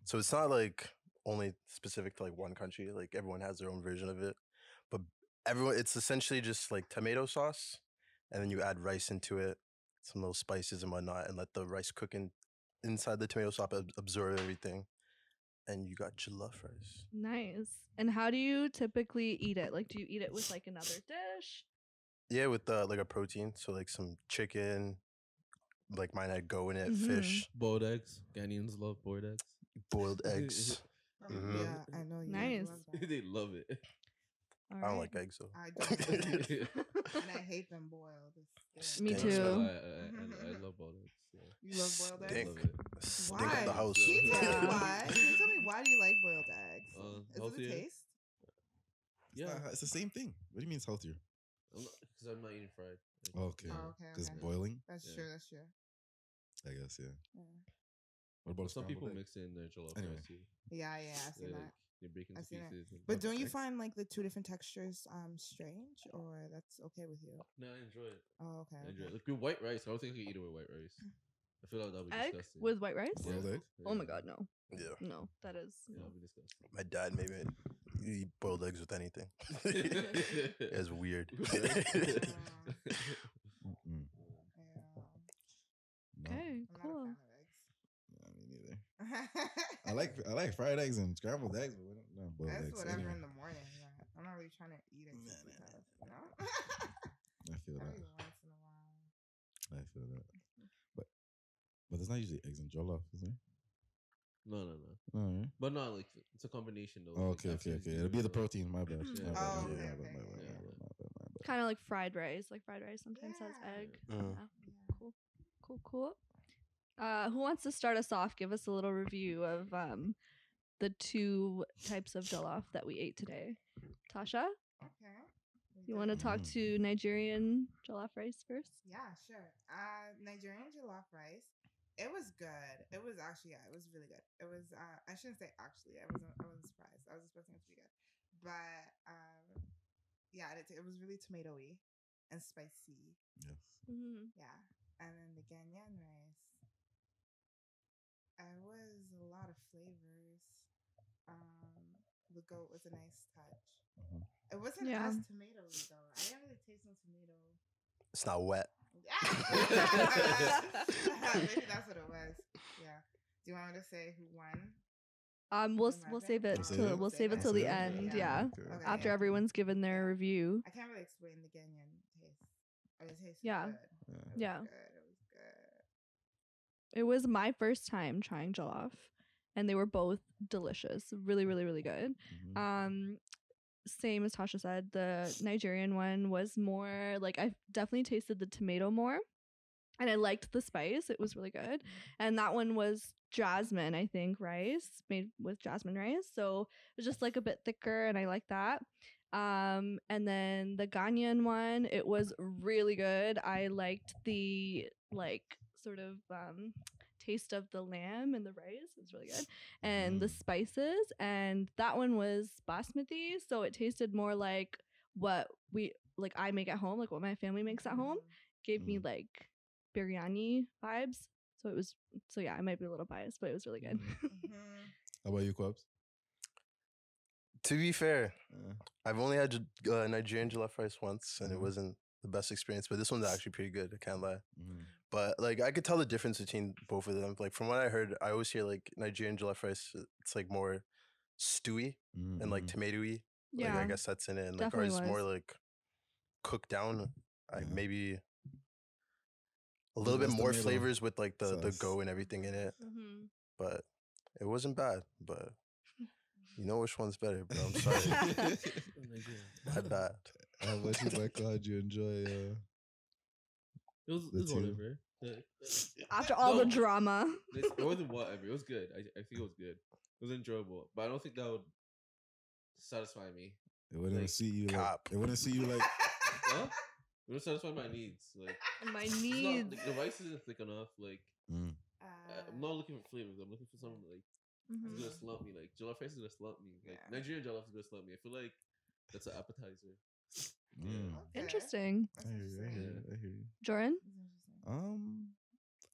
So it's not like only specific to like one country. Like everyone has their own version of it, but everyone it's essentially just like tomato sauce, and then you add rice into it, some little spices and whatnot, and let the rice cook in inside the tomato sauce ab- absorb everything, and you got jollof rice. Nice. And how do you typically eat it? Like, do you eat it with like another *laughs* dish? Yeah, with uh, like a protein, so like some chicken, like mine had go in it, Mhm. fish, Boiled eggs. Ghanaians love boiled eggs. boiled *laughs* eggs. *laughs* Mhm. Yeah, I know you Nice. love that. they love it. All I don't right. like eggs though. I *laughs* don't. and I hate them boiled. It's *laughs* Me too. *laughs* I, I, I, I love boiled eggs. Yeah. You love boiled eggs? Stink. love. Stink Why? up the house. Can you tell me why? Can you tell me why do you like boiled eggs? Uh, Is it the taste? Yeah, Uh, it's the same thing. What do you mean it's healthier? because I'm not eating fried. Like, Oh, okay. Oh, okay, Because okay. boiling, That's Yeah. true. That's true. I guess, yeah. Yeah, What but about some people egg? mix in their jollof Anyway. rice too. yeah, yeah. I've They seen like that. They break into I've seen pieces. and- But don't you find like the two different textures um strange, or that's okay with you? No, I enjoy it. Oh, okay. I enjoy okay. it. Like with white rice, I don't think I could eat it with white rice. *laughs* I feel like that would be Egg disgusting. with white rice? Boiled egg? Oh my god, no. Yeah. No, that is Yeah, no. that'd be disgusting. My dad made me eat boiled eggs with anything. *laughs* *laughs* it's weird. Yeah. No, Okay, I'm cool. not a fan no, me neither. of eggs. I like I like fried eggs and scrambled eggs, but we don't no boiled That's eggs. whatever Anyway, in the morning. Yeah. I'm not really trying to eat it. Nah, just nah, because, you? *laughs* I feel that. Once in a while. I feel that. But but there's not usually eggs in jollof, is there? No, no, no. No, right? But not like it's a combination though. Oh, okay, that's okay, okay. It'll be the protein. My bad. Yeah. My bad. Oh, okay, okay, my. Kind of like fried rice. Like fried rice sometimes has Yeah. egg. Mm. Yeah. Cool. Cool, cool. Uh, who wants to start us off? Give us a little review of um the two types of jollof that we ate today. Tasha, Okay. You want to talk to Nigerian jollof rice first? Yeah, sure. Uh, Nigerian jollof rice. It was good. It was actually yeah, it was really good. It was uh, I shouldn't say actually. I wasn't I wasn't surprised. I was expecting it to be good, but um, yeah, it, it was really tomatoey and spicy. Yes. Mm-hmm. Yeah, and then the Ghanaian rice. It was a lot of flavors. Um, the goat was a nice touch. Mhm. It wasn't Yeah. as tomatoey though. I didn't really taste no tomato. It's not wet. *laughs* Maybe that's what it was. Yeah. Do you want me to say who won? Um, we'll we'll save it We'll till it? we'll save it till the end. Yeah. Yeah, Okay. Okay. after yeah. everyone's given their review. I can't really explain the Ghanaian taste. But it tasted Yeah. good. Yeah. It Yeah. Good. It was good. It was my first time trying jollof, and they were both delicious. Really, really, really good. Mhm. Um, same as Tasha said, the Nigerian one was more like I definitely tasted the tomato more, and I liked the spice. It was really good, and that one was jasmine, I think, rice made with jasmine rice. So it was just like a bit thicker, and I like that. Um, and then the Ghanaian one, it was really good. I liked the like sort of um taste of the lamb and the rice. It's really good. And the Mm. spices. And that one was basmati. So it tasted more like what we like I make at home, like what my family makes at home. Gave me Mm. like biryani vibes. So it was so yeah, I might be a little biased, but it was really good. Mhm. *laughs* How about you, Kwabs? To be fair, Uh, I've only had uh, Nigerian jollof rice once, and it Mhm. wasn't the best experience. But this one's actually pretty good. I can't lie. mhm. But like, I could tell the difference between both of them. Like from what I heard, I always hear like Nigerian jollof rice. uh, It's like more stewy Mhm, and like mhm. tomatoey. Like yeah. I guess that's in it. And like ours is more like cooked down. Like Yeah. maybe a little bit more flavors with like the the go and everything in it. hmm But it wasn't bad. But *laughs* you know which one's better, bro. I'm sorry. *laughs* *laughs* My bad. How about you, Michael? How'd you enjoy? Uh, It was, it The was two. whatever. After all the drama. This, it *laughs* wasn't whatever. It was good. I, I think it was good. It was enjoyable, but I don't think that would satisfy me. It wouldn't Like, see you like. It wouldn't see you like. *laughs* Huh? It would satisfy my needs. Like My it's not- needs. the rice isn't thick enough. Like Mm. Uh, I- I'm not looking for flavors. I'm looking for something like Mhm. it's gonna slump me. Like jollof rice is gonna slump me. Like Yeah. Nigerian jollof is gonna slump me. I feel like that's an appetizer. Mm. okay. Interesting. That's I hear you. I hear you. I hear you. Jordan? Um,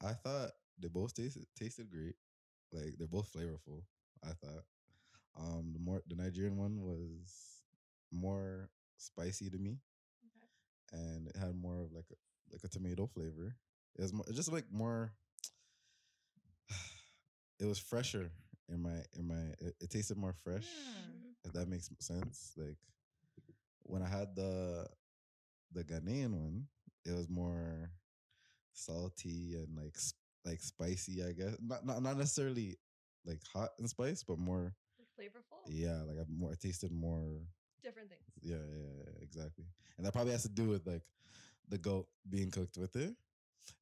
I thought they both tasted tasted great. Like they're both flavorful. I thought. Um, the more the Nigerian one was more spicy to me, and it had more of like a like a tomato flavor. It was more, just like more. *sighs* It was fresher in my in my. It, it tasted more fresh. Hmm. If that makes sense. Like when I had the the Ghanaian one, it was more salty and like like spicy. I guess not not not necessarily like hot and spice, but more Flavorful? yeah. Like I more I tasted more. Different things. Yeah, yeah, yeah, exactly. And that probably has to do with like the goat being cooked with it.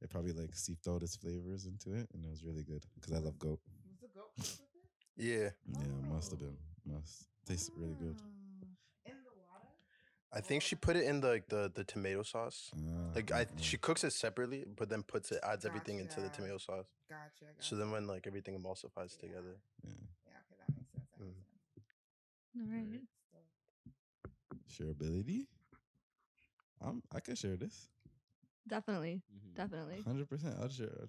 It probably like seeped all its flavors into it, and it was really good because I love goat. Was the goat cooked with it? Yeah, Yeah, must have been oh. must taste really good. Ah. Oh. In the water? I think she put it in the like, the the tomato sauce. Ah, Like I, okay. she cooks it separately, but then puts it adds everything into the tomato sauce. Gotcha. gotcha. So then when like everything emulsifies Yeah. together. yeah. yeah, okay, that makes sense. That Mm. makes sense. All right. Still. shareability. Um, I can share this. Definitely. Mhm. Definitely. Hundred percent. I'll share. I'll,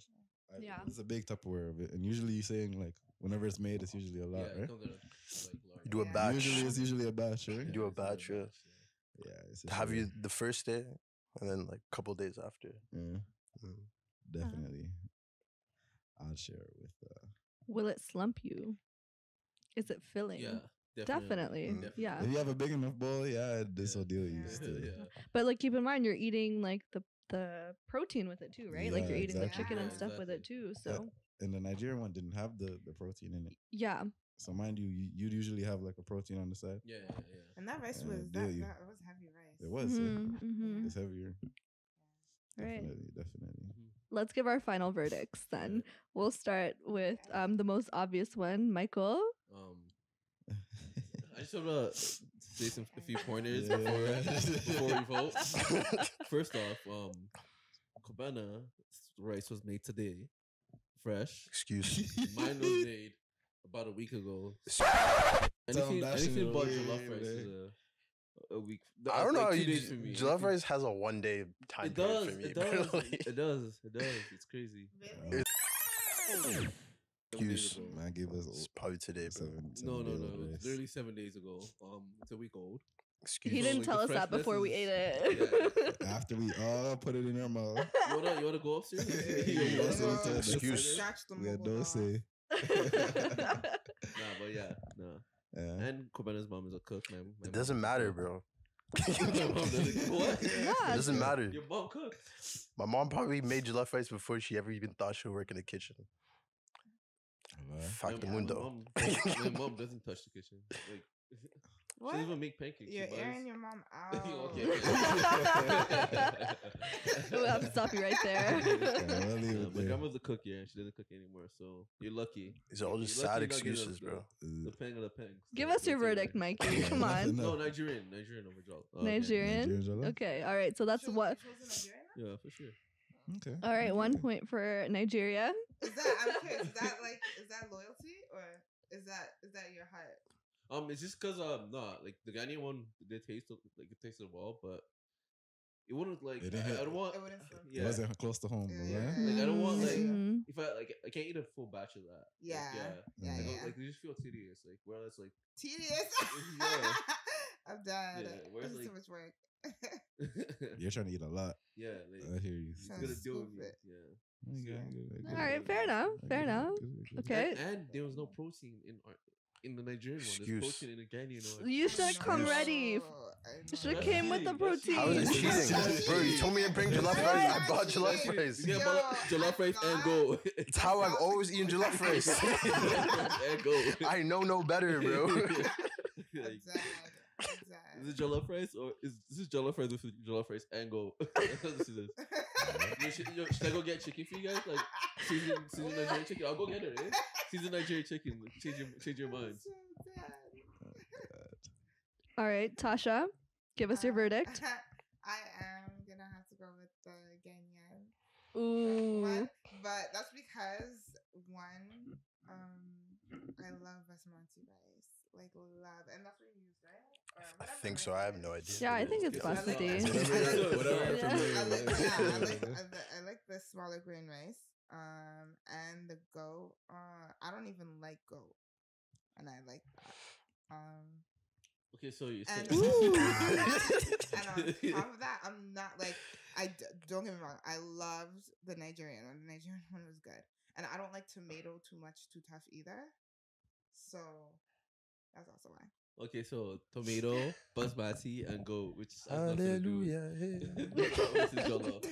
I, Yeah. It's a big Tupperware of it, and usually you're saying like whenever it's made, it's usually a lot, it right? a, like, You do a batch. Usually it's usually a batch, right? You do a it's usually batch, yeah. Yeah. It's Have you the first day and then like a couple days after. Yeah, Mm. definitely. I'll share it with. Uh, Will it slump you? Is it filling? Yeah, Definitely. Mm. Yeah. if you have a big enough bowl, yeah, this will deal you still. yeah. *laughs* But like keep in mind you're eating like the the protein with it too, right? like you're eating exactly. the chicken and Yeah, stuff with it exactly. too. Yeah. So And the Nigerian one didn't have the the protein in it. yeah. So mind you, you you'd usually have like a protein on the side. Yeah, yeah, yeah. And that rice Yeah, was deal that, you. that was heavy rice. It was. yeah. Mhm, mhm. It's heavier. Right. Definitely, definitely. Let's give our final verdicts then. We'll start with um the most obvious one, Michael. Um, I just *laughs* want to say some a few pointers Yeah. before *laughs* before we vote. First off, um, Kwabena rice was made today, fresh. Excuse. Me. Mine was made about a week ago. *laughs* Anything, anything but jollof rice is a, a week. I don't know. like how you, days for me. jollof It- *laughs* rice has a one day time It period does. for me. It *laughs* does. Like, It does. It does. It's crazy. Really? It- Seven days Excuse. ago. Man gave us It's probably today, bro. seven, No, seven no, days no. old It was rice. literally seven days ago. Um, it's a week old. Excuse. He So, didn't like, tell us that freshness before we ate it. After we all put it in our mouth. You wanna, you wanna go upstairs? Yeah, You wanna that's go what upstairs? I'm saying. Excuse. Scratch the We had mobile no say. *laughs* Nah, but yeah, nah. Yeah. And Kwabena's mom is a cook, man. My It doesn't matter, bro. *laughs* Your mom doesn't- *laughs* what? Yeah, It doesn't matter. Your mom cooks. My mom probably made jollof rice before she ever even thought she would work in the kitchen. Fuck the My mundo. mom, doesn't- my mom doesn't touch the kitchen. Like, she doesn't even make pancakes. You're airing your mom *laughs* out. okay. *laughs* *laughs* we'll have to stop you right there. Yeah, we'll leave Yeah, it my there. grandma's a cook, yeah, and she doesn't cook anymore. So you're lucky. These are all You're just lucky sad you're not getting excuses, the- bro. The pang of the pangs. Give the- us your verdict, thing. Mikey. Come on. No, No. Nigerian, Nigerian over jollof. Oh, Nigerian? Nigerian jollof? Okay, all right. So that's Chose- what. chose in Nigeria? Yeah, for sure. Okay. All right, one point for Nigeria. Is that I'm curious, is that like is that loyalty or is that is that your heart? Um, it's just cause um, nah, like the Ghanaian one did taste of- like it tasted well, but it wouldn't like It didn't I, I don't want. It wouldn't *laughs* slip. It Yeah, wasn't close to home, Yeah, right? Like, I don't want, like- Mhm. if I like I can't eat a full batch of that. Like, Yeah, yeah, yeah, Like, yeah. like they just feel tedious. Like whereas like Tedious. *laughs* Yeah. *laughs* I'm done. Yeah, whereas, this is too much work. You're trying to eat a lot. yeah, like I hear you. it's Trying gonna to deal with scoop it. Yeah. I get it, I get it, I get All it. right, fair enough. Fair get it, I enough. get it, I get it. Okay. And, and there was no protein in our in the Nigerian one. Excuse. There's protein in the Ghanaian one. You should have come No, ready. I You should came with the protein. How is it Cheating. cheating? Bro, you told me to bring jollof rice. I bought jollof rice. Yeah, but jollof rice and thought- go. It's how I've always eaten jollof *laughs* rice. and go. I know no better, bro. *laughs* Like, dead. Is it jollof rice or is this is jollof rice with jollof rice and go? *laughs* this is Yo, should, yo, should I go get chicken for you guys? Like season season Nigerian chicken. I'll go get it. Eh? Season Nigerian chicken. Change your change your mind. All right, Tasha, give us your verdict. *laughs* I am gonna have to go with the Ghanaian. Ooh. One, but that's because one, um, I love basmati rice, like love, and that's what you use, right? Or I think so. I have no idea. Yeah, I think it's basmati. Whatever- whatever I you're familiar I like, with. yeah, I like, *laughs* I, li- I like the smaller grain rice. Um, and the goat. Uh, I don't even like goat, and I like that. Um, Okay, so you said and *laughs* *laughs* on top of that, I'm not like I d- don't get me wrong. I loved the Nigerian one. The Nigerian *laughs* one was good, and I don't like tomato too much, too tough either. So that's also why. Okay, so tomato, basmati, and goat, which has nothing to do with- Hallelujah. *laughs* This is jollof.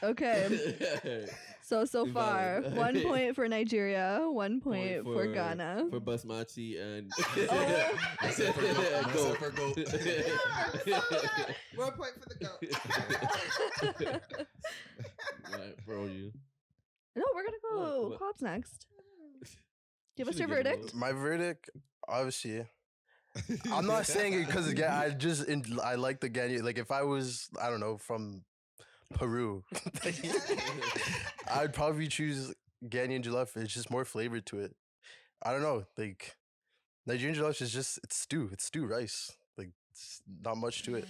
*laughs* *laughs* Okay. So so far, one point for Nigeria, one point, for, Ghana. For basmati and Oh. Except for goat. Except for goat. One point for the goat. right, bro, you. no, we're gonna go what? Pops next. Give us your Should've verdict. My verdict, obviously, I'm not saying it because again, I just in, I like the Ghanaian. Like if I was, I don't know, from Peru, *laughs* I'd probably choose Ghanaian jollof. It's just more flavor to it. I don't know, like Nigerian jollof is just it's stew. It's stew rice. Like it's not much to it.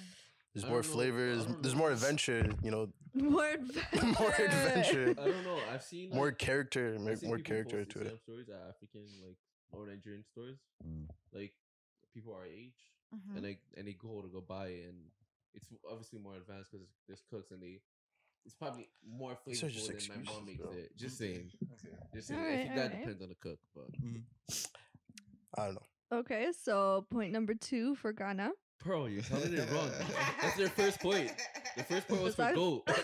There's I more flavors. I There's know. more adventure. You know, *laughs* More adventure. *laughs* more adventure. I don't know. I've seen More character. I've More, seen more character post to it. Stories at African like or Nigerian stores, Mm. like people our age, Mhm. and they and they go to go buy it, and it's obviously more advanced because there's cooks and they. It's probably more These are flavorful than my mom makes bro. it. Just saying. Okay. Just saying. I Alright, think that alright. depends on the cook, but I don't know. Okay, so point number two for Ghana. bro, you're telling it wrong. That's their first point. The first point *laughs* was for Besides- goat. *laughs*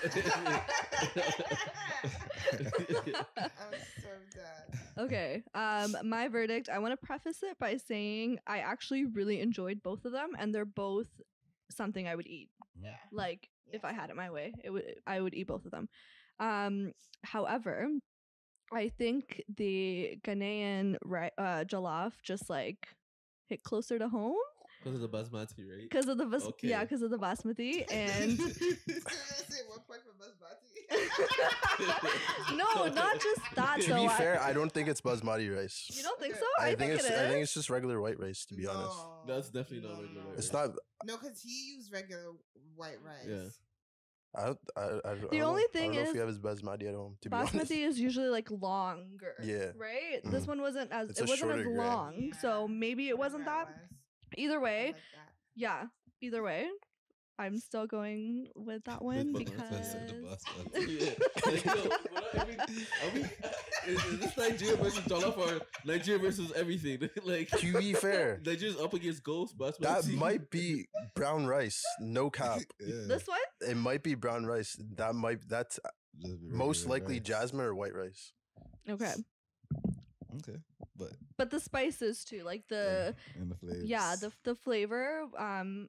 *laughs* I'm so dead. Okay. Um, my verdict. I want to preface it by saying I actually really enjoyed both of them, and they're both something I would eat. Yeah. Like if I had it my way, it would I would eat both of them. Um, however, I think the Ghanaian ri- uh, jollof just like hit closer to home Because of the basmati, right? because of the bas- yeah because of the basmati *laughs* and *laughs* Say one point for basmati. *laughs* no, not just that to though. be fair, I don't think it's basmati rice. you don't think so? I, I, think, it's it I think it's just regular white rice. To be honest, That's definitely not regular no. rice. it's not. No, because he used regular white rice. Yeah. I don't, I, I, don't- I The don't only know. thing I don't know is if you have his basmati at home. To be honest, Basmati is usually like longer. Yeah. Right? This Mhm. one wasn't as It's it wasn't as shorter grain. long. So maybe it wasn't that. Whatever it was. Either way, like yeah. Either way, I'm still going with that one With because basmati. *laughs* Yeah. Like, *laughs* yo, we're not even- is, is this Nigeria versus Jollof or Nigeria versus everything? *laughs* like, to be fair, Nigeria's up against Ghost, basmati. that might be brown rice. No cap. Yeah. this one. It might be brown rice. That might that's most likely rice. jasmine or white rice. Okay, Okay, but but the spices too, like the and the flavors. yeah, the the flavor. Um,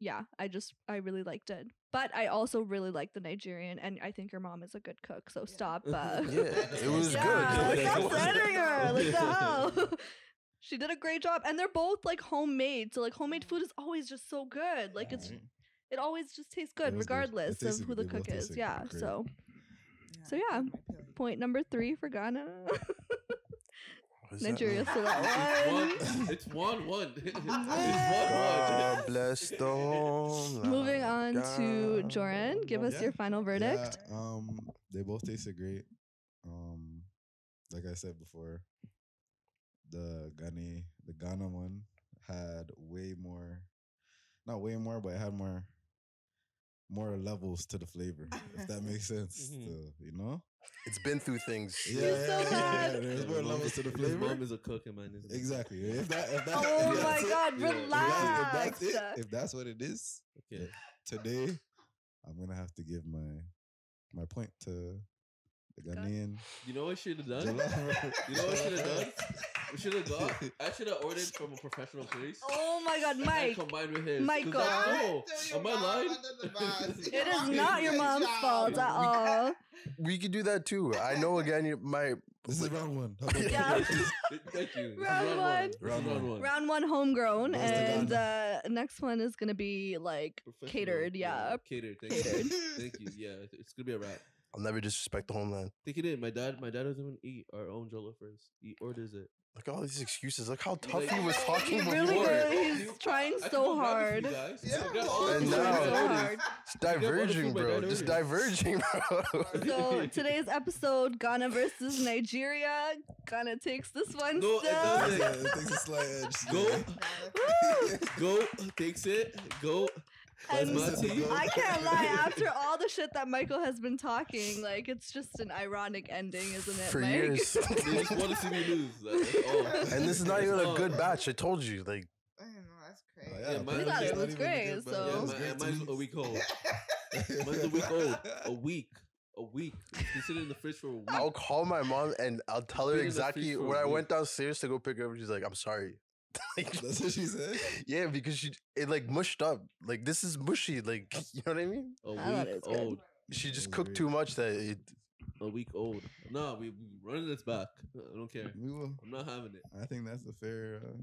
yeah, I just I really liked it. But I also really like the Nigerian, and I think your mom is a good cook. So stop. *laughs* Uh, Yeah, it *laughs* was yeah, good. stop *laughs* threatening her. Like the hell. she did a great job, and they're both like homemade. So like homemade food is always just so good. Like it's it always just tastes good, was good. It regardless of who the good. They both cook is. Yeah. great. So So yeah, might be like- point number three for Ghana. What is that Nigeria now? still at one. It's one one. *laughs* it's one *laughs* God one. bless the home. Moving on to Jordan, give us Yeah. your final verdict. Yeah, um, they both tasted great. Um, like I said before, the Ghana, the Ghana one had way more, not way more, but it had more, more levels to the flavor. if that makes sense, Mhm. still, you know. It's been through things. Yeah, so yeah, yeah, yeah, There's more levels to the His flavor. mom is a cook, and mine is Exactly. If that, if that, Oh if my that's it- god, if that- if, that, if relax. that's it, if that's what it is, Okay. today, I'm gonna have to give my my point to the Ghanaian. You know what I should have done? You know what should have *laughs* done? We should have got. I should have ordered from a professional place. Oh my God, Mike. combined with his. 'Cause Michael. that's- No, Throw am I lying? under the bus. *laughs* It is not your mom's fault at all. We could do that too. I know again. you- My This is round one. How Yeah. Thank you. This is Round one. This *laughs* Round round one. one. Round one, homegrown, Goes and uh, next one is gonna be like Professional. catered. Yeah. Catered. Thank Catered. you. Thank you. Yeah, it's gonna be a wrap. I'll never disrespect the homeland. Think it in. My dad. My dad doesn't even eat our own jollof rice. He orders it. Look at all these excuses. Look how tough like- he was *laughs* talking He before. really was. You- He's trying I so go grab it for hard. you guys. Yeah, I got all the And food now- dad so orders. hard. It's got all the diverging, bro. Just diverging, bro. So today's episode, Ghana versus Nigeria. Ghana takes this one No, it still. doesn't. Yeah, it takes a slight edge. Go. *laughs* Woo! Go takes it. Go. That's And my team. I can't lie. *laughs* After all the shit that Michael has been talking, like it's just an ironic ending, isn't it? For Mike? years. *laughs* They just want to see me lose. That's all. *laughs* and this is not even a good batch. I told you. Like, I know that's Oh, crazy. yeah, oh, Yeah, apparently mine- thought it not was great, so- Yeah, It was mi- great to mine's a week old. Mine's a week old. A week. A week. It's been sitting in the fridge for a week. I'll call my mom and I'll tell her Been in the exactly fridge for a when I week. went downstairs to go pick her up. She's like, "I'm sorry." *laughs* Like, That's what she said. yeah, because she it like mushed up. Like this is mushy. Like *laughs* you know what I mean? A I thought week it good. old. She just That's cooked great. too much that it. A week old. Nah, we, we running this back. I don't care. We will. I'm not having it. I think that's a fair. Uh,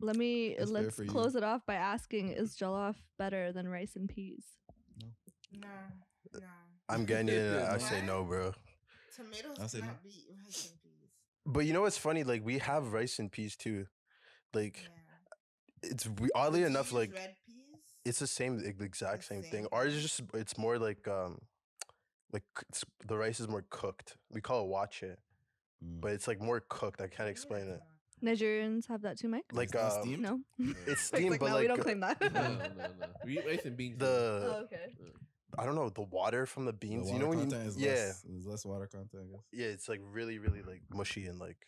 Let me That's fair let's for you. close it off by asking: Is jollof better than rice and peas? No, no. I'm Ghanaian. I say no, bro. Tomatoes I'll say no. beat rice and peas. But you know what's funny? Like we have rice and peas too. Like Yeah. it's we, oddly Do enough like red it's the same exact The same thing. Ours is just it's more like um like it's, the rice is more cooked. We call it waakye, mm. but it's like more cooked. I can't explain it. Nigerians have that too, Mike. Like not um, steamed? no, *laughs* *laughs* it's Mike's steamed, like, but no, like we don't uh, claim that. No, no, *laughs* no. We eat rice and beans. the oh, okay. I don't know the water from the The beans. water you know when you content is yeah less, there's less water content. I guess. yeah it's like really really like mushy and like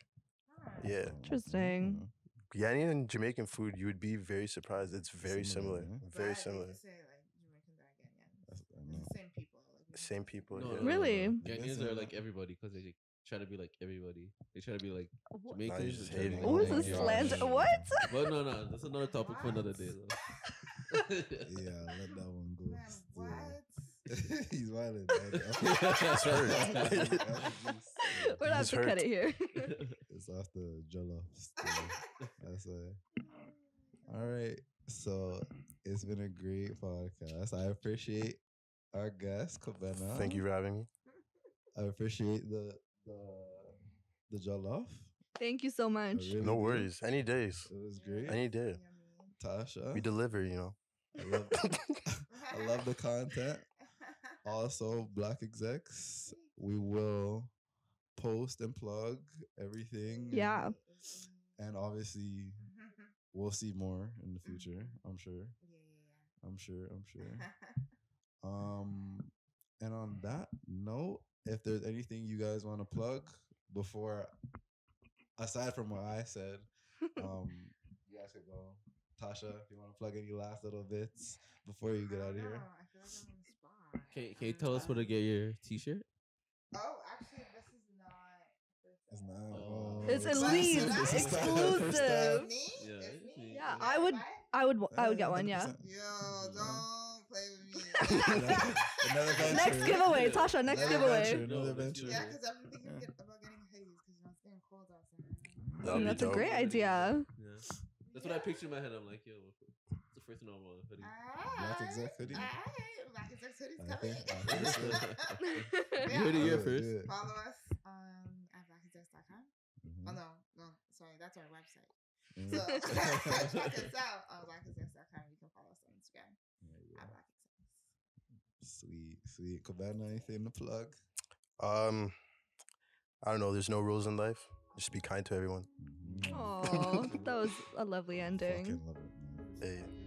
yeah. Interesting. Ghanaian and Jamaican food you would be very surprised. It's very Similar, similar, yeah. very But similar. They say like Jamaican Ghanaian. That's, I It's know. the same people. Like, we Same people. No, yeah. no, no, Really? no. Guess Ghanaians so. are like everybody because they like, try to be like everybody. They try to be like Wha- Jamaicans. you're they just try to be hating like What was Oh my this gosh. slander? What? But no, no, that's another topic for another day. Though. Yeah, let that *laughs* one go. Man, still. what? *laughs* He's violent. *laughs* That's hurt. *laughs* We're not He's to cut it here. it's off the jollof. still. That's it. All right. So it's been a great podcast. I appreciate our guest, Kwabena. Thank you for having me. I appreciate the the the jollof. Thank you so much. really No do. worries. Any days. It was great. Any day. Tasha. We deliver, you know. I love, I love the content. Also, Black Execs, we will post and plug everything. Yeah. And, obviously, we'll see more in the future. I'm sure. Yeah, yeah. yeah. I'm sure. I'm sure. *laughs* Um, and on that note, if there's anything you guys want to plug before, aside from what I said, um, *laughs* you guys could go. Tasha, if you want to plug any last little bits before you get out of don't here. Can, can you tell us where to get your T-shirt? Oh, actually, this is not. It's not. Oh. It's exclusive. elite, This is not the first exclusive. time. Me? Yeah, It's it's me? me. Yeah, I would- I would I would get one. Yeah. 100%. Yo, don't play with me. *laughs* Another- *laughs* another venture. Next giveaway, Tasha. Next Another giveaway. venture, Another No, venture. yeah, because I've thinking Yeah. get- about getting hoodies because you know it's getting cold outside. That'd be That's a dope. great idea. Yeah. That's what I pictured in my head. I'm like, yo, what's the first thing I want? Hoodie. Ah, Black exec hoodie? Alright, Black exec hoodies coming. think- *laughs* *laughs* I think so. You heard it here Do first. do it. Follow us on at blackexecs.com. Mhm. Oh no, no, sorry, that's our website. Mhm. So *laughs* check us out on blackexecs.com. You can follow us on Instagram There you at go. Sweet, sweet. Kwabena, anything to plug? Um I don't know, there's no rules in life. Just be kind to everyone. Oh, that was a lovely ending. Fucking love it. man. Hey.